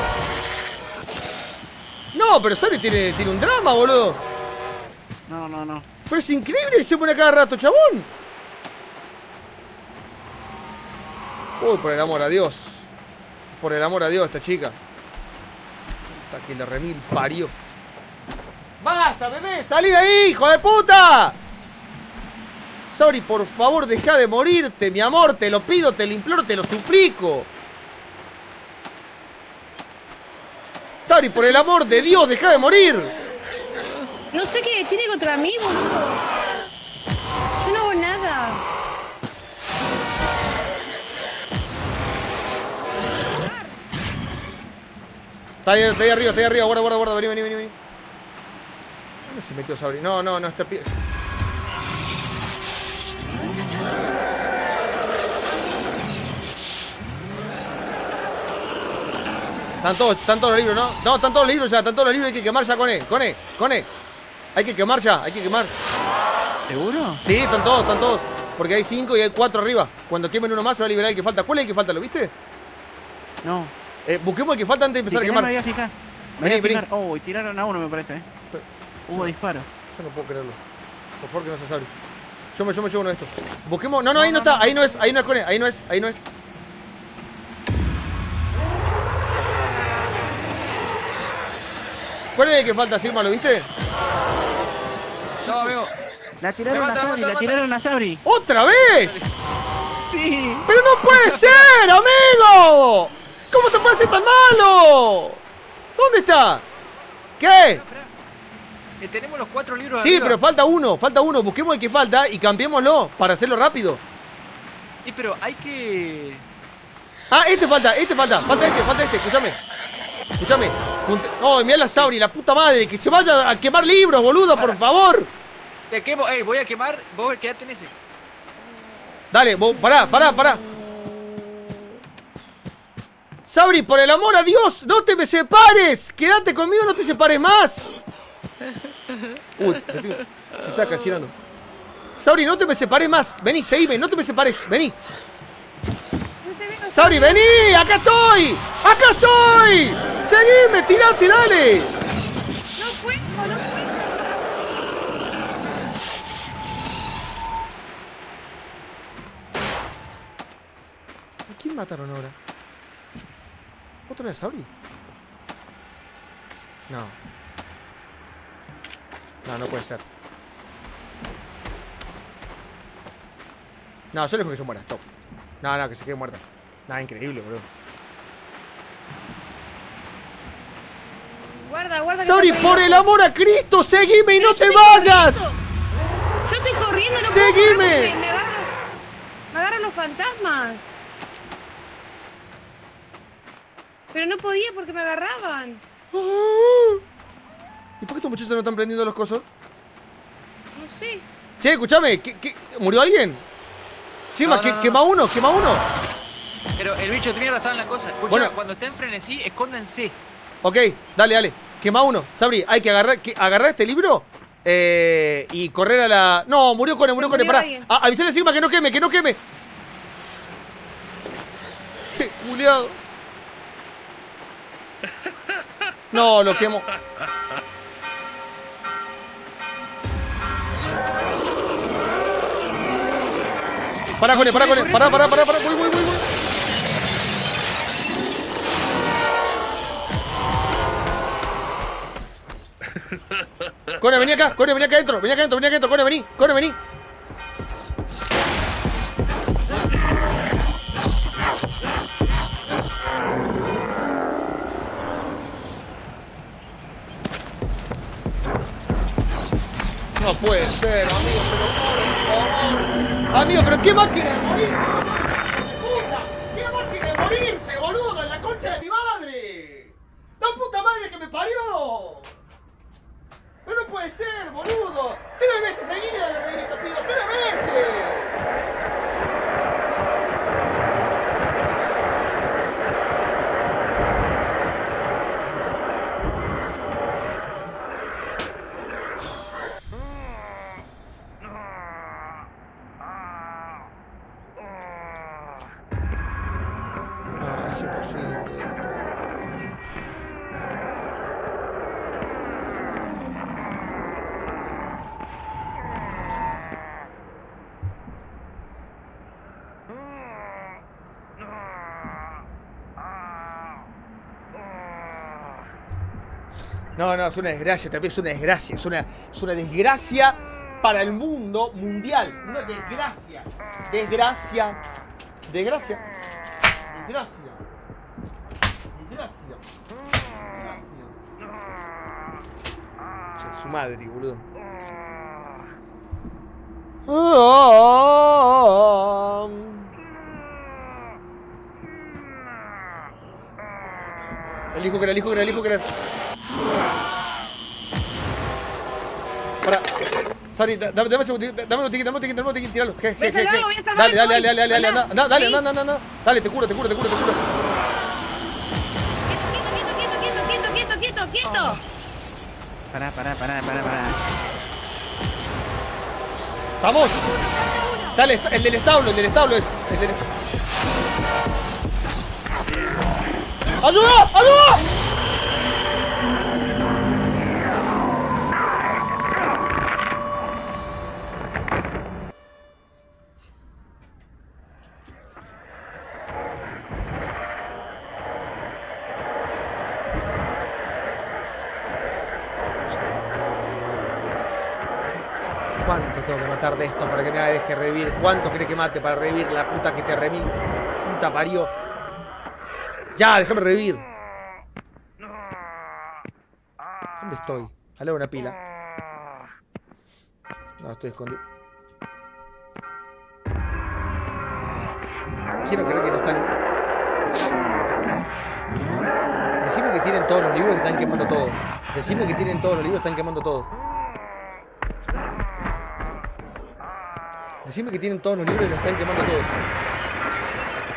No, pero Sabri tiene, tiene un drama, boludo. No, no, no. Pero es increíble se pone cada rato, chabón. Uy, por el amor a Dios. Por el amor a Dios, esta chica. Hasta que la remil parió. ¡Basta, bebé! ¡Salí de ahí, hijo de puta! Sorry, por favor, deja de morirte, mi amor. Te lo pido, te lo imploro, te lo suplico. Por el amor de Dios, deja de morir. No sé qué tiene contra mí, boludo. Yo no hago nada. Está ahí, está ahí arriba, está ahí arriba, guarda, guarda, guarda, vení, vení, vení, vení. ¿Dónde se metió Sabri? No, no, no, está Están todos, están todos los libros, ¿no? No, están todos los libros ya, están todos los libros, hay que quemar ya con él, con él, con él. Hay que quemar ya, hay que quemar. ¿Seguro? Sí, están todos, están todos. Porque hay cinco y hay cuatro arriba. Cuando quemen uno más se va a liberar el que falta. ¿Cuál es el que falta? ¿Lo viste? No. Eh, busquemos el que falta antes de empezar a me voy quemar. a fijar. Me Vení, voy a vení. Oh, y tiraron a uno, me parece. eh. Hubo disparo. Yo no puedo creerlo. Por favor que no se sabe. Yo me, yo me llevo uno de estos. Busquemos. No, no, ahí no, está. Ahí no es. Ahí no es con él. Ahí no es. Ahí no es. ¿Cuál es el que falta, Sigma? ¿Lo viste? No, amigo. La tiraron mata, a Sabri, mata, la tiraron a Sabri. ¡Otra vez! Sí. ¡Pero no puede ser, amigo! ¿Cómo se puede ser tan malo? ¿Dónde está? ¿Qué? Eh, tenemos los cuatro libros Sí, arriba. pero falta uno, falta uno. Busquemos el que falta y cambiémoslo para hacerlo rápido. Sí, pero hay que... Ah, este falta, este falta, falta este, falta este, escúchame. Escúchame. No, mirá la Sauri, la puta madre, que se vaya a quemar libros, boludo, por favor. Te quemo, ey, voy a quemar. Vos quedate en ese. Dale, vos, pará, pará, pará. Sabri, por el amor a Dios, no te me separes. Quédate conmigo, no te separes más. Uy, te, te- te está cancelando. Sabri, no te me separes más. Vení, seguime, no te me separes. Vení. Sabri, vení, acá estoy. Acá estoy. Seguime, tirate, dale. No puedo, no puedo. ¿A quién mataron ahora? ¿Otra vez Sabri? No. No, no puede ser. No, yo le que se muera. Chau. No, no, que se quede muerta. Nada, increíble, boludo. Guarda, guarda. está por el amor a Cristo, seguime y no te vayas. corriendo. Yo estoy corriendo, no Seguime. puedo correr me agarran, me agarran los fantasmas. Pero no podía porque me agarraban. ¿Y por qué estos muchachos no están prendiendo los cosos? No sé. Che, escúchame, ¿qué, qué- murió alguien? Sí, No, ma, que- no, no. quema uno, quema uno. Pero el bicho de mierda está en la cosa. Escucha, Bueno. cuando esté en frenesí, escóndanse. Ok, dale, dale. Quema uno. Sabri, hay que agarrar, que, agarrar este libro eh, y correr a la. No, murió Cone, murió Se Cone, murió pará. A- avisale a Sigma que no queme, que no queme. Qué culiado. No, lo quemo. Pará, Cone, pará, Cone. Pará, pará, pará, pará. Voy, voy, voy, voy. Cone, vení acá, Cone, vení acá adentro, vení acá adentro, vení acá adentro, Cone, vení, Cone, vení. No puede ser, amigo, pero por favor. Amigo, pero qué máquina de morir. ¡Puta! ¡Qué máquina de morirse, boludo! ¡En la concha de mi madre! ¡La puta madre que me parió! ¡Pero no puede ser, boludo! ¡Tres veces seguidas la revista pido! ¡Tres veces! Ah, es imposible esto. No, no, es una desgracia, también es una desgracia, es una, es una desgracia para el mundo mundial. Una desgracia. Desgracia. Desgracia. Desgracia. Desgracia. Desgracia. Che, su madre, boludo. Ah. Elijo que era, elijo que era, elijo que era. Sari, da- dame, dame un segundito, dame un tiquito, dame un tiquito, dame un tiquito, tiralo. Je, je, Voy a je, je. voy a salvarlo, Dale, dale, dale, dale, dale, anda, anda, dale, no, no, no. Dale, te curo, te curo, te curo, te curo. Quieto, quieto, quieto, quieto, quieto, quieto, quieto, quieto. Pará, pará, pará, pará, pará. ¡Vamos! Dale, el del establo, el del establo es. El del... ¡Ayuda! ¡Ayuda! Esto para que me deje revivir? ¿Cuántos crees que mate para revivir la puta que te remil? Puta parió. Ya, déjame revivir. ¿Dónde estoy? Al una pila. No, estoy escondido. Quiero creer que no están. Decime que tienen todos los libros y están quemando todo. Decime que tienen todos los libros y están quemando todo. Decime que tienen todos los libros y los están quemando todos.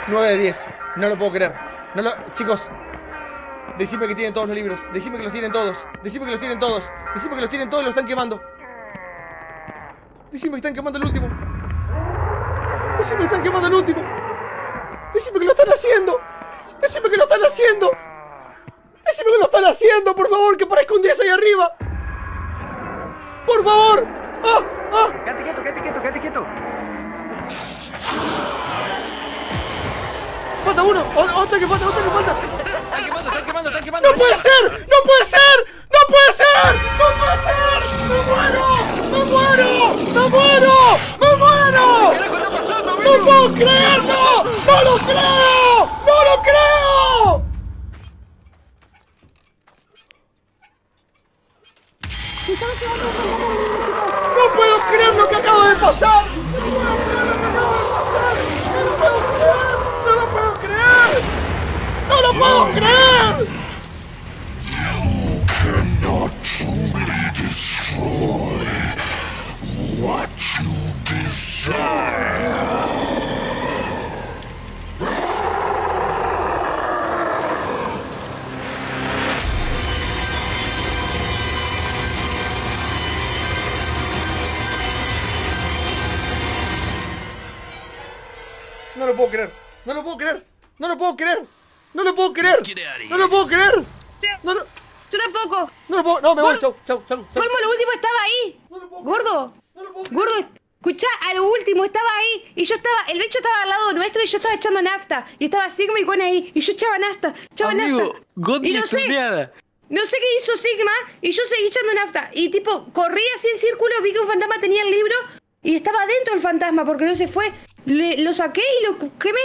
9 de 10. No lo puedo creer. No lo... Chicos. Decime que tienen todos los libros. Decime que los tienen todos. Decime que los tienen todos. Decime que los tienen todos y los están quemando. Decime que están quemando el último. Decime que están quemando el último. Decime que lo están haciendo. Decime que lo están haciendo. Decime que lo están haciendo, por favor, que parezca un 10 ahí arriba. Por favor. ¡Ah! ¡Ah! Quédate quieto, quédate quieto, quédate quieto. Falta uno. Otra que falta, otra que falta. Están quemando, están quemando, están quemando. ¡No puede ser! ¡No puede ser! ¡No puede ser! ¡No puede ser! ¡Me muero! ¡Me muero! ¡Me muero! ¡Me muero! ¿Qué está pasando, ¡No puedo creerlo! ¡No lo creo! ¡No lo creo! ¡No puedo creer lo que acaba de pasar! ¡No puedo creer lo que acaba de pasar! ¡No lo puedo creer! ¡No lo puedo creer! ¡No lo puedo creer! No lo puedo creer. No lo puedo creer. No lo puedo creer. No lo puedo creer. No lo puedo creer. No lo, Yo tampoco. no lo puedo. No, me voy. Chau, chau, chau. chau. Colmo, lo último estaba ahí. No lo puedo creer. Gordo. No lo puedo creer. Gordo, escuchá, a lo último estaba ahí. Y yo estaba, el bicho estaba al lado nuestro y yo estaba echando nafta. Y estaba Sigma y Con ahí. Y yo echaba nafta, echaba Amigo, nafta. Gotti Y no sé, no sé qué hizo Sigma. Y yo seguí echando nafta. Y tipo, corrí así en círculo, vi que un fantasma tenía el libro. Y estaba dentro el fantasma porque no se fue. Le- lo saqué y lo quemé.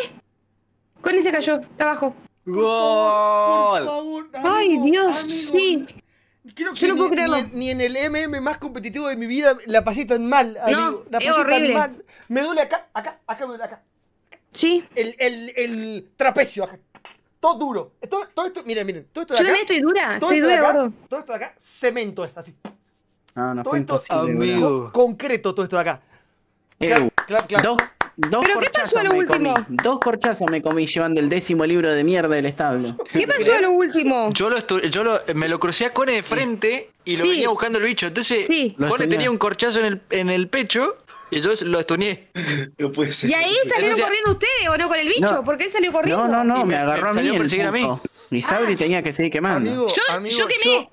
Connie se cayó, está abajo. Por ¡Gol! favor. Ay, amigo, Dios, amigo. sí. Creo que Yo no ni, puedo creerlo. ni en, ni en el MM más competitivo de mi vida la pasé tan mal, amigo. la es pasé horrible. tan mal. Me duele acá, acá, acá me duele acá. Sí. El, el, el trapecio acá. Todo duro. Todo, todo esto, miren, miren. Todo esto de Yo acá. también estoy dura, todo estoy esto de dura, acá, gordo. Todo esto de acá, cemento es así. No, no Todo fue esto, imposible. amigo. Con- concreto todo esto de acá. Eh, Claro, claro, claro. Dos, dos ¿Pero qué corchazos pasó a lo me último? comí. Dos corchazos me comí llevando el décimo libro de mierda del establo. ¿Qué pasó a lo último? Yo, lo, yo lo- me lo crucé a Cone de frente y lo Sí. venía buscando el bicho. Entonces, Sí. Cone tenía un corchazo en el, en el pecho y yo lo estuneé. No puede ser. ¿Y ahí salieron Entonces- corriendo ustedes o no con el bicho? No. ¿Por qué él salió corriendo? No, no, no, me me- agarró me a mí salió a el perseguir a mí. Y Sabri tenía que seguir quemando. Amigo, Yo, amigo, yo quemé.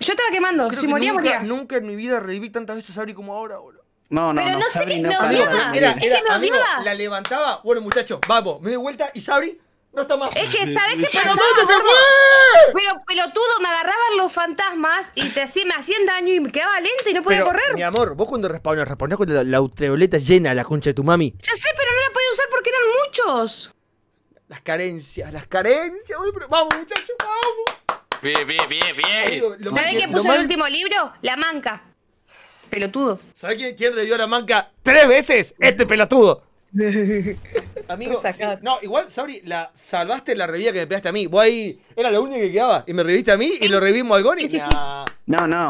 Yo, estaba quemando. creo Si que moría, nunca, moría. nunca en mi vida reviví tantas veces a Sabri como ahora, boludo. No, no, Pero no, no sé Sabri qué- no me odiaba. morir. Era, Es que era, me amigo, odiaba. la levantaba. Bueno, muchacho, vamos, me doy vuelta y Sabri no está más. Es que, ¿sabes qué ¡Pero pasaba? dónde se fue! Pero pelotudo, me agarraban los fantasmas y te hacían, me hacían daño y me quedaba lenta y no podía Pero, correr. mi amor, vos cuando respawnás, respawnás con la, la ultravioleta llena, la concha de tu mami. Ya sé, pero no la podía usar porque eran muchos. Las carencias, las carencias, boludo, pero vamos, muchachos, vamos. Bien, bien, bien, bien. ¿Sabés qué puso lo el mal- último libro? La manca. Pelotudo. ¿Sabés quién, quién debió la manca tres veces? Este pelotudo. Amigo, sí, no, igual, Sabri, la salvaste la revía que me pegaste a mí. Vos ahí, era la única que quedaba. Y me reviste a mí y lo revimos al Goni. Nah. No, no.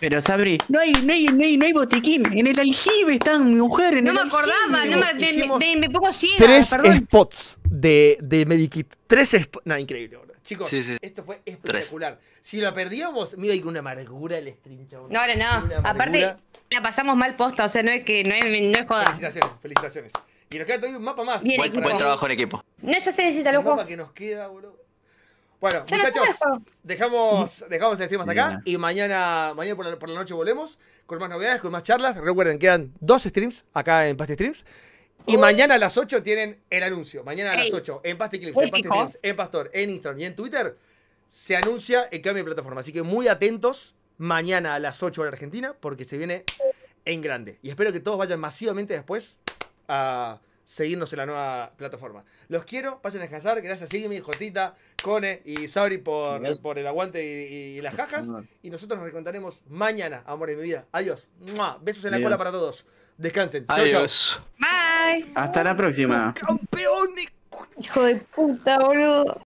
Pero Sabri, no hay, no hay, no hay, no hay botiquín. En el aljibe están mi mujer. En No el me acordaba, aljibe. no me, me, hicimos me- me pongo ciega, Tres perdón. spots de, de Medikit. Tres spots. No, increíble. Chicos, Sí, sí. esto fue espectacular. Si lo perdíamos, mira, hay una amargura el stream, chabón. No, ahora no. Aparte, la pasamos mal posta, o sea, no es que no es, no es joda. Felicitaciones, felicitaciones. Y nos queda todavía un mapa más. Bien, Buen, buen trabajo en equipo. No, ya se necesita, Un loco. mapa que nos queda, boludo. Bueno, Ya muchachos, dejamos, dejamos el stream hasta acá. Y mañana, mañana por la, por la noche volvemos con más novedades, con más charlas. Recuerden, quedan dos streams acá en Paste Streams. Y mañana a las 8 tienen el anuncio. Mañana a las Ey. 8 en Paste Clips, en en Pastor, en Instagram y en Twitter se anuncia el cambio de plataforma. Así que muy atentos mañana a las 8 hora Argentina porque se viene en grande. Y espero que todos vayan masivamente después a seguirnos en la nueva plataforma. Los quiero, vayan a descansar. Gracias, Sigmi, Jotita, Cone y Sabri por, Gracias. por el aguante y, y las jajas. Y nosotros nos recontaremos mañana, amor de mi vida. Adiós. ¡Mua! Besos en la Adiós. cola para todos. Descansen. Chau, chau. Adiós. Bye. Hasta la próxima. Campeones. Hijo de puta, boludo.